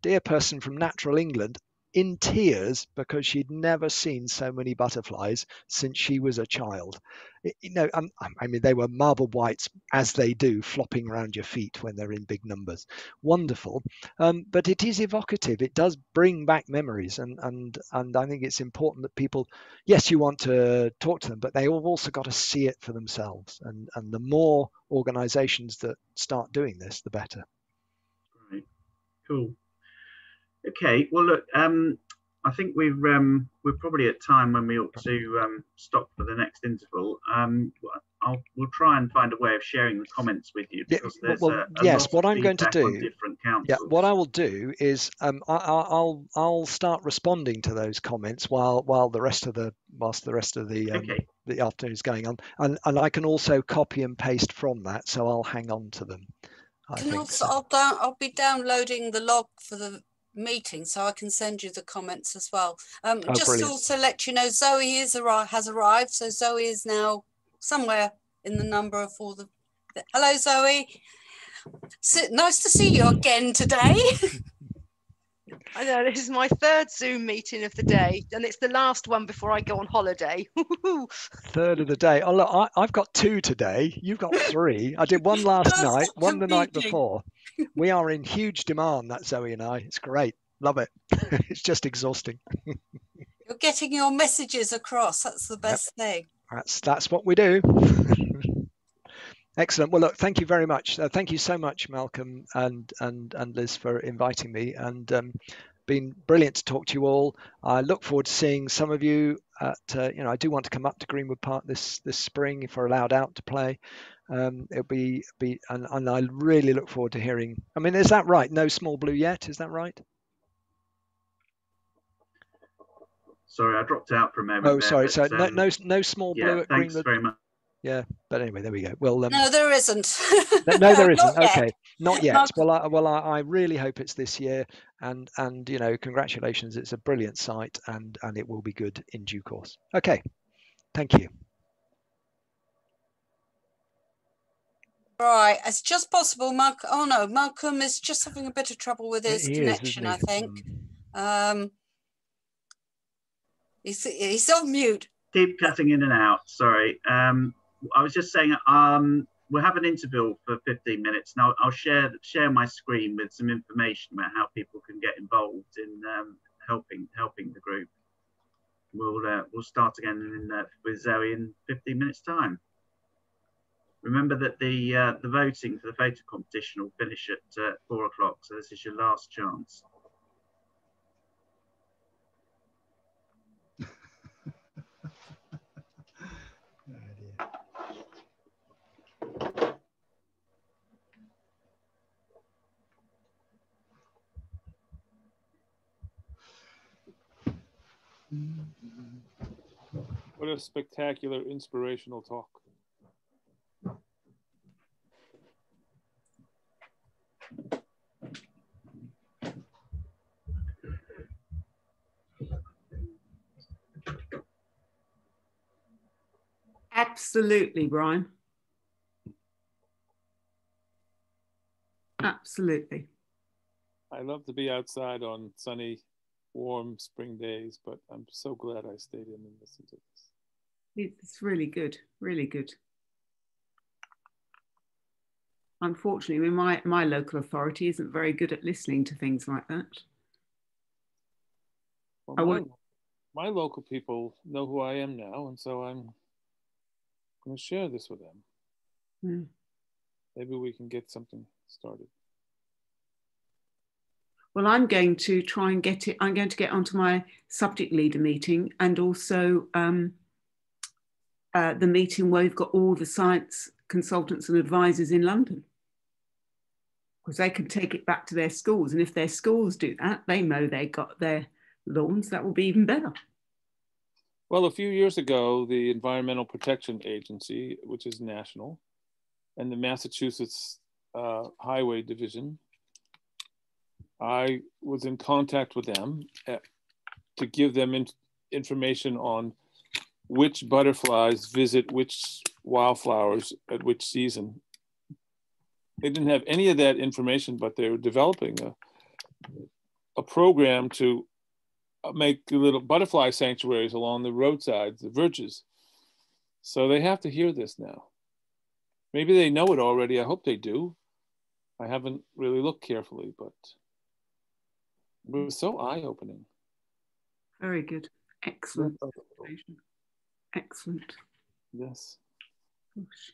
dear person from Natural England in tears because she'd never seen so many butterflies since she was a child. You know, I I mean, they were marble whites as they do, flopping around your feet when they're in big numbers. Wonderful, um, but it is evocative. It does bring back memories, and and and I think it's important that people, yes, you want to talk to them, but they have also got to see it for themselves. And and the more organisations that start doing this, the better. Right. Cool. Okay. Well, look. Um, I think we're um, we're probably at time when we ought to um, stop for the next interval. Um, I'll we'll try and find a way of sharing the comments with you because there's well, a, a yes, lot what of I'm going to do- different Yeah, what I will do is um, I, I- I'll I'll start responding to those comments while while the rest of the whilst the rest of the um, Okay. the afternoon is going on, and and I can also copy and paste from that, so I'll hang on to them. I Can think also, I'll down, I'll be downloading the log for the meeting, so I can send you the comments as well. Um, Oh, just to also let you know, Zoe is arri- has arrived, so Zoe is now somewhere in the number of all the. the- Hello, Zoe. So, nice to see you again today. I know this is my third Zoom meeting of the day, and it's the last one before I go on holiday. Third of the day. Oh look, I, I've got two today. You've got three. I did one last night, one the night before. We are in huge demand, that Zoe and I. It's great. Love it. it's just exhausting. You're getting your messages across. That's the best thing. That's that's what we do. Excellent. Well, look, thank you very much. Uh, thank you so much, Malcolm and and and Liz, for inviting me, and um, been brilliant to talk to you all. I look forward to seeing some of you at. Uh, you know, I do want to come up to Greenwood Park this this spring if we're allowed out to play. Um, it'll be be and, and I really look forward to hearing. I mean, is that right? No small blue yet? Is that right? Sorry, I dropped out for a moment. Oh, there, sorry. but, So no um, no no small yeah, blue at thanks Greenwood. very much. Yeah, but anyway, there we go. Well, um, No, there isn't. No, no, there isn't. Not yet. Okay, not yet. Not- Well, I, well, I, I really hope it's this year, and and you know, congratulations. It's a brilliant site, and and it will be good in due course. Okay, thank you. Right, it's just possible. Mark, oh no, Malcolm is just having a bit of trouble with his He is, connection. isn't I he? think. Um, he's he's on mute. keep cutting in and out. Sorry. Um, I was just saying. Um, we'll have an interval for 15 minutes, and I'll, I'll share share my screen with some information about how people can get involved in um, helping helping the group. We'll uh, we'll start again in, uh, with Zoe in 15 minutes time. Remember that the uh, the voting for the photo competition will finish at uh, four o'clock, so this is your last chance. What a spectacular, inspirational talk. Absolutely, Brian. Absolutely. I love to be outside on sunny, warm spring days, but I'm so glad I stayed in and listened to this. It's really good, really good. Unfortunately, my, my local authority isn't very good at listening to things like that. Well, I my, my local people know who I am now, and so I'm going to share this with them. Hmm. Maybe we can get something started. Well, I'm going to try and get it. I'm going to get onto my subject leader meeting and also um, uh, the meeting where we've got all the science consultants and advisors in London. Because they can take it back to their schools. And if their schools do that, they mow they got their lawns, that will be even better. Well, a few years ago, the Environmental Protection Agency, which is national, and the Massachusetts uh, Highway Division, I was in contact with them uh, to give them in- information on which butterflies visit which wildflowers at which season. They didn't have any of that information, but they were developing a, a program to make little butterfly sanctuaries along the roadsides, the verges. So they have to hear this now. Maybe they know it already. I hope they do. I haven't really looked carefully, but it was so eye opening. Very good. Excellent. Excellent. Yes. Gosh.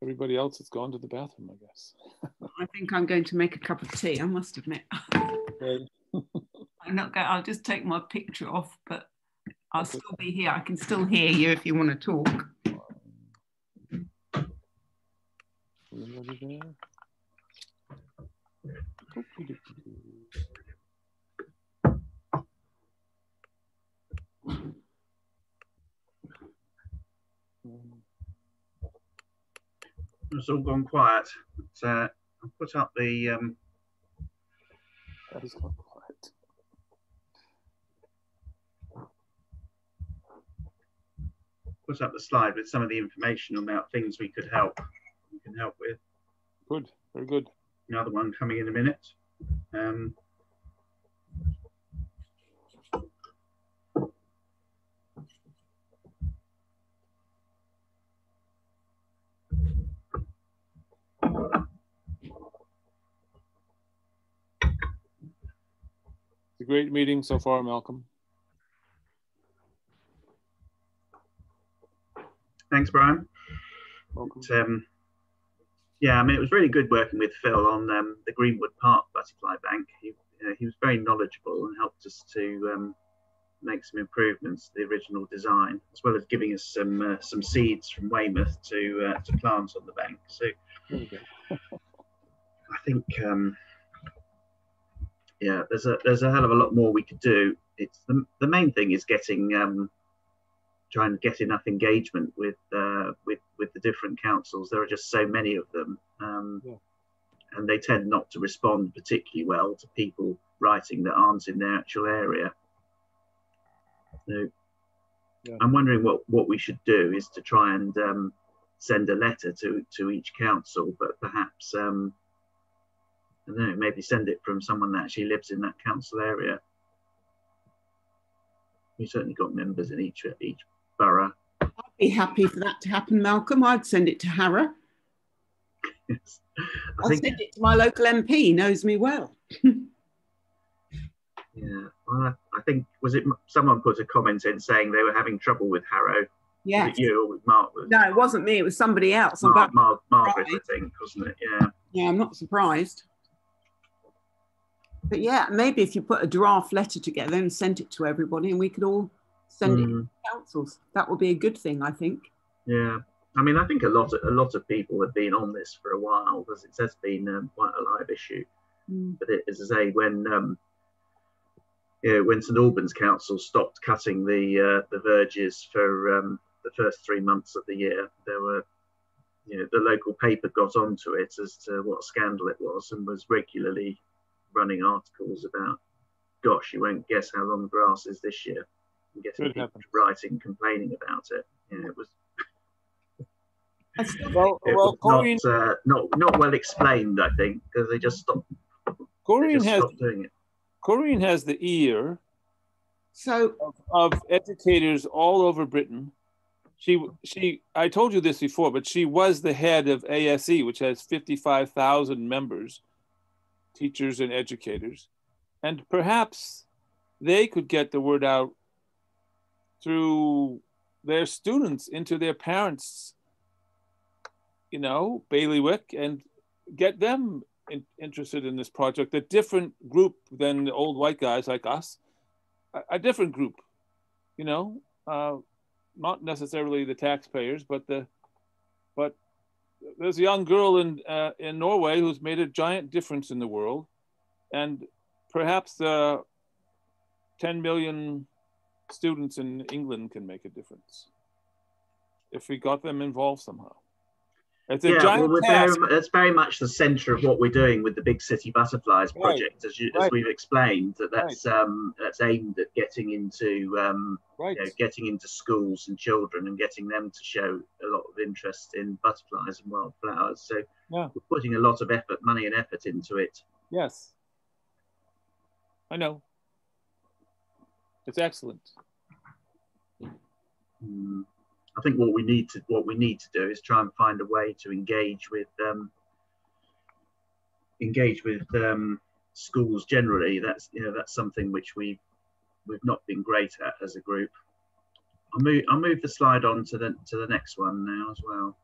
Everybody else has gone to the bathroom, I guess. I think I'm going to make a cup of tea, I must admit. Okay. I'm not going, I'll just take my picture off, but I'll still be here. I can still hear you if you want to talk. It's all gone quiet. But, uh, I'll put up the um, That is not Put up the slide with some of the information about things we could help. We can help with. Good, very good. Another one coming in a minute. Um, It's a great meeting so far, Malcolm. Thanks, Brian. Um, yeah, I mean, it was really good working with Phil on um, the Greenwood Park Butterfly Bank. He, uh, he was very knowledgeable and helped us to um, make some improvements to the original design, as well as giving us some uh, some seeds from Weymouth to uh, to plant on the bank. So I think, um, yeah, there's a there's a hell of a lot more we could do. It's the, the main thing is getting um, trying to get enough engagement with uh, with with the different councils. There are just so many of them, um, Yeah. and they tend not to respond particularly well to people writing that aren't in their actual area. So Yeah. I'm wondering what what we should do is to try and um, send a letter to to each council, but perhaps um, I don't know, maybe send it from someone that actually lives in that council area. We've certainly got members in each each borough. I'd be happy for that to happen, Malcolm. I'd send it to Harrow. I'll think- send it to my local MP. He knows me well. Yeah, well, I, think was it someone put a comment in saying they were having trouble with Harrow. Yes. It you or with Mark? No, it wasn't me. It was somebody else. I'm Mar- Mar- Margaret, I think, wasn't it? Yeah. Yeah, I'm not surprised. But yeah, maybe if you put a draft letter together and sent it to everybody and we could all send it to Mm. councils, that would be a good thing, I think. Yeah, I mean, I think a lot of a lot of people have been on this for a while because it has been um, quite a live issue. Mm. But it, as I say, when um, you know, when St Albans Council stopped cutting the uh, the verges for um, the first three months of the year, there were you know the local paper got onto it as to what scandal it was and was regularly running articles about, gosh, you won't guess how long grass is this year, and getting Good people heavens. writing complaining about it. You know, it was Well, it well, was Corrine, not, uh, not not well explained, I think, because they just stopped. they Corrine just has stopped doing it. Corrine has the ear so of, of educators all over Britain. She she I told you this before, but she was the head of ASE, which has fifty five thousand members, teachers and educators, and perhaps they could get the word out through their students into their parents, you know, bailiwick, and get them in, interested in this project. A different group than the old white guys like us, a, a different group, you know, uh, not necessarily the taxpayers, but the, but there's a young girl in uh, in Norway who's made a giant difference in the world, and perhaps uh, 10 million students in England can make a difference if we got them involved somehow. It's a yeah, giant we're task. very, that's very much the centre of what we're doing with the Big City Butterflies Right, project, as, you, as right. we've explained. That that's um, that's aimed at getting into um, Right. you know, getting into schools and children and getting them to show a lot of interest in butterflies and wildflowers. So Yeah. we're putting a lot of effort, money, and effort into it. Yes. I know. It's excellent. Mm. I think what we need to what we need to do is try and find a way to engage with um, engage with um, schools generally. That's you know that's something which we we've not been great at as a group. I'll move I'll move the slide on to the to the next one now as well.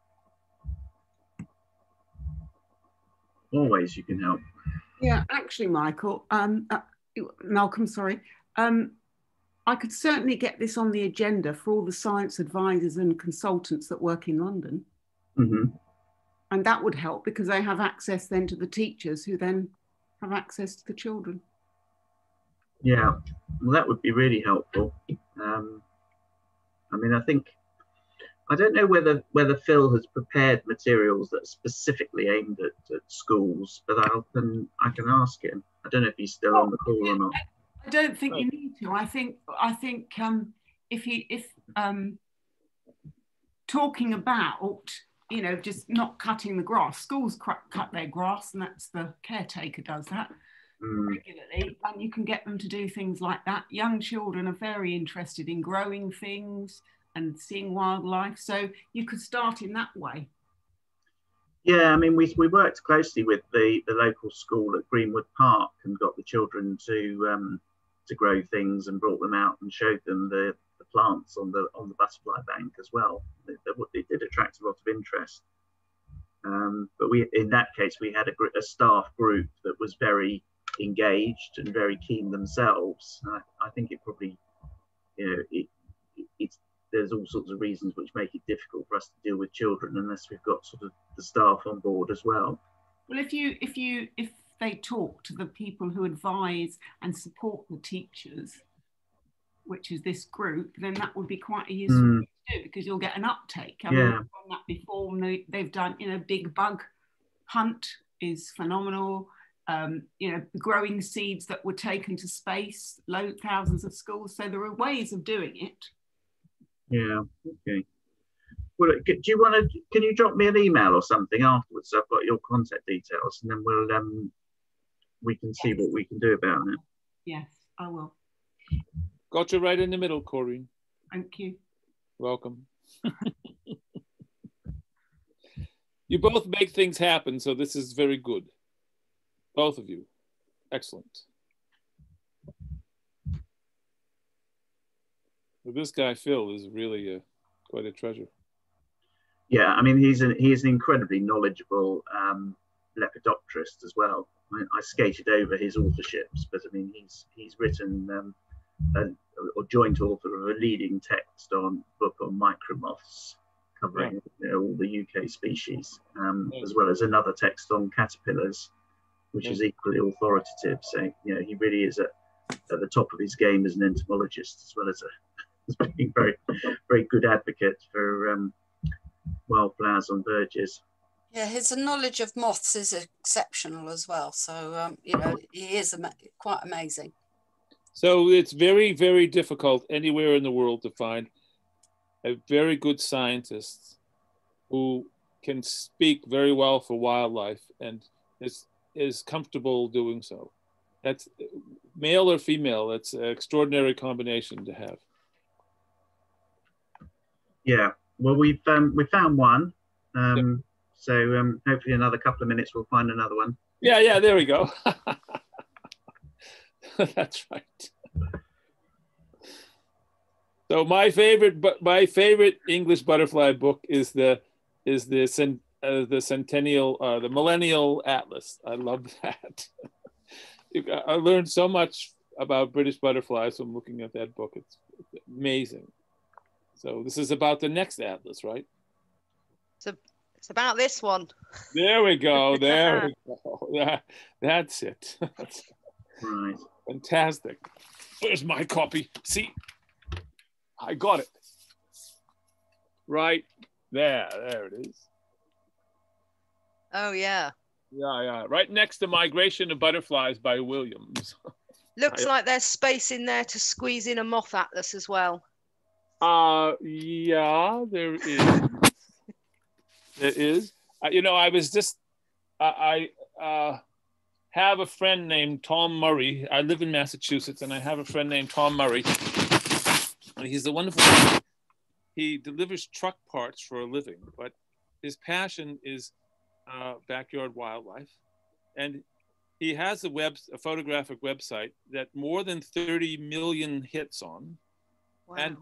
Always you can help. Yeah, actually, Michael, um, uh, Malcolm, sorry. Um, I could certainly get this on the agenda for all the science advisors and consultants that work in London. hmm And that would help because they have access then to the teachers who then have access to the children. Yeah, well, that would be really helpful. Um, I mean, I think I don't know whether whether Phil has prepared materials that are specifically aimed at, at schools, but I can I can ask him. I don't know if he's still on the call or not. I don't think you need to. I think I think um, if he if um, talking about you know just not cutting the grass, schools cut their grass, and that's the caretaker does that Mm. regularly, and you can get them to do things like that. Young children are very interested in growing things and seeing wildlife, so you could start in that way. Yeah, I mean, we, we worked closely with the, the local school at Greenwood Park and got the children to um, to grow things and brought them out and showed them the, the plants on the on the butterfly bank as well. It, it did attract a lot of interest. Um, but we, in that case, we had a, a, staff group that was very engaged and very keen themselves. I, I think it probably, you know, it, it, it's there's all sorts of reasons which make it difficult for us to deal with children unless we've got sort of the staff on board as well. Well, if you if you if they talk to the people who advise and support the teachers, which is this group, then that would be quite a useful Mm. thing to do because you'll get an uptake. I Yeah. mean, I've done that before. They, they've done, you know, big bug hunt is phenomenal. Um, you know, growing seeds that were taken to space, low thousands of schools. So there are ways of doing it. Yeah. Okay. Well, do you want to? Can you drop me an email or something afterwards? So I've got your contact details, and then we'll um we can see what we can do about it. Yes, I will. Got you right in the middle, Corinne. Thank you. Welcome. you both make things happen, so this is very good. Both of you. Excellent. Well, this guy, Phil, is really uh, quite a treasure. Yeah, I mean he's an he's an incredibly knowledgeable um, lepidopterist as well. I, I skated over his authorships, but I mean he's he's written um, a, or joint author of a leading text on book on micromoths, covering you know, all the UK species, um, as well as another text on caterpillars, which is equally authoritative. So you know he really is at, at the top of his game as an entomologist, as well as a as being very very good advocate for um, wildflowers on verges. Yeah, his knowledge of moths is exceptional as well. So, um, you know, he is ama- quite amazing. So it's very, very difficult anywhere in the world to find a very good scientist who can speak very well for wildlife and is is comfortable doing so. That's male or female. That's an extraordinary combination to have. Yeah. Well, we've um, we found one. Um, So um, hopefully, in another couple of minutes, we'll find another one. Yeah, yeah. There we go. That's right. So my favorite, but my favorite English butterfly book is the is the cen, uh, the centennial uh, the millennial atlas. I love that. I learned so much about British butterflies from looking at that book. It's amazing. So this is about the next atlas, right? So it's about this one. There we go. There we go. That, that's it. That's right. Fantastic. Where's my copy? See, I got it. Right there. There it is. Oh yeah. Yeah, yeah. Right next to Migration of Butterflies by Williams. Looks I- like there's space in there to squeeze in a moth atlas as well. Uh, yeah, there is. There is. Uh, you know, I was just, I, I uh, have a friend named Tom Murray. I live in Massachusetts, and I have a friend named Tom Murray. And he's a wonderful. guy. He delivers truck parts for a living, but his passion is uh, backyard wildlife, and he has a web, a photographic website that more than 30 million hits on, Wow. and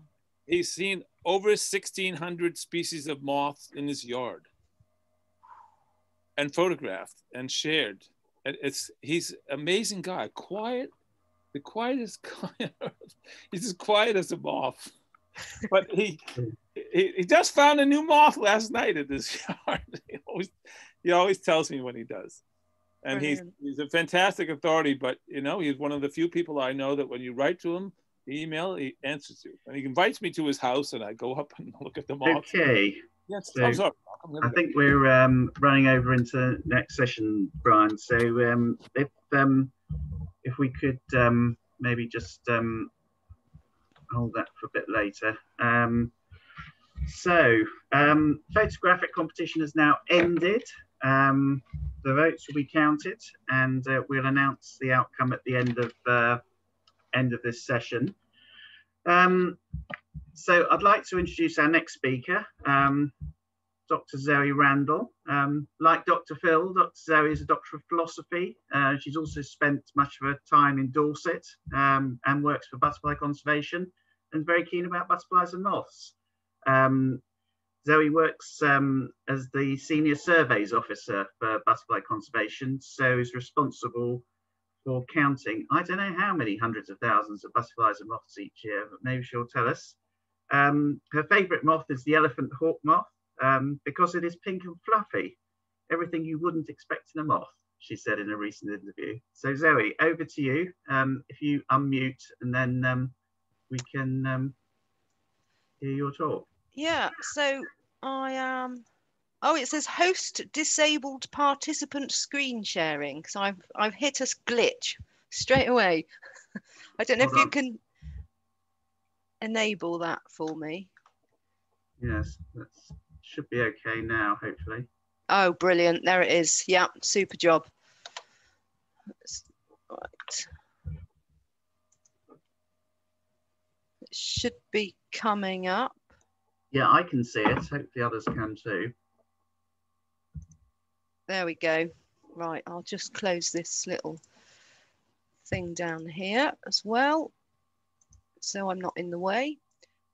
he's seen over 1,600 species of moths in his yard, and photographed and shared. And it's he's amazing guy, quiet, the quietest guy. He's as quiet as a moth, but he he, he just found a new moth last night in his yard. He always, he always tells me when he does. And he's, he's a fantastic authority, but you know, he's one of the few people I know that when you write to him, email, he answers you. And he invites me to his house, and I go up and look at the moths. Okay. Yes, So, sorry. I'm gonna I go. think we're um, running over into next session, Brian. So um, if um, if we could um, maybe just um, hold that for a bit later. Um, so um, photographic competition has now ended. Um, the votes will be counted, and uh, we'll announce the outcome at the end of uh, end of this session. Um, so I'd like to introduce our next speaker. Um, Dr. Zoe Randle. Um, like Dr. Phil, Dr. Zoe is a doctor of philosophy. Uh, she's also spent much of her time in Dorset um, and works for butterfly conservation and very keen about butterflies and moths. Um, Zoe works um, as the senior surveys officer for butterfly conservation, so is responsible for counting, I don't know how many hundreds of thousands of butterflies and moths each year, but maybe she'll tell us. Um, her favorite moth is the elephant hawk moth um, because it is pink and fluffy, everything you wouldn't expect in a moth, she said in a recent interview. So Zoe, over to you. Um, if you unmute and then um, we can um, hear your talk. Yeah, so I am. Oh, it says host disabled participant screen sharing. So I've I've hit a glitch straight away. I don't know Hold if you can enable that for me. Yes, that should be okay now, hopefully. Oh, brilliant. There it is. Yeah, super job. Right. It should be coming up. Yeah, I can see it. Hope the others can too. There we go. Right, I'll just close this little thing down here as well. So I'm not in the way.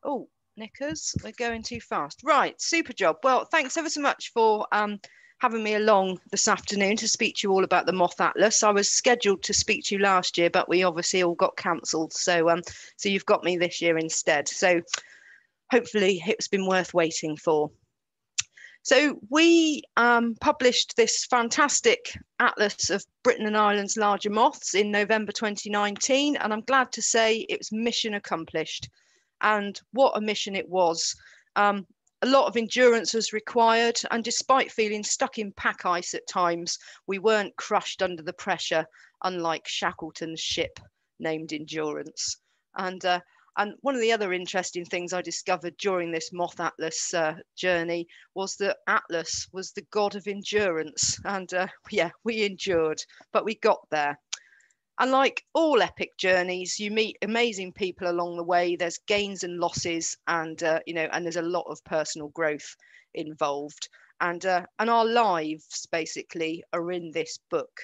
Oh, knickers, we're going too fast. Right, super job. Well, thanks ever so much for um, having me along this afternoon to speak to you all about the Moth Atlas. I was scheduled to speak to you last year, but we obviously all got cancelled. So, um, so you've got me this year instead. So hopefully it's been worth waiting for. So we um, published this fantastic atlas of Britain and Ireland's larger moths in November 2019, and I'm glad to say it was mission accomplished. And what a mission it was. Um, a lot of endurance was required, and despite feeling stuck in pack ice at times, we weren't crushed under the pressure, unlike Shackleton's ship named Endurance. And uh, and one of the other interesting things I discovered during this Moth Atlas uh, journey was that Atlas was the god of endurance. And uh, yeah, we endured, but we got there. And like all epic journeys, you meet amazing people along the way. There's gains and losses, and uh, you know, and there's a lot of personal growth involved. And uh, and our lives basically are in this book.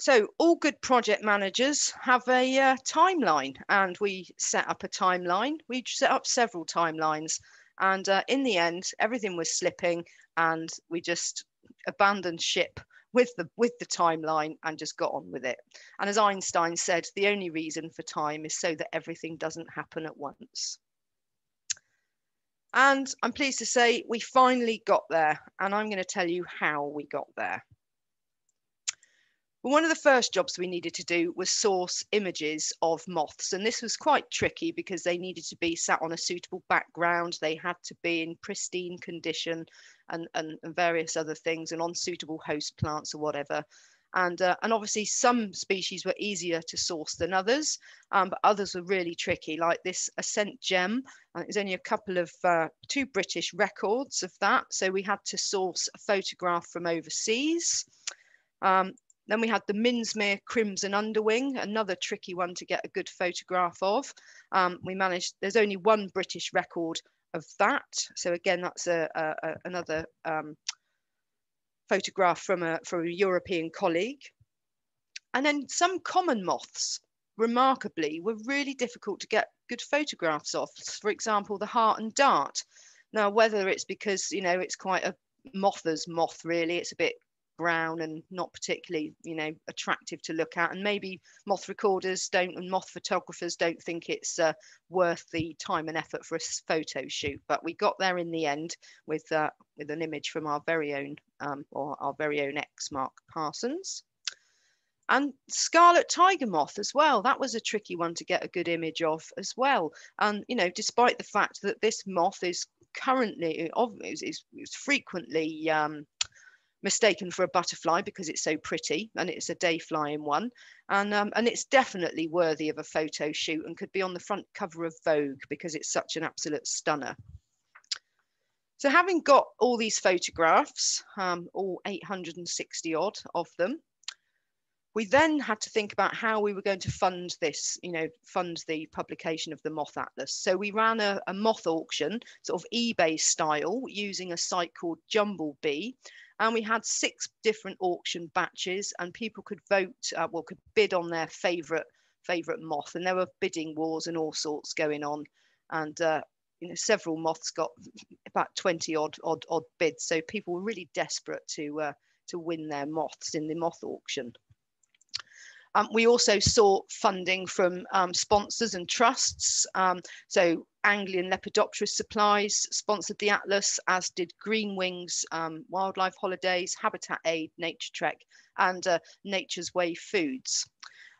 So all good project managers have a uh, timeline and we set up a timeline. We set up several timelines and uh, in the end everything was slipping and we just abandoned ship with the with the timeline and just got on with it. And as einstein said the only reason for time is so that everything doesn't happen at once. And i'm pleased to say we finally got there and i'm going to tell you how we got there one of the first jobs we needed to do was source images of moths. And this was quite tricky because they needed to be sat on a suitable background. They had to be in pristine condition and, and, and various other things and on suitable host plants or whatever. And, uh, and obviously some species were easier to source than others, um, but others were really tricky, like this Accent gem. And there's only a couple of, uh, two British records of that. So we had to source a photograph from overseas. Um, then we had the Minsmere Crimson Underwing, another tricky one to get a good photograph of. Um, we managed, there's only one British record of that. So again, that's a, a, a another um, photograph from a, from a European colleague. And then some common moths, remarkably, were really difficult to get good photographs of. For example, the heart and dart. Now, whether it's because, you know, it's quite a mother's moth, really, it's a bit brown and not particularly you know attractive to look at. And maybe moth recorders don't and moth photographers don't think it's uh, worth the time and effort for a photo shoot. But we got there in the end with uh, with an image from our very own um, or our very own ex mark parsons. And scarlet tiger moth as well. That was a tricky one to get a good image of as well. And you know despite the fact that this moth is currently is, is, frequently um, mistaken for a butterfly because it's so pretty and it's a day flying one and um, and it's definitely worthy of a photo shoot and could be on the front cover of Vogue because it's such an absolute stunner. So having got all these photographs, um, all 860 odd of them, we then had to think about how we were going to fund this, you know, fund the publication of the Moth Atlas. So we ran a, a moth auction, sort of eBay style, using a site called Jumblebee, and we had six different auction batches and people could vote uh, well could bid on their favorite favorite moth. And there were bidding wars and all sorts going on. And uh, you know several moths got about 20 odd odd odd bids. So people were really desperate to uh, to win their moths in the moth auction um, we also sought funding from um, sponsors and trusts. Um, so Anglian Lepidopterist Supplies sponsored the Atlas, as did Green Wings um, Wildlife Holidays, Habitat Aid, Nature Trek, and uh, Nature's Way Foods.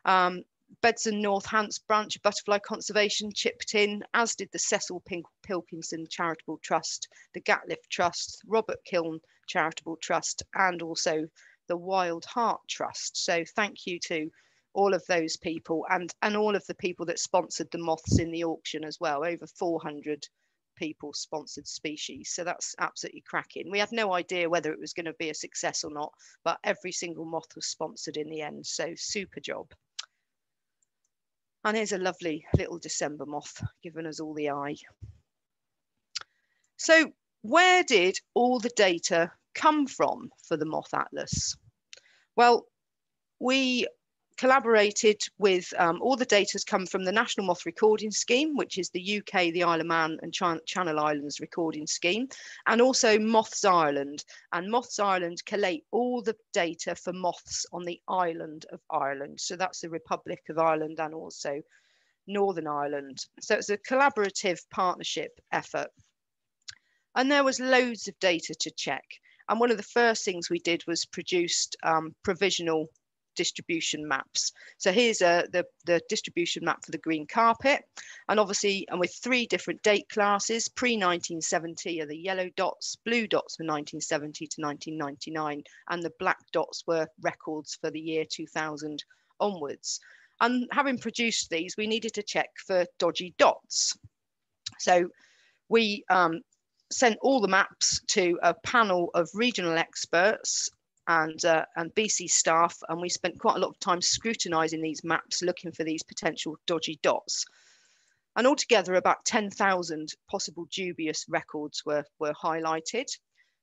Um, Beds and Northants branch of Butterfly Conservation chipped in, as did the Cecil Pink Pilkington Charitable Trust, the Gatliff Trust, Robert Kiln Charitable Trust, and also the Wild Heart Trust. So thank you to all of those people and, and all of the people that sponsored the moths in the auction as well. Over 400 people sponsored species. So that's absolutely cracking. We had no idea whether it was going to be a success or not, but every single moth was sponsored in the end. So super job. And here's a lovely little December moth giving us all the eye. So where did all the data come from for the Moth Atlas? Well, we collaborated with um, all the data has come from the National Moth Recording Scheme, which is the UK, the Isle of Man and Ch Channel Islands recording scheme, and also Moths Ireland. And Moths Ireland collate all the data for moths on the island of Ireland. So that's the Republic of Ireland and also Northern Ireland. So it's a collaborative partnership effort. And there was loads of data to check. And one of the first things we did was produced um, provisional distribution maps. So here's a, the, the distribution map for the green carpet. And obviously, and with three different date classes, pre-1970 are the yellow dots, blue dots were 1970 to 1999, and the black dots were records for the year 2000 onwards. And having produced these, we needed to check for dodgy dots. So we um, sent all the maps to a panel of regional experts and, uh, and BC staff, and we spent quite a lot of time scrutinising these maps, looking for these potential dodgy dots. And altogether, about 10,000 possible dubious records were, were highlighted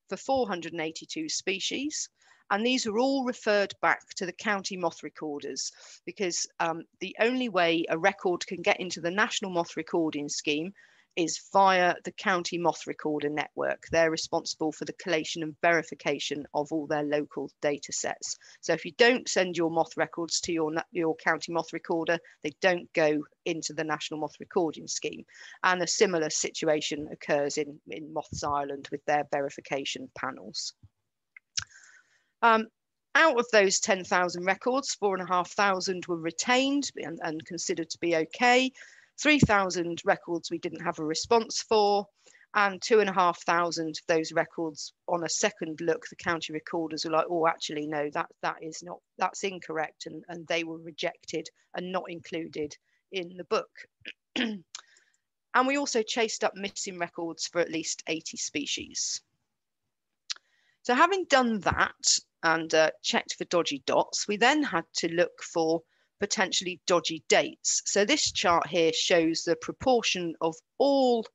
for 482 species. And these were all referred back to the county moth recorders because um, the only way a record can get into the National Moth Recording Scheme is via the County Moth Recorder Network. They're responsible for the collation and verification of all their local data sets. So if you don't send your moth records to your, your County Moth Recorder, they don't go into the National Moth Recording Scheme. And a similar situation occurs in, in Moths Ireland with their verification panels. Um, out of those 10,000 records, 4,500 were retained and, and considered to be okay. 3,000 records we didn't have a response for, and two and a half thousand of those records on a second look, the county recorders were like, oh, actually, no, that, that is not, that's incorrect. And, and they were rejected and not included in the book. and we also chased up missing records for at least 80 species. So having done that and uh, checked for dodgy dots, we then had to look for potentially dodgy dates. So this chart here shows the proportion of all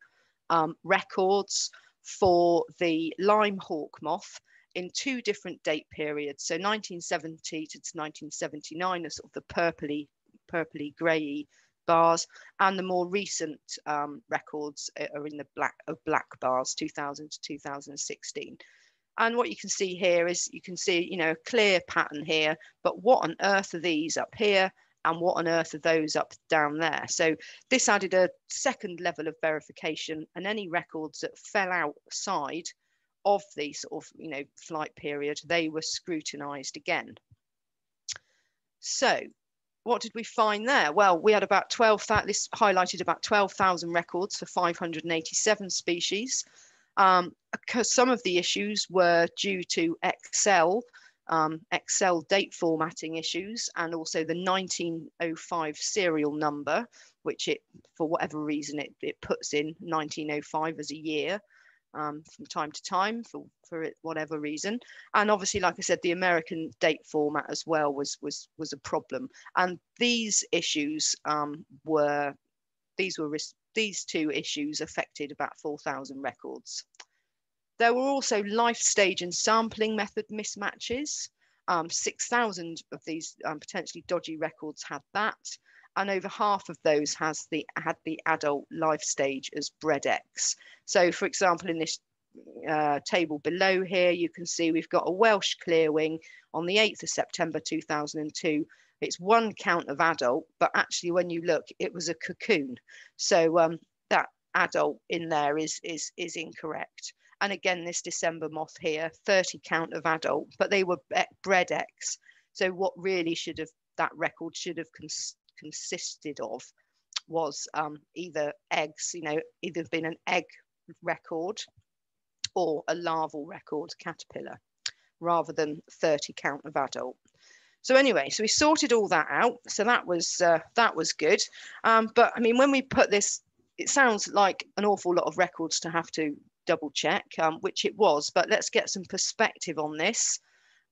um, records for the lime hawk moth in two different date periods. So 1970 to 1979 are sort of the purpley, purpley grey bars, and the more recent um, records are in the black of black bars, 2000 to 2016. And what you can see here is you can see, you know, a clear pattern here, but what on earth are these up here? And what on earth are those up down there? So this added a second level of verification and any records that fell outside of the sort of, you know, flight period, they were scrutinized again. So what did we find there? Well, we had about 12, this highlighted about 12,000 records for 587 species. Um, some of the issues were due to Excel, um, Excel date formatting issues, and also the 1905 serial number, which it, for whatever reason, it, it puts in 1905 as a year um, from time to time for, for it, whatever reason. And obviously, like I said, the American date format as well was, was, was a problem. And these issues um, were, these were, these two issues affected about 4,000 records. There were also life stage and sampling method mismatches. Um, 6,000 of these um, potentially dodgy records had that and over half of those has the had the adult life stage as BREDX. So for example, in this uh, table below here, you can see we've got a Welsh clearwing on the 8th of September 2002. It's one count of adult, but actually when you look, it was a cocoon. So um, that adult in there is, is, is incorrect. And again, this December moth here, 30 count of adult, but they were BREDX. So what really should have, that record should have cons consisted of was um, either eggs, you know, either been an egg record or a larval record caterpillar rather than 30 count of adult. So anyway, so we sorted all that out. So that was uh, that was good. Um, but I mean, when we put this, it sounds like an awful lot of records to have to double check, um, which it was. But let's get some perspective on this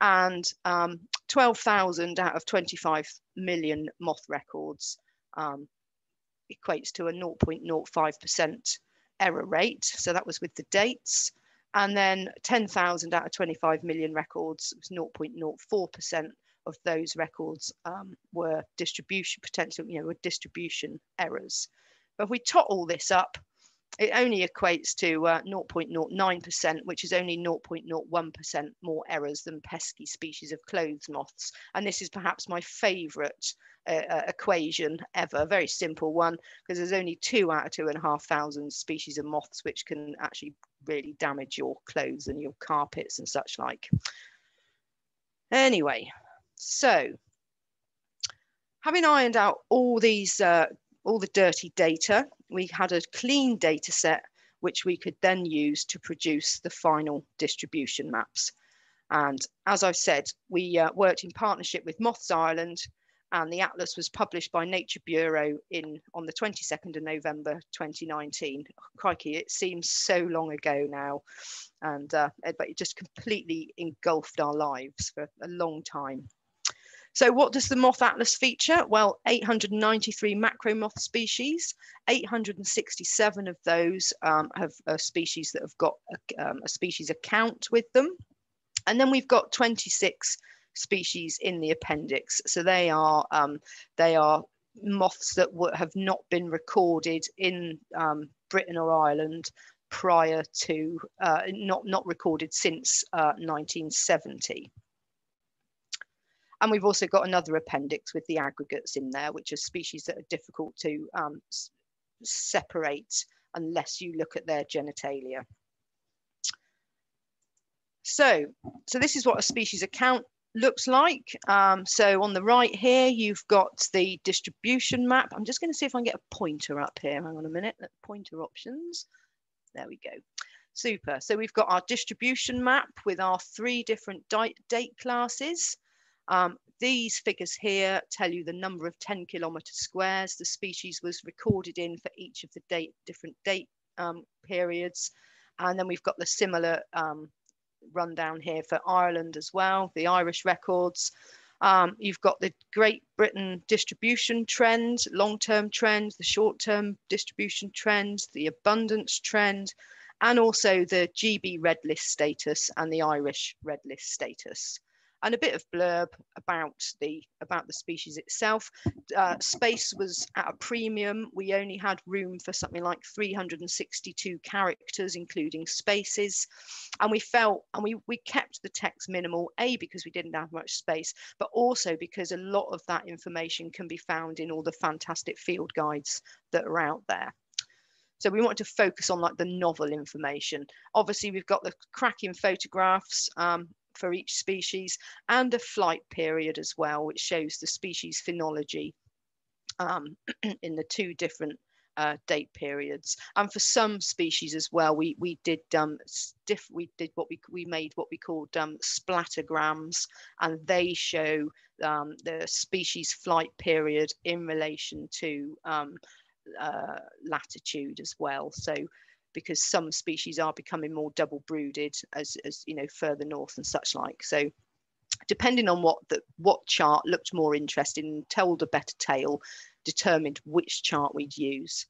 and um, 12,000 out of 25 million moth records um, equates to a 0.05% error rate. So that was with the dates. And then 10,000 out of 25 million records was 0.04% of those records um, were distribution potential, you know, were distribution errors. But if we tot all this up, it only equates to uh, 0.09%, which is only 0.01% more errors than pesky species of clothes moths. And this is perhaps my favourite uh, uh, equation ever, a very simple one, because there's only two out of two and a half thousand species of moths which can actually really damage your clothes and your carpets and such like. Anyway, so having ironed out all these uh, all the dirty data. We had a clean data set which we could then use to produce the final distribution maps. And as I've said, we uh, worked in partnership with Moths Ireland and the atlas was published by Nature Bureau in on the 22nd of November 2019. crikey, it seems so long ago now, and uh, but it just completely engulfed our lives for a long time. So what does the moth atlas feature? Well, 893 macro moth species, 867 of those um, have species that have got a, um, a species account with them. And then we've got 26 species in the appendix. So they are, um, they are moths that have not been recorded in um, Britain or Ireland prior to, uh, not, not recorded since uh, 1970. And we've also got another appendix with the aggregates in there, which are species that are difficult to um, separate unless you look at their genitalia. So, so this is what a species account looks like. Um, so on the right here, you've got the distribution map. I'm just going to see if I can get a pointer up here. Hang on a minute. Pointer options. There we go. Super. So we've got our distribution map with our three different date classes. Um, these figures here tell you the number of 10 kilometre squares the species was recorded in for each of the date, different date um, periods. And then we've got the similar um, rundown here for Ireland as well, the Irish records. Um, you've got the Great Britain distribution trend, long-term trend, the short-term distribution trend, the abundance trend, and also the GB red list status and the Irish red list status and a bit of blurb about the about the species itself. Uh, space was at a premium. We only had room for something like 362 characters, including spaces, and we felt and we we kept the text minimal. A because we didn't have much space, but also because a lot of that information can be found in all the fantastic field guides that are out there. So we want to focus on like the novel information. Obviously, we've got the cracking photographs. Um, for each species and a flight period as well, which shows the species phenology um, in the two different uh, date periods. And for some species as well, we we did um stiff we did what we we made what we called um, splattergrams, and they show um, the species flight period in relation to um, uh, latitude as well. So because some species are becoming more double brooded as, as you know further north and such like. So depending on what the what chart looked more interesting, told a better tale, determined which chart we'd use.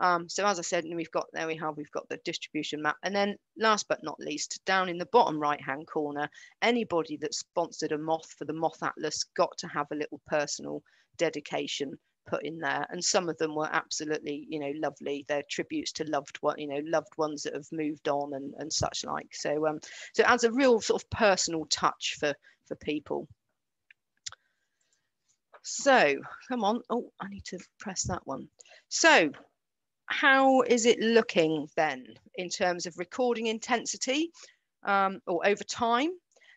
Um, so as I said, we've got there we have we've got the distribution map, and then last but not least, down in the bottom right hand corner, anybody that sponsored a moth for the Moth Atlas got to have a little personal dedication put in there, and some of them were absolutely you know lovely. They're tributes to loved one you know loved ones that have moved on and and such like. So um, so it adds a real sort of personal touch for for people. So come on. Oh, I need to press that one. So how is it looking then in terms of recording intensity um, or over time?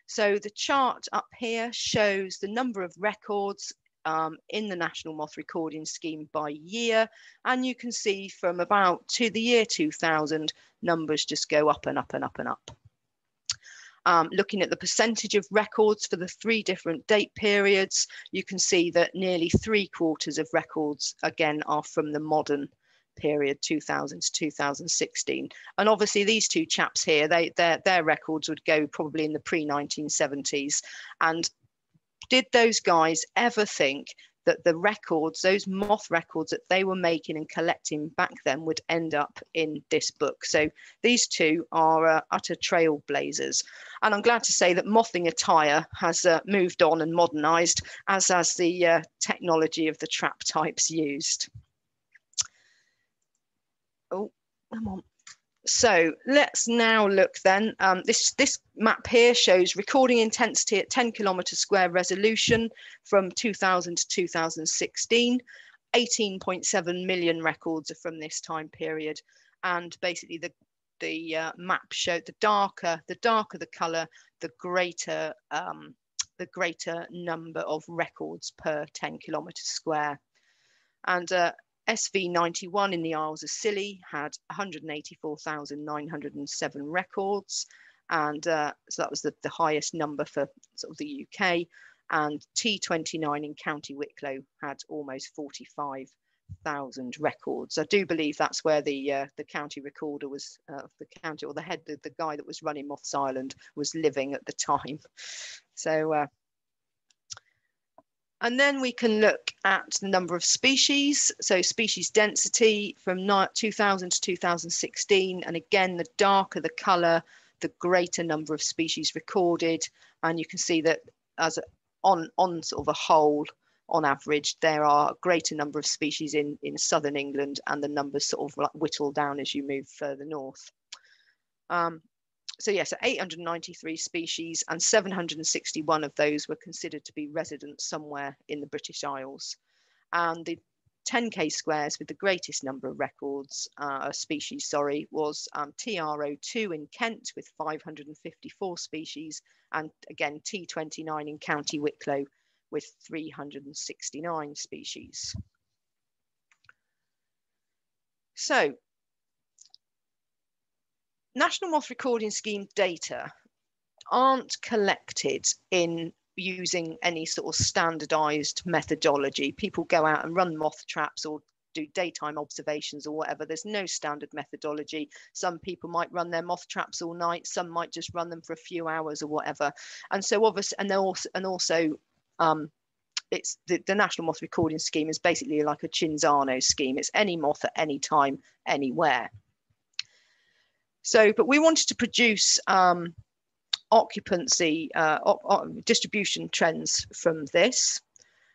So the chart up here shows the number of records um, in the National Moth Recording Scheme by year. And you can see from about to the year 2000, numbers just go up and up and up and up. Um, looking at the percentage of records for the three different date periods, you can see that nearly three quarters of records, again, are from the modern period 2000 to 2016 and obviously these two chaps here they their their records would go probably in the pre 1970s and did those guys ever think that the records those moth records that they were making and collecting back then would end up in this book? So these two are uh, utter trailblazers. And i'm glad to say that mothing attire has uh, moved on and modernized as has the uh, technology of the trap types used. Oh, come on. So let's now look then. Um, this, this map here shows recording intensity at 10 kilometre square resolution from 2000 to 2016. 18.7 million records are from this time period. And basically the, the uh, map showed the darker, the darker the colour, the greater, um, the greater number of records per 10 kilometre square. And uh, SV91 in the Isles of Scilly had 184,907 records. And uh, so that was the, the highest number for sort of the UK. And T29 in County Wicklow had almost 45,000 records. I do believe that's where the uh, the county recorder was, uh, the county or the head, the, the guy that was running Moths Ireland was living at the time. So uh, and then we can look at the number of species, so species density from 2000 to 2016. And again, the darker the colour, the greater number of species recorded. And you can see that as a, on, on sort of a whole, on average, there are a greater number of species in, in southern England and the numbers sort of whittle down as you move further north. Um, so yes, yeah, so 893 species and 761 of those were considered to be resident somewhere in the British Isles. And the 10k squares with the greatest number of records, uh, species, sorry, was um, TR02 in Kent with 554 species, and again T29 in County Wicklow with 369 species. So National Moth Recording Scheme data aren't collected in using any sort of standardized methodology. People go out and run moth traps or do daytime observations or whatever. There's no standard methodology. Some people might run their moth traps all night. Some might just run them for a few hours or whatever. And so obviously, and also, and also, um, it's the, the National Moth Recording Scheme is basically like a Cinzano scheme. It's any moth at any time, anywhere. So, but we wanted to produce um, occupancy uh, distribution trends from this.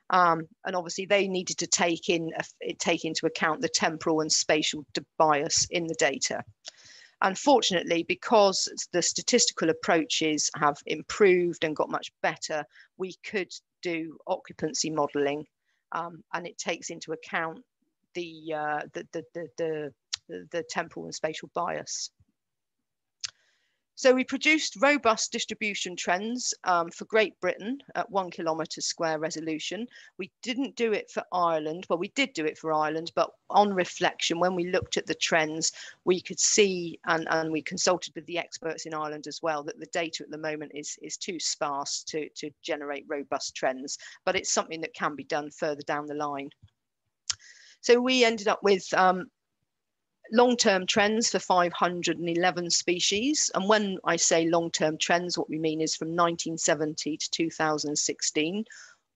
Um, and obviously they needed to take in take into account the temporal and spatial bias in the data. Unfortunately, because the statistical approaches have improved and got much better, we could do occupancy modelling, um, and it takes into account the, uh, the, the, the, the, the temporal and spatial bias. So we produced robust distribution trends um, for Great Britain at one kilometre square resolution. We didn't do it for Ireland. Well, we did do it for Ireland, but on reflection, when we looked at the trends, we could see, and, and we consulted with the experts in Ireland as well, that the data at the moment is, is too sparse to, to generate robust trends, but it's something that can be done further down the line. So we ended up with um, long-term trends for 511 species. And when I say long-term trends, what we mean is from 1970 to 2016,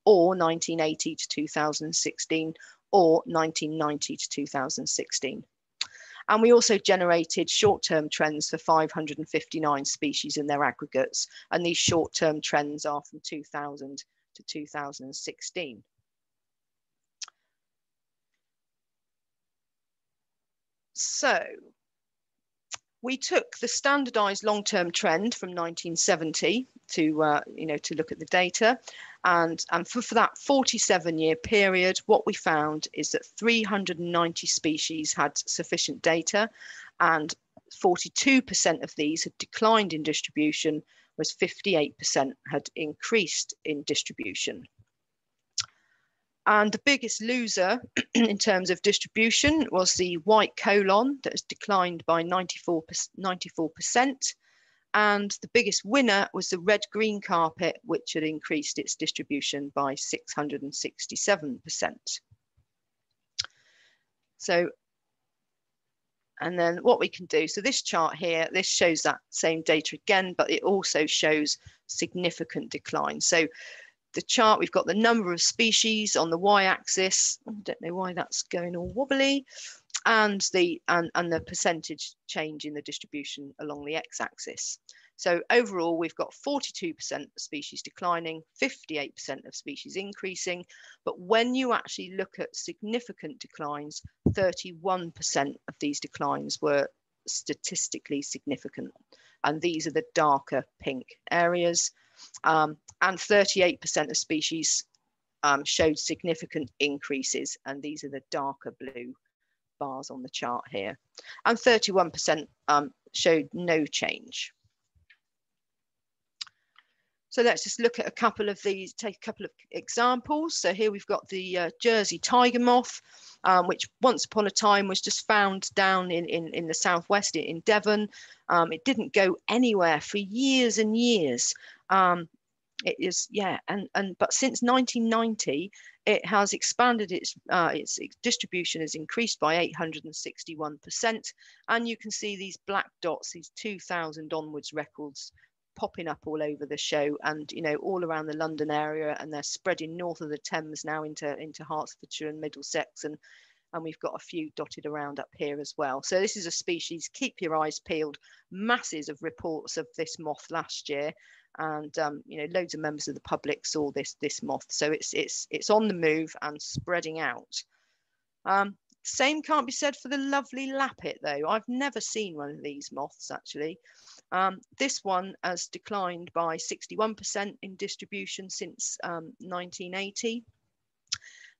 or 1980 to 2016, or 1990 to 2016. And we also generated short-term trends for 559 species in their aggregates. And these short-term trends are from 2000 to 2016. So we took the standardized long-term trend from 1970 to, uh, you know, to look at the data. And, and for, for that 47 year period, what we found is that 390 species had sufficient data and 42% of these had declined in distribution, whereas 58% had increased in distribution. And the biggest loser in terms of distribution was the white colon that has declined by 94, 94%. And the biggest winner was the red green carpet, which had increased its distribution by 667%. So, and then what we can do, so this chart here, this shows that same data again, but it also shows significant decline. So the chart, we've got the number of species on the y-axis. I don't know why that's going all wobbly. And the, and, and the percentage change in the distribution along the x-axis. So overall, we've got 42% of species declining, 58% of species increasing. But when you actually look at significant declines, 31% of these declines were statistically significant. And these are the darker pink areas. Um, and 38% of species um, showed significant increases, and these are the darker blue bars on the chart here. And 31% um, showed no change. So let's just look at a couple of these, take a couple of examples. So here we've got the uh, Jersey tiger moth, um, which once upon a time was just found down in, in, in the southwest in Devon. Um, it didn't go anywhere for years and years. Um, it is yeah and and but since 1990 it has expanded its uh, its distribution has increased by 861 percent and you can see these black dots these 2000 onwards records popping up all over the show and you know all around the london area and they're spreading north of the thames now into into hertfordshire and middlesex and and we've got a few dotted around up here as well. So this is a species, keep your eyes peeled, masses of reports of this moth last year and um, you know loads of members of the public saw this this moth so it's it's it's on the move and spreading out um, same can't be said for the lovely lappet though. I've never seen one of these moths actually. Um, this one has declined by 61% in distribution since 1980 um,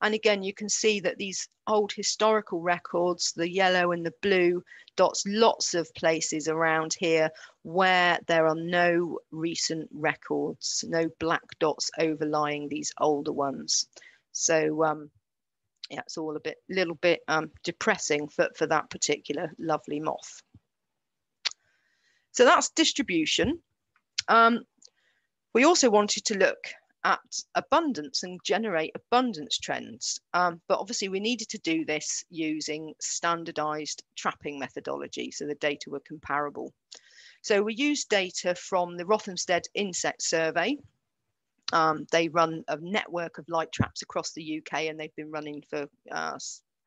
and again, you can see that these old historical records, the yellow and the blue dots, lots of places around here where there are no recent records, no black dots overlying these older ones. So um, yeah, it's all a bit, little bit um, depressing for, for that particular lovely moth. So that's distribution. Um, we also wanted to look at abundance and generate abundance trends. Um, but obviously we needed to do this using standardized trapping methodology so the data were comparable. So we used data from the Rothamsted Insect Survey. Um, they run a network of light traps across the UK and they've been running for, uh,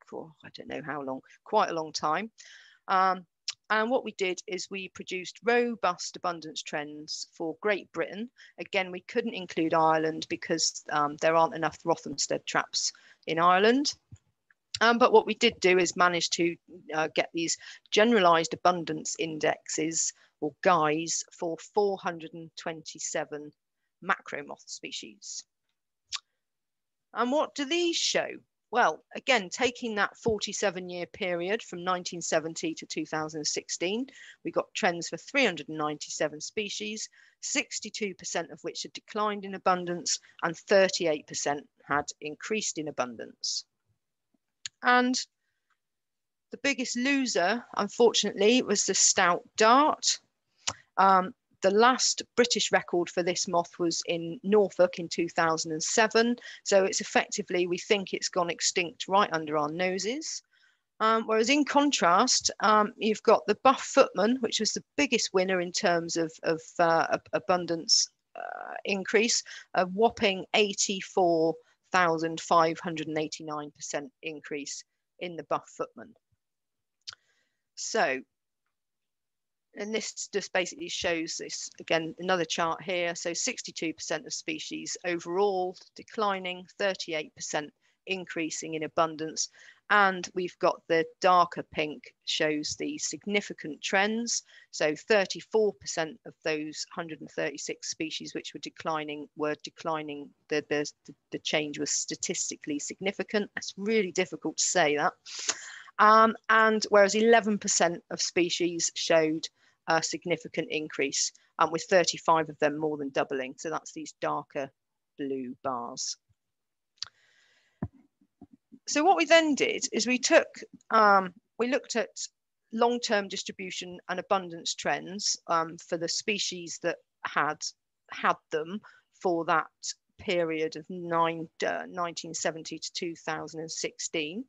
for I don't know how long, quite a long time. Um, and what we did is we produced robust abundance trends for Great Britain. Again, we couldn't include Ireland because um, there aren't enough Rothamsted traps in Ireland. Um, but what we did do is manage to uh, get these generalized abundance indexes or guys for 427 macromoth species. And what do these show? Well, again, taking that 47 year period from 1970 to 2016, we got trends for 397 species, 62% of which had declined in abundance and 38% had increased in abundance. And the biggest loser, unfortunately, was the stout dart. Um, the last British record for this moth was in Norfolk in 2007. So it's effectively, we think it's gone extinct right under our noses. Um, whereas in contrast, um, you've got the buff footman, which was the biggest winner in terms of, of uh, abundance uh, increase, a whopping 84,589% increase in the buff footman. So and this just basically shows this again another chart here. So 62% of species overall declining 38% increasing in abundance. And we've got the darker pink shows the significant trends. So 34% of those 136 species which were declining were declining. The, the, the change was statistically significant. That's really difficult to say that. Um, and whereas 11% of species showed a significant increase, um, with 35 of them more than doubling. So that's these darker blue bars. So what we then did is we took, um, we looked at long-term distribution and abundance trends um, for the species that had had them for that period of nine, uh, 1970 to 2016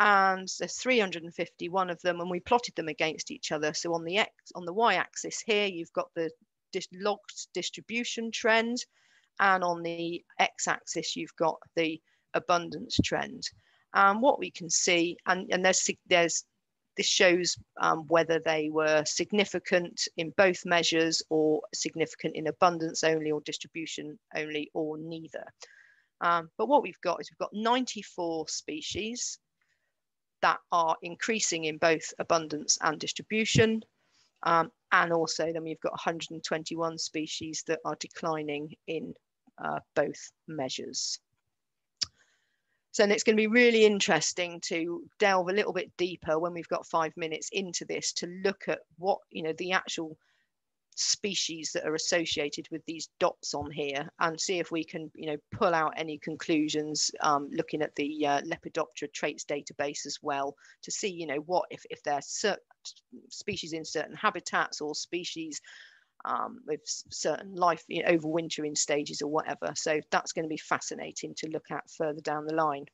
and there's 351 of them and we plotted them against each other. So on the x on the y-axis here you've got the dis logged distribution trend and on the x-axis you've got the abundance trend. And what we can see and, and there's there's this shows um, whether they were significant in both measures or significant in abundance only or distribution only or neither. Um, but what we've got is we've got 94 species that are increasing in both abundance and distribution. Um, and also then we've got 121 species that are declining in uh, both measures. So it's going to be really interesting to delve a little bit deeper when we've got five minutes into this to look at what, you know, the actual species that are associated with these dots on here and see if we can you know pull out any conclusions um, looking at the uh, Lepidoptera traits database as well to see you know what if, if certain species in certain habitats or species um, with certain life you know, overwintering stages or whatever so that's going to be fascinating to look at further down the line.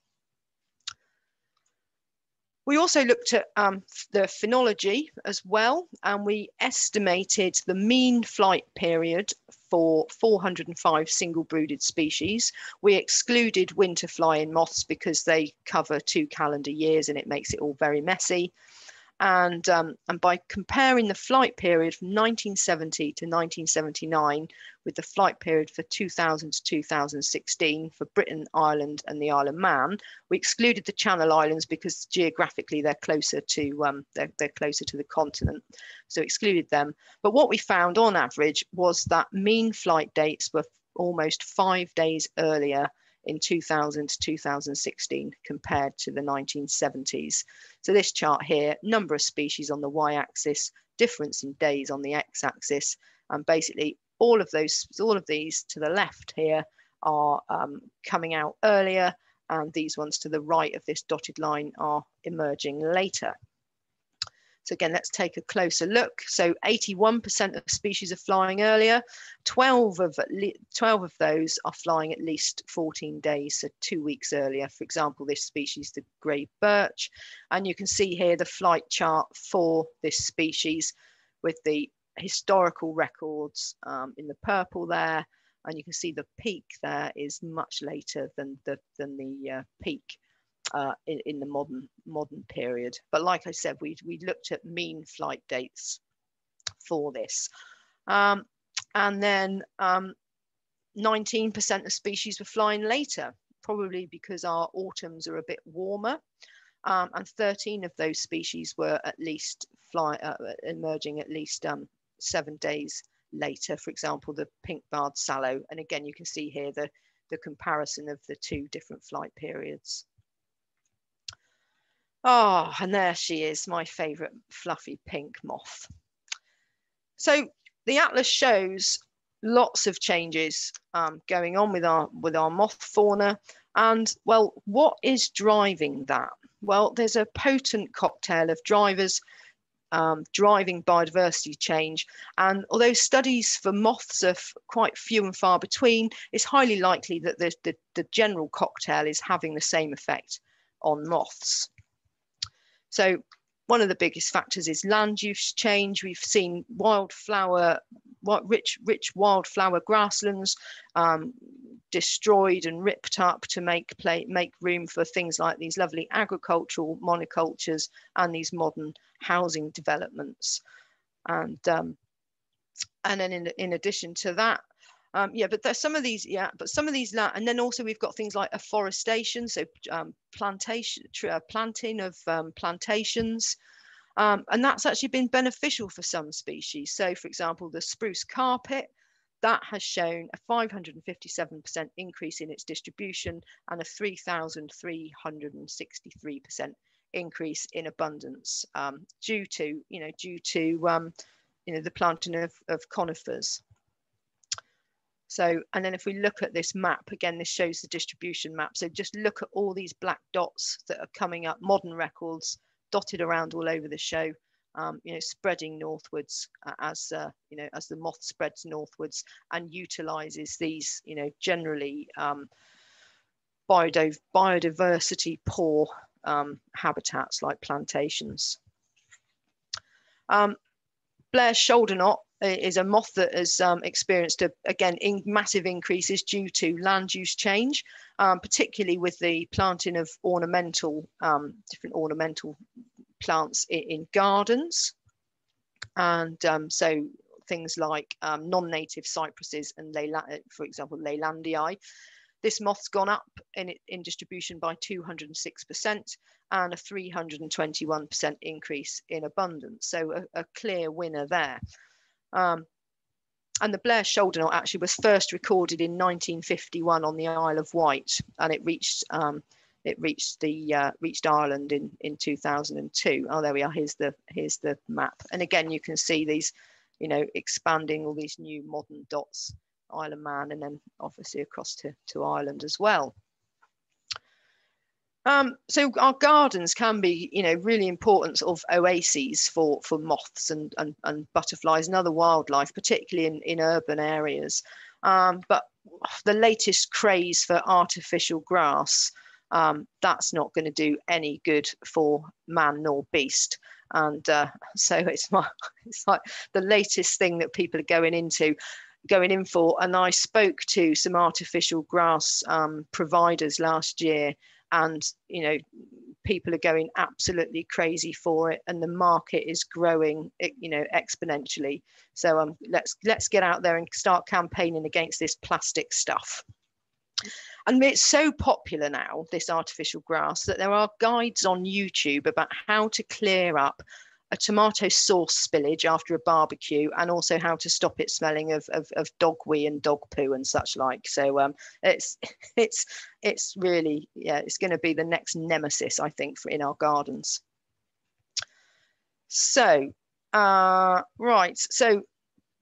We also looked at um, the phenology as well, and we estimated the mean flight period for 405 single brooded species. We excluded winter flying moths because they cover two calendar years and it makes it all very messy. And, um, and by comparing the flight period from 1970 to 1979 with the flight period for 2000 to 2016 for Britain, Ireland, and the Isle of Man, we excluded the Channel Islands because geographically they're closer to um, they're, they're closer to the continent, so excluded them. But what we found on average was that mean flight dates were almost five days earlier in 2000 to 2016 compared to the 1970s. So this chart here, number of species on the y-axis, difference in days on the x-axis, and basically all of those, all of these to the left here are um, coming out earlier, and these ones to the right of this dotted line are emerging later. So again, let's take a closer look. So 81% of species are flying earlier. 12 of, 12 of those are flying at least 14 days, so two weeks earlier. For example, this species, the grey birch. And you can see here the flight chart for this species with the historical records um, in the purple there. And you can see the peak there is much later than the, than the uh, peak uh, in, in, the modern modern period. But like I said, we we looked at mean flight dates for this, um, and then 19% um, of species were flying later, probably because our autumns are a bit warmer. Um, and 13 of those species were at least fly, uh, emerging at least um, seven days later. For example, the pink-barred sallow. And again, you can see here the, the comparison of the two different flight periods. Oh, and there she is, my favorite fluffy pink moth. So the atlas shows lots of changes um, going on with our with our moth fauna. And well what is driving that? Well there's a potent cocktail of drivers um, driving biodiversity change. And although studies for moths are quite few and far between it's highly likely that the, the, the general cocktail is having the same effect on moths so one of the biggest factors is land use change. We've seen wildflower, what rich, rich wildflower grasslands um, destroyed and ripped up to make play, make room for things like these lovely agricultural monocultures and these modern housing developments. And um, and then in, in addition to that, um, yeah, but there's some of these, yeah, but some of these, and then also we've got things like afforestation, so um, plantation, uh, planting of um, plantations, um, and that's actually been beneficial for some species. So, for example, the spruce carpet, that has shown a 557% increase in its distribution and a 3,363% increase in abundance um, due to, you know, due to, um, you know, the planting of, of conifers. So, and then if we look at this map, again, this shows the distribution map. So just look at all these black dots that are coming up, modern records dotted around all over the show, um, you know, spreading northwards uh, as, uh, you know, as the moth spreads northwards and utilizes these, you know, generally um, biodiversity poor um, habitats like plantations. Um, Blair's shoulder knot is a moth that has um, experienced, a, again, in massive increases due to land use change, um, particularly with the planting of ornamental, um, different ornamental plants in, in gardens. And um, so things like um, non-native cypresses and, Leyla for example, Leylandii. This moth's gone up in, in distribution by 206% and a 321% increase in abundance. So a, a clear winner there. Um, and the Blair shoulder knot actually was first recorded in 1951 on the Isle of Wight, and it reached um, it reached the uh, reached Ireland in in 2002. Oh, there we are. Here's the here's the map, and again you can see these, you know, expanding all these new modern dots, Isle of Man, and then obviously across to to Ireland as well. Um, so our gardens can be, you know, really important sort of oases for, for moths and, and, and butterflies and other wildlife, particularly in, in urban areas. Um, but the latest craze for artificial grass, um, that's not going to do any good for man nor beast. And uh, so it's, my, it's like the latest thing that people are going into going in for. And I spoke to some artificial grass um, providers last year and you know people are going absolutely crazy for it and the market is growing you know exponentially. So um let's let's get out there and start campaigning against this plastic stuff. And it's so popular now this artificial grass that there are guides on youtube about how to clear up a tomato sauce spillage after a barbecue and also how to stop it smelling of, of, of dog wee and dog poo and such like. So um, it's it's it's really yeah it's going to be the next nemesis i think for in our gardens. So uh, right so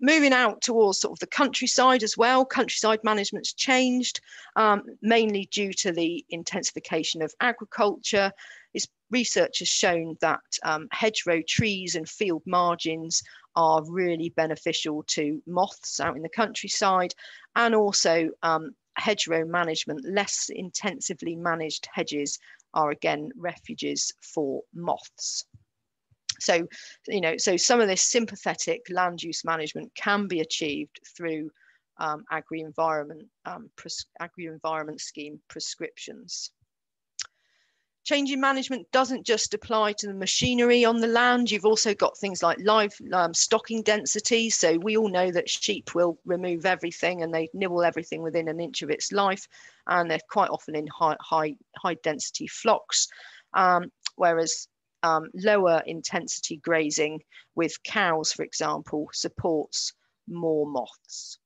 moving out towards sort of the countryside as well countryside management's changed um, mainly due to the intensification of agriculture research has shown that um, hedgerow trees and field margins are really beneficial to moths out in the countryside and also um, hedgerow management, less intensively managed hedges are again refuges for moths. So, you know, so some of this sympathetic land use management can be achieved through um, agri-environment um, agri-environment scheme prescriptions. Changing management doesn't just apply to the machinery on the land. You've also got things like live um, stocking density. So we all know that sheep will remove everything and they nibble everything within an inch of its life. And they're quite often in high, high, high density flocks. Um, whereas um, lower intensity grazing with cows, for example, supports more moths.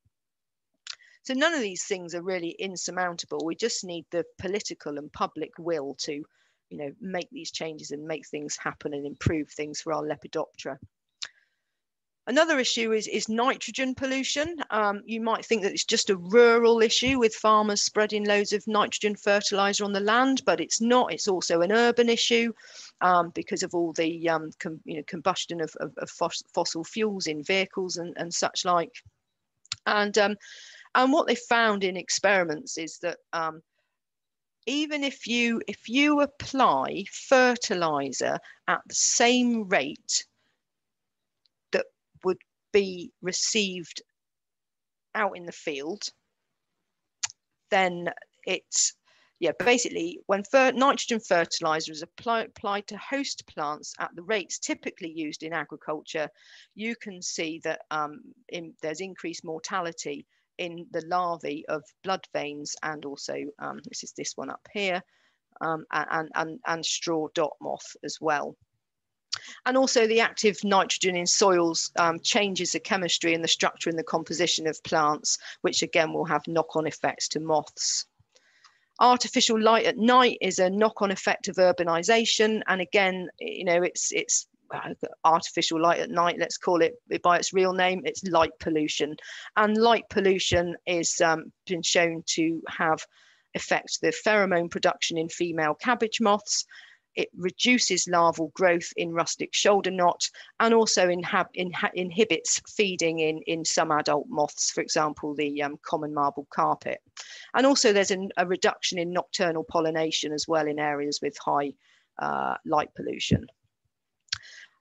So none of these things are really insurmountable. We just need the political and public will to you know, make these changes and make things happen and improve things for our Lepidoptera. Another issue is, is nitrogen pollution. Um, you might think that it's just a rural issue with farmers spreading loads of nitrogen fertilizer on the land, but it's not. It's also an urban issue um, because of all the um, you know, combustion of, of, of, fossil fuels in vehicles and, and such like. And, um, and what they found in experiments is that um, even if you if you apply fertilizer at the same rate that would be received out in the field, then it's yeah, basically, when fer nitrogen fertilizer is apply applied to host plants at the rates typically used in agriculture, you can see that um, in, there's increased mortality in the larvae of blood veins and also, um, this is this one up here, um, and, and, and straw dot moth as well. And also the active nitrogen in soils um, changes the chemistry and the structure and the composition of plants, which again will have knock-on effects to moths. Artificial light at night is a knock-on effect of urbanization. And again, you know, it's, it's artificial light at night, let's call it by its real name, it's light pollution. And light pollution is um, been shown to have affect the pheromone production in female cabbage moths it reduces larval growth in rustic shoulder knot and also inhab inha inhibits feeding in, in some adult moths, for example, the um, common marble carpet. And also there's an, a reduction in nocturnal pollination as well in areas with high uh, light pollution.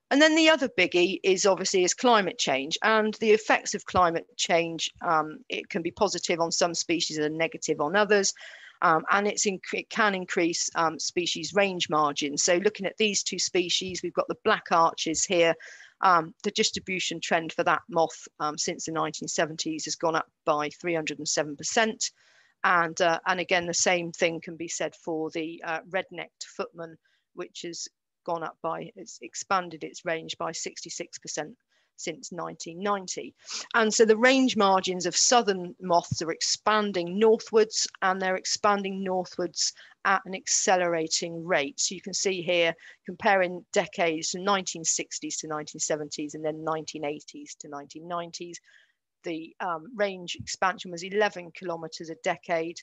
And then the other biggie is obviously is climate change and the effects of climate change. Um, it can be positive on some species and negative on others um, and it's in, it can increase um, species range margins. So looking at these two species, we've got the black arches here. Um, the distribution trend for that moth um, since the 1970s has gone up by 307%. And, uh, and again, the same thing can be said for the uh, red-necked footman, which has gone up by, it's expanded its range by 66% since 1990. And so the range margins of southern moths are expanding northwards and they're expanding northwards at an accelerating rate. So you can see here comparing decades from 1960s to 1970s and then 1980s to 1990s. The um, range expansion was 11 kilometers a decade.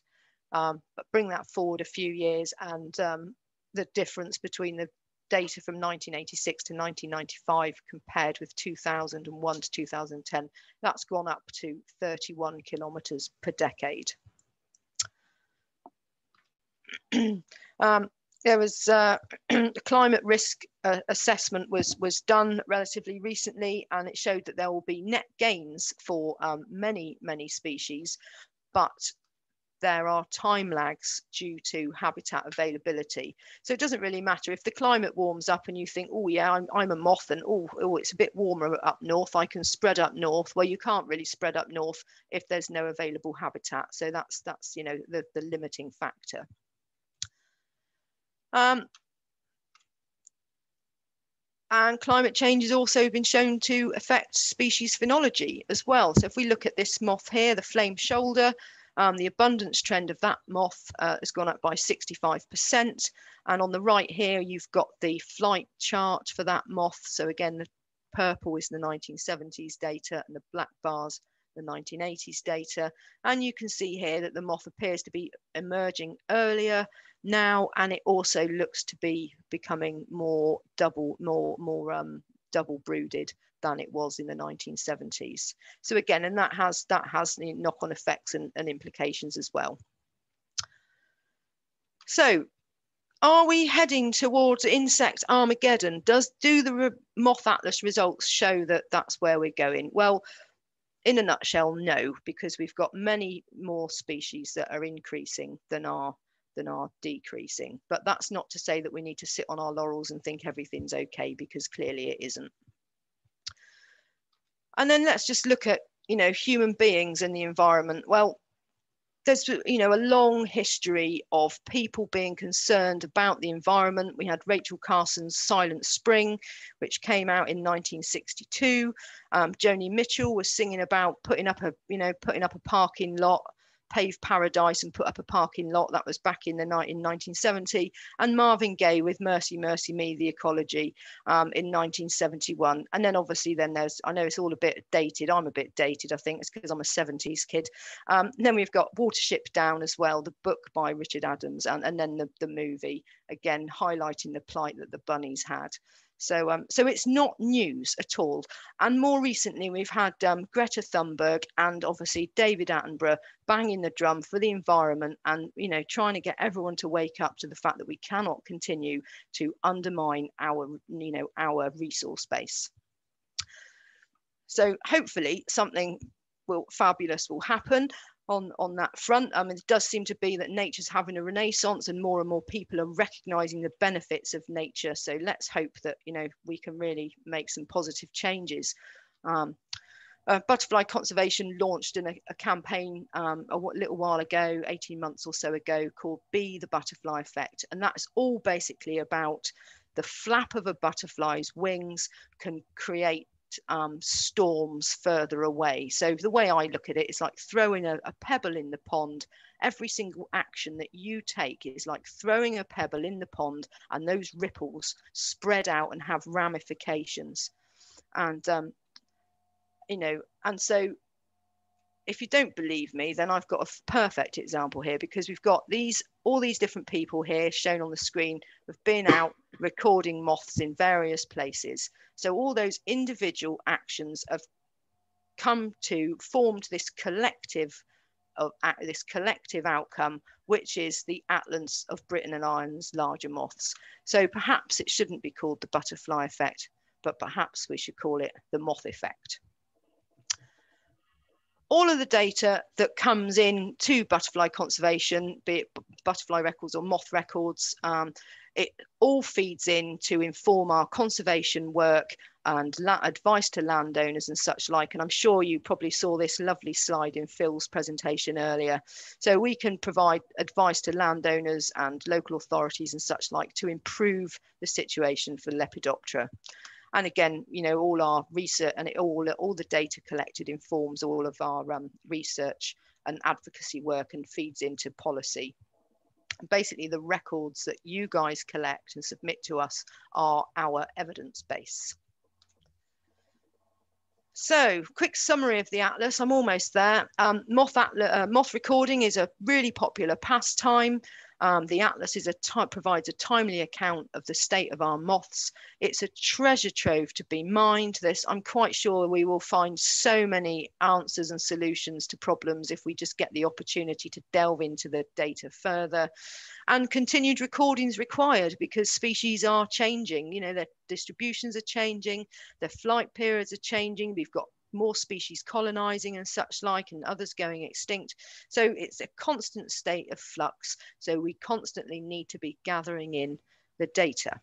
Um, but bring that forward a few years and um, the difference between the data from 1986 to 1995 compared with 2001 to 2010, that's gone up to 31 kilometres per decade. um, there was uh, a climate risk uh, assessment was was done relatively recently, and it showed that there will be net gains for um, many many species, but there are time lags due to habitat availability. So it doesn't really matter if the climate warms up and you think, oh yeah, I'm, I'm a moth and oh, oh, it's a bit warmer up north, I can spread up north. Well, you can't really spread up north if there's no available habitat. So that's, that's you know, the, the limiting factor. Um, and climate change has also been shown to affect species phenology as well. So if we look at this moth here, the flame shoulder, um, the abundance trend of that moth uh, has gone up by 65%. And on the right here, you've got the flight chart for that moth. So again, the purple is the 1970s data and the black bars the 1980s data. And you can see here that the moth appears to be emerging earlier now, and it also looks to be becoming more double, more, more um, double brooded than it was in the 1970s. So again, and that has that has knock-on effects and, and implications as well. So are we heading towards insect Armageddon? Does do the moth atlas results show that that's where we're going? Well, in a nutshell, no, because we've got many more species that are increasing than are than are decreasing. But that's not to say that we need to sit on our laurels and think everything's okay, because clearly it isn't. And then let's just look at, you know, human beings and the environment. Well, there's you know a long history of people being concerned about the environment. We had rachel carson's silent spring which came out in 1962 um, joni mitchell was singing about putting up a you know putting up a parking lot paved paradise and put up a parking lot. That was back in the night in 1970. And Marvin Gaye with Mercy, Mercy Me, the ecology um, in 1971. And then obviously then there's, I know it's all a bit dated. I'm a bit dated, I think it's because I'm a 70s kid. Um, then we've got Watership Down as well, the book by Richard Adams, and, and then the, the movie, again, highlighting the plight that the bunnies had. So, um, so it's not news at all. And more recently, we've had um, Greta Thunberg and obviously David Attenborough banging the drum for the environment and you know trying to get everyone to wake up to the fact that we cannot continue to undermine our you know our resource base. So hopefully something will fabulous will happen on on that front. I mean, it does seem to be that nature's having a renaissance, and more and more people are recognizing the benefits of nature. So let's hope that you know we can really make some positive changes. Um, uh, Butterfly Conservation launched in a, a campaign um, a little while ago, 18 months or so ago, called Be the Butterfly Effect. And that's all basically about the flap of a butterfly's wings can create um, storms further away. So the way I look at it is like throwing a, a pebble in the pond. Every single action that you take is like throwing a pebble in the pond, and those ripples spread out and have ramifications. And um, you know, and so if you don't believe me, then I've got a perfect example here because we've got these all these different people here shown on the screen have been out recording moths in various places. So all those individual actions have come to formed this collective of uh, this collective outcome, which is the atlas of Britain and Ireland's larger moths. So perhaps it shouldn't be called the butterfly effect, but perhaps we should call it the moth effect all of the data that comes in to butterfly conservation, be it butterfly records or moth records, um, it all feeds in to inform our conservation work and advice to landowners and such like. And I'm sure you probably saw this lovely slide in Phil's presentation earlier. So we can provide advice to landowners and local authorities and such like to improve the situation for Lepidoptera and again you know all our research and it all all the data collected informs all of our um, research and advocacy work and feeds into policy basically the records that you guys collect and submit to us are our evidence base so, quick summary of the atlas. I'm almost there. Um, moth, uh, moth recording is a really popular pastime. Um, the atlas is a provides a timely account of the state of our moths. It's a treasure trove to be mined. This, I'm quite sure we will find so many answers and solutions to problems if we just get the opportunity to delve into the data further. And continued recordings required because species are changing. You know, their distributions are changing, their flight periods are changing. We've got more species colonizing and such like, and others going extinct. So it's a constant state of flux. So we constantly need to be gathering in the data.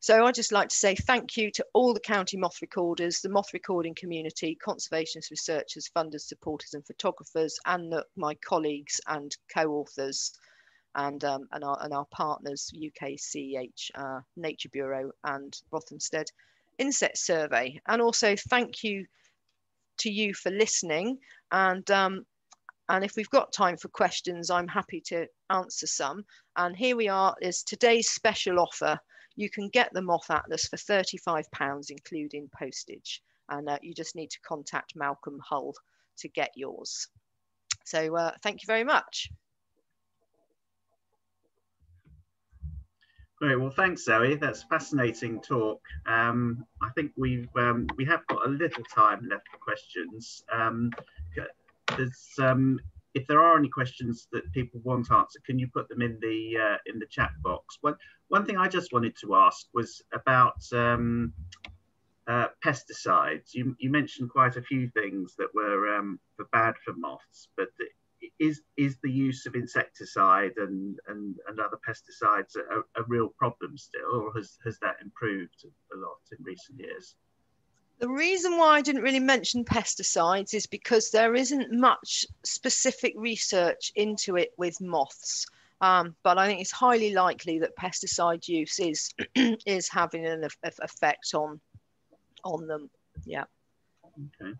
So I'd just like to say thank you to all the county moth recorders, the moth recording community, conservationists, researchers, funders, supporters and photographers, and the, my colleagues and co-authors and, um, and, our, and our partners, UKCEH, uh, Nature Bureau and Rothamsted insect survey. And also thank you to you for listening. And, um, and if we've got time for questions, I'm happy to answer some. And here we are is today's special offer. You can get the Moth Atlas for £35, including postage. And uh, you just need to contact Malcolm Hull to get yours. So uh, thank you very much. Great. Well, thanks, Zoe. That's a fascinating talk. Um, I think we've um, we have got a little time left for questions. Um, um, if there are any questions that people want answered, can you put them in the uh, in the chat box? One one thing I just wanted to ask was about um, uh, pesticides. You you mentioned quite a few things that were um, bad for moths, but is is the use of insecticide and and, and other pesticides a, a, real problem still, or has has that improved a lot in recent years? The reason why I didn't really mention pesticides is because there isn't much specific research into it with moths. Um, but I think it's highly likely that pesticide use is is having an effect on on them. Yeah. Okay.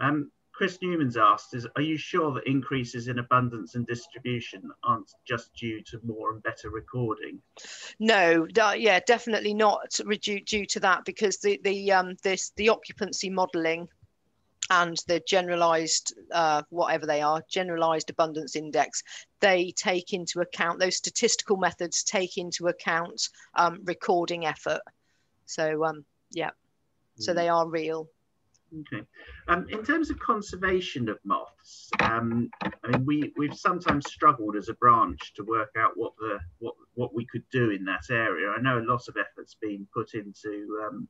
Um, Chris Newman's asked is, are you sure that increases in abundance and distribution aren't just due to more and better recording? No, yeah, definitely not due, due to that because the the um, this the occupancy modelling and the generalized uh, whatever they are generalized abundance index they take into account those statistical methods take into account um, recording effort. So um, yeah. So they are real Okay. Um, in terms of conservation of moths, um, I mean, we we've sometimes struggled as a branch to work out what the what what we could do in that area. I know a lot of effort's been put into um,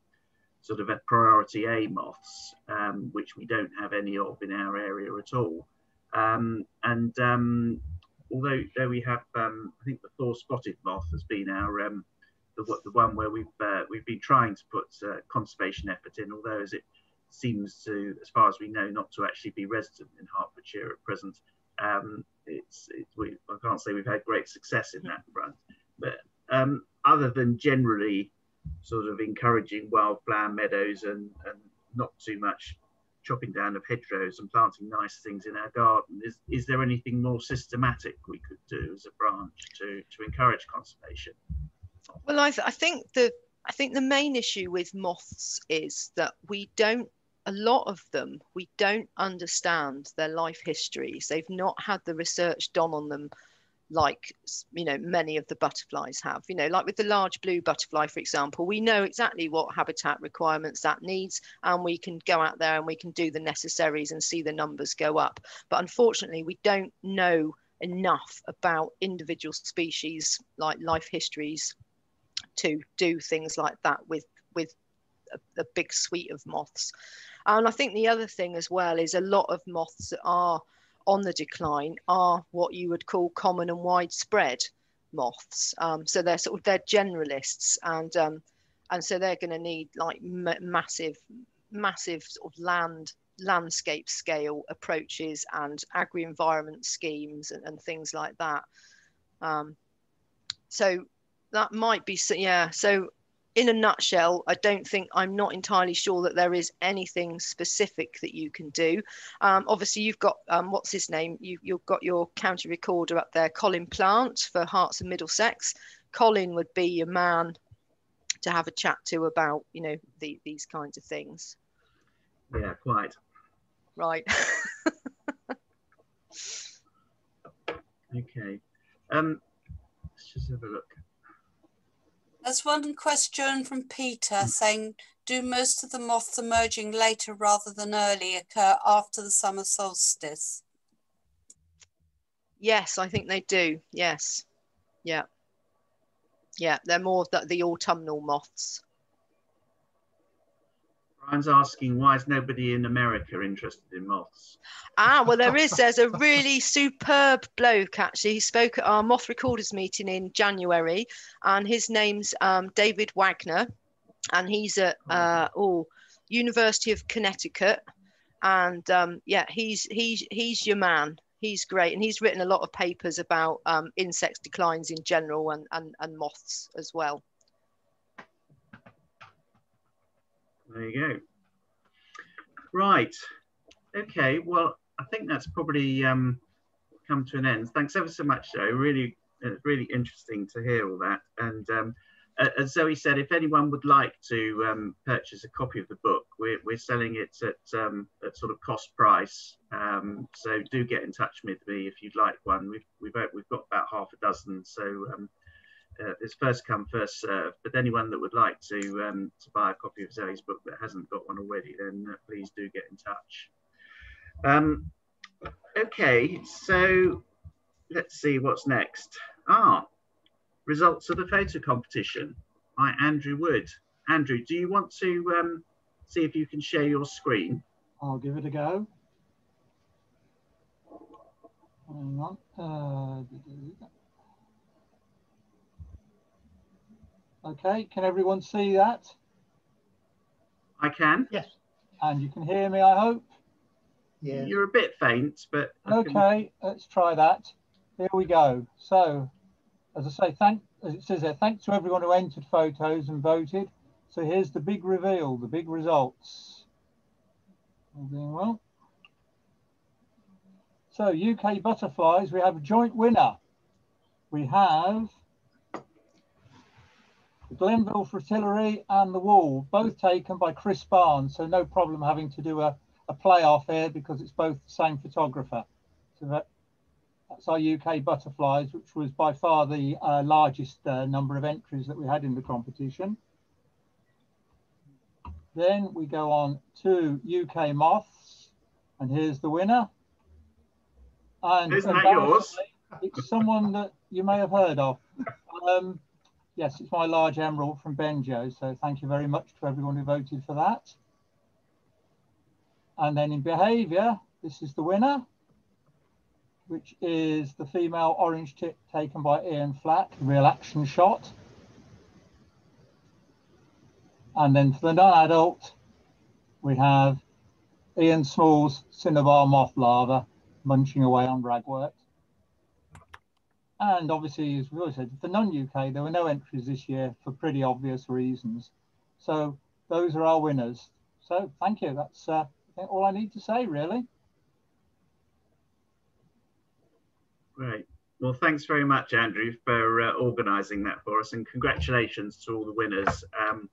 sort of a priority A moths, um, which we don't have any of in our area at all. Um, and um, although though we have, I think the four spotted moth has been our the, the one where we've uh, we've been trying to put uh, conservation effort in, although as it seems to, as far as we know, not to actually be resident in Hertfordshire at present. Um, it's, we, I can't say we've had great success in that front, but um, other than generally sort of encouraging wildflower meadows and, and not too much chopping down of hedgerows and planting nice things in our garden, is, is there anything more systematic we could do as a branch to, to encourage conservation? Well, I, th I think the I think the main issue with moths is that we don't a lot of them, we don't understand their life histories. They've not had the research done on them like you know many of the butterflies have. You know like with the large blue butterfly for example we know exactly what habitat requirements that needs and we can go out there and we can do the necessaries and see the numbers go up. But unfortunately we don't know enough about individual species like life histories to do things like that with with a, a big suite of moths and I think the other thing as well is a lot of moths that are on the decline are what you would call common and widespread moths. Um, so they're sort of they're generalists, and um, and so they're going to need like massive, massive sort of land landscape scale approaches and agri-environment schemes and, and things like that. Um, so that might be so yeah. So in a nutshell, I don't think I'm not entirely sure that there is anything specific that you can do. Um, obviously, you've got um, what's his name? You, you've got your county recorder up there, Colin Plant for Herts and Middlesex. Colin would be your man to have a chat to about you know the, these kinds of things. Yeah, quite. Right. okay. Um, let's just have a look. There's one question from Peter mm. saying, do most of the moths emerging later rather than early occur after the summer solstice? Yes, I think they do. Yes. Yeah. Yeah, they're more the, the autumnal moths. Brian's asking why is nobody in America interested in moths? Ah, well, there is. There's a really superb bloke actually. He spoke at our moth recorders meeting in January, and his name's um, David Wagner, and he's at uh, oh University of Connecticut, and um, yeah, he's he's he's your man. He's great, and he's written a lot of papers about um, insect declines in general and, and and moths as well. There you go. Right. Okay. Well, I think that's probably um, come to an end. Thanks ever so much, Joe. Really, it's really interesting to hear all that. And um, as Zoe said, if anyone would like to um, purchase a copy of the book, we're, we're selling it at, um, at sort of cost price. Um, so do get in touch with me if you'd like one. We've, we've, we've got about half a dozen. So um, uh, it's first come, first serve. But anyone that would like to um, to buy a copy of Zoe's book that hasn't got one already, then uh, please do get in touch. Um, okay, so let's see what's next. Ah, results of the photo competition by Andrew Wood. Andrew, do you want to um, see if you can share your screen? I'll give it a go. Hang on. Uh, Okay, can everyone see that? I can. Yes. And you can hear me, I hope? Yeah. You're a bit faint, but... Okay, let's try that. Here we go. So, as I say, thank, as it says there, thanks to everyone who entered photos and voted. So here's the big reveal, the big results. All doing well. So UK butterflies, we have a joint winner. We have the Glanville Fritillary and the Wall, both taken by Chris Barnes. So no problem having to do a, a playoff here because it's both the same photographer. So that, that's our UK butterflies, which was by far the uh, largest uh, number of entries that we had in the competition. Then we go on to UK moths, and here's the winner. And Isn't that yours? It's someone that you may have heard of. Um, yes, it's my large emerald from Benjo. So thank you very much to everyone who voted for that. And then in behaviour, this is the winner, which is the female orange tip taken by Ian Flack, real action shot. And then for the non-adult, we have Ian Small's Cinnabar moth larva munching away on ragwort. And obviously, as we always said, for non-UK, there were no entries this year for pretty obvious reasons. So those are our winners. So thank you. That's uh, all I need to say, really. Great. Well, thanks very much, Andrew, for uh, organising that for us, and congratulations to all the winners. Um,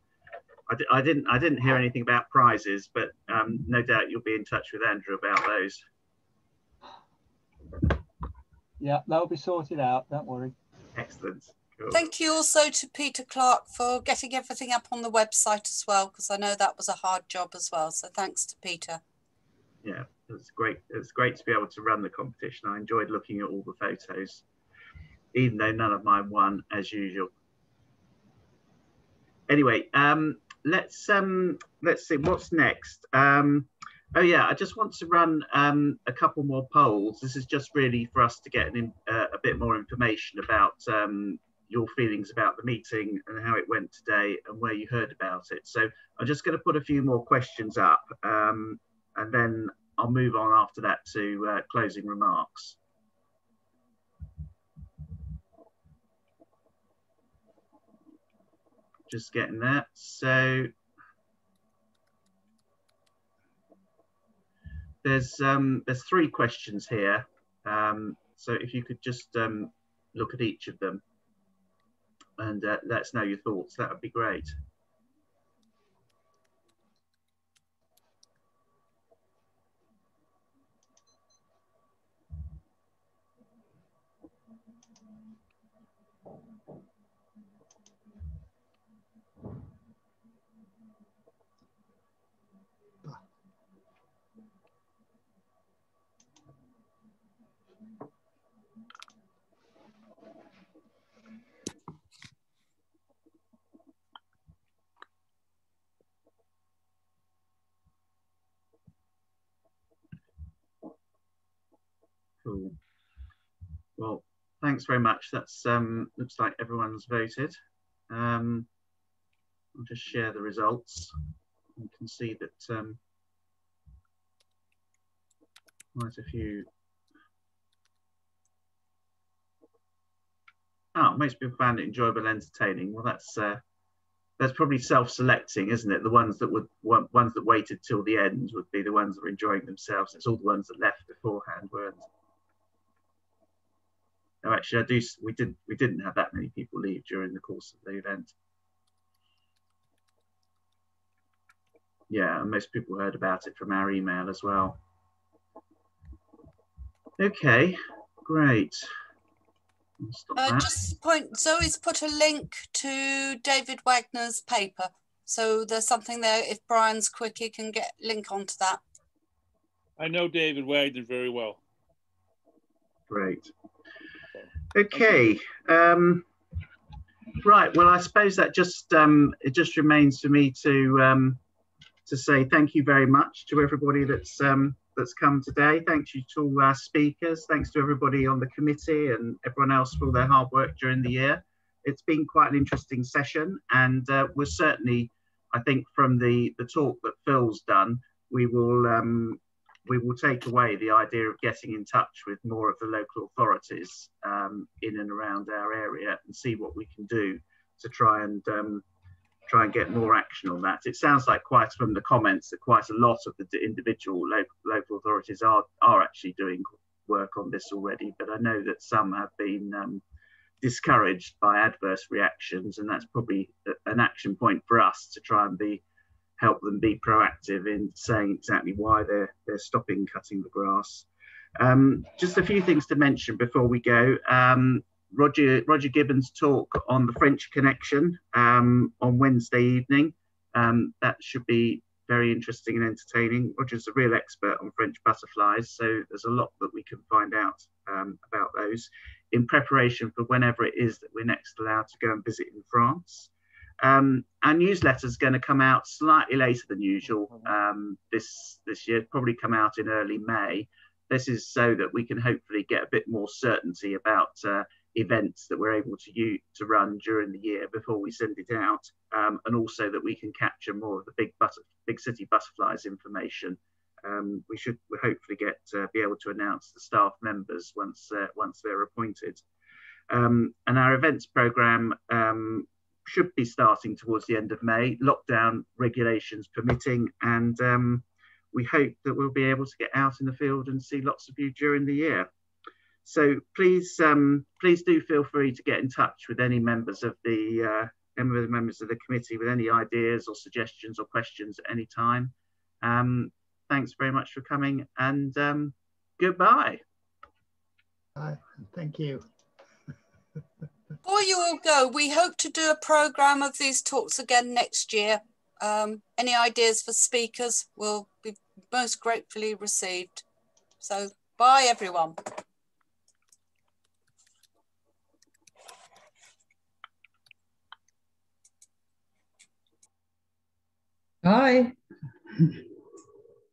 I, I, didn't I didn't hear anything about prizes, but um, no doubt you'll be in touch with Andrew about those. Yeah, that'll be sorted out. Don't worry. Excellent. Cool. Thank you also to Peter Clark for getting everything up on the website as well, because I know that was a hard job as well. So thanks to Peter. Yeah, it's great. It's great to be able to run the competition. I enjoyed looking at all the photos, even though none of mine won as usual. Anyway, um, let's um, let's see what's next. Um, Oh yeah, I just want to run um, a couple more polls. This is just really for us to get an, uh, a bit more information about um, your feelings about the meeting and how it went today and where you heard about it. So I'm just going to put a few more questions up um, and then I'll move on after that to uh, closing remarks. Just getting that. So there's um, there's three questions here. Um, so if you could just um, look at each of them and uh, let us know your thoughts, that would be great. Cool. Well, thanks very much. That's um, looks like everyone's voted. Um, I'll just share the results. You can see that um, quite a few. Oh, most people found it enjoyable, entertaining. Well, that's uh, that's probably self-selecting, isn't it? The ones that would ones that waited till the end would be the ones that were enjoying themselves. It's all the ones that left beforehand, weren't. No, actually, I do. We did. We didn't have that many people leave during the course of the event. Yeah, most people heard about it from our email as well. Okay, great. Uh, just point, Zoe's put a link to David Wagner's paper. So there's something there. If Brian's quick, he can get link onto that. I know David Wagner very well. Great. Okay. Um, right. Well, I suppose that just um, it just remains for me to um, to say thank you very much to everybody that's um, that's come today. Thank you to all our speakers. Thanks to everybody on the committee and everyone else for all their hard work during the year. It's been quite an interesting session, and uh, we're certainly, I think, from the the talk that Phil's done, we will um, we will take away the idea of getting in touch with more of the local authorities um, in and around our area and see what we can do to try and um, try and get more action on that. It sounds like quite from the comments that quite a lot of the individual local, local authorities are are actually doing work on this already, but I know that some have been um, discouraged by adverse reactions, and that's probably an action point for us to try and be help them be proactive in saying exactly why they're they're stopping cutting the grass. Um, just a few things to mention before we go. Um, Roger Roger Gibbons' talk on the French Connection um, on Wednesday evening. Um, that should be very interesting and entertaining. Roger's a real expert on French butterflies, so there's a lot that we can find out um, about those in preparation for whenever it is that we're next allowed to go and visit in France. Um, our newsletter is going to come out slightly later than usual um, this this year, probably come out in early May. This is so that we can hopefully get a bit more certainty about uh, events that we're able to use to run during the year before we send it out, um, and also that we can capture more of the big butter, big city butterflies information. Um, we should we hopefully get uh, be able to announce the staff members once uh, once they're appointed. Um, and our events program um, should be starting towards the end of May, lockdown regulations permitting, and um, we hope that we'll be able to get out in the field and see lots of you during the year. So please, um, please do feel free to get in touch with any members of the uh, members of the committee with any ideas or suggestions or questions at any time. Um, thanks very much for coming and um, goodbye. Bye. Thank you. Before you all go, we hope to do a program of these talks again next year. Um, any ideas for speakers will be most gratefully received. So bye everyone. Bye.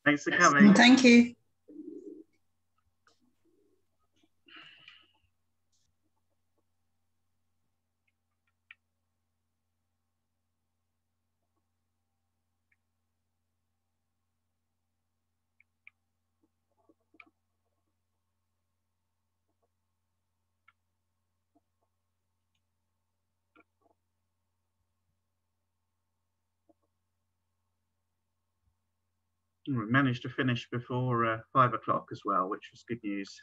Thanks for coming. Thank you. Managed to finish before uh, five o'clock as well, which was good news.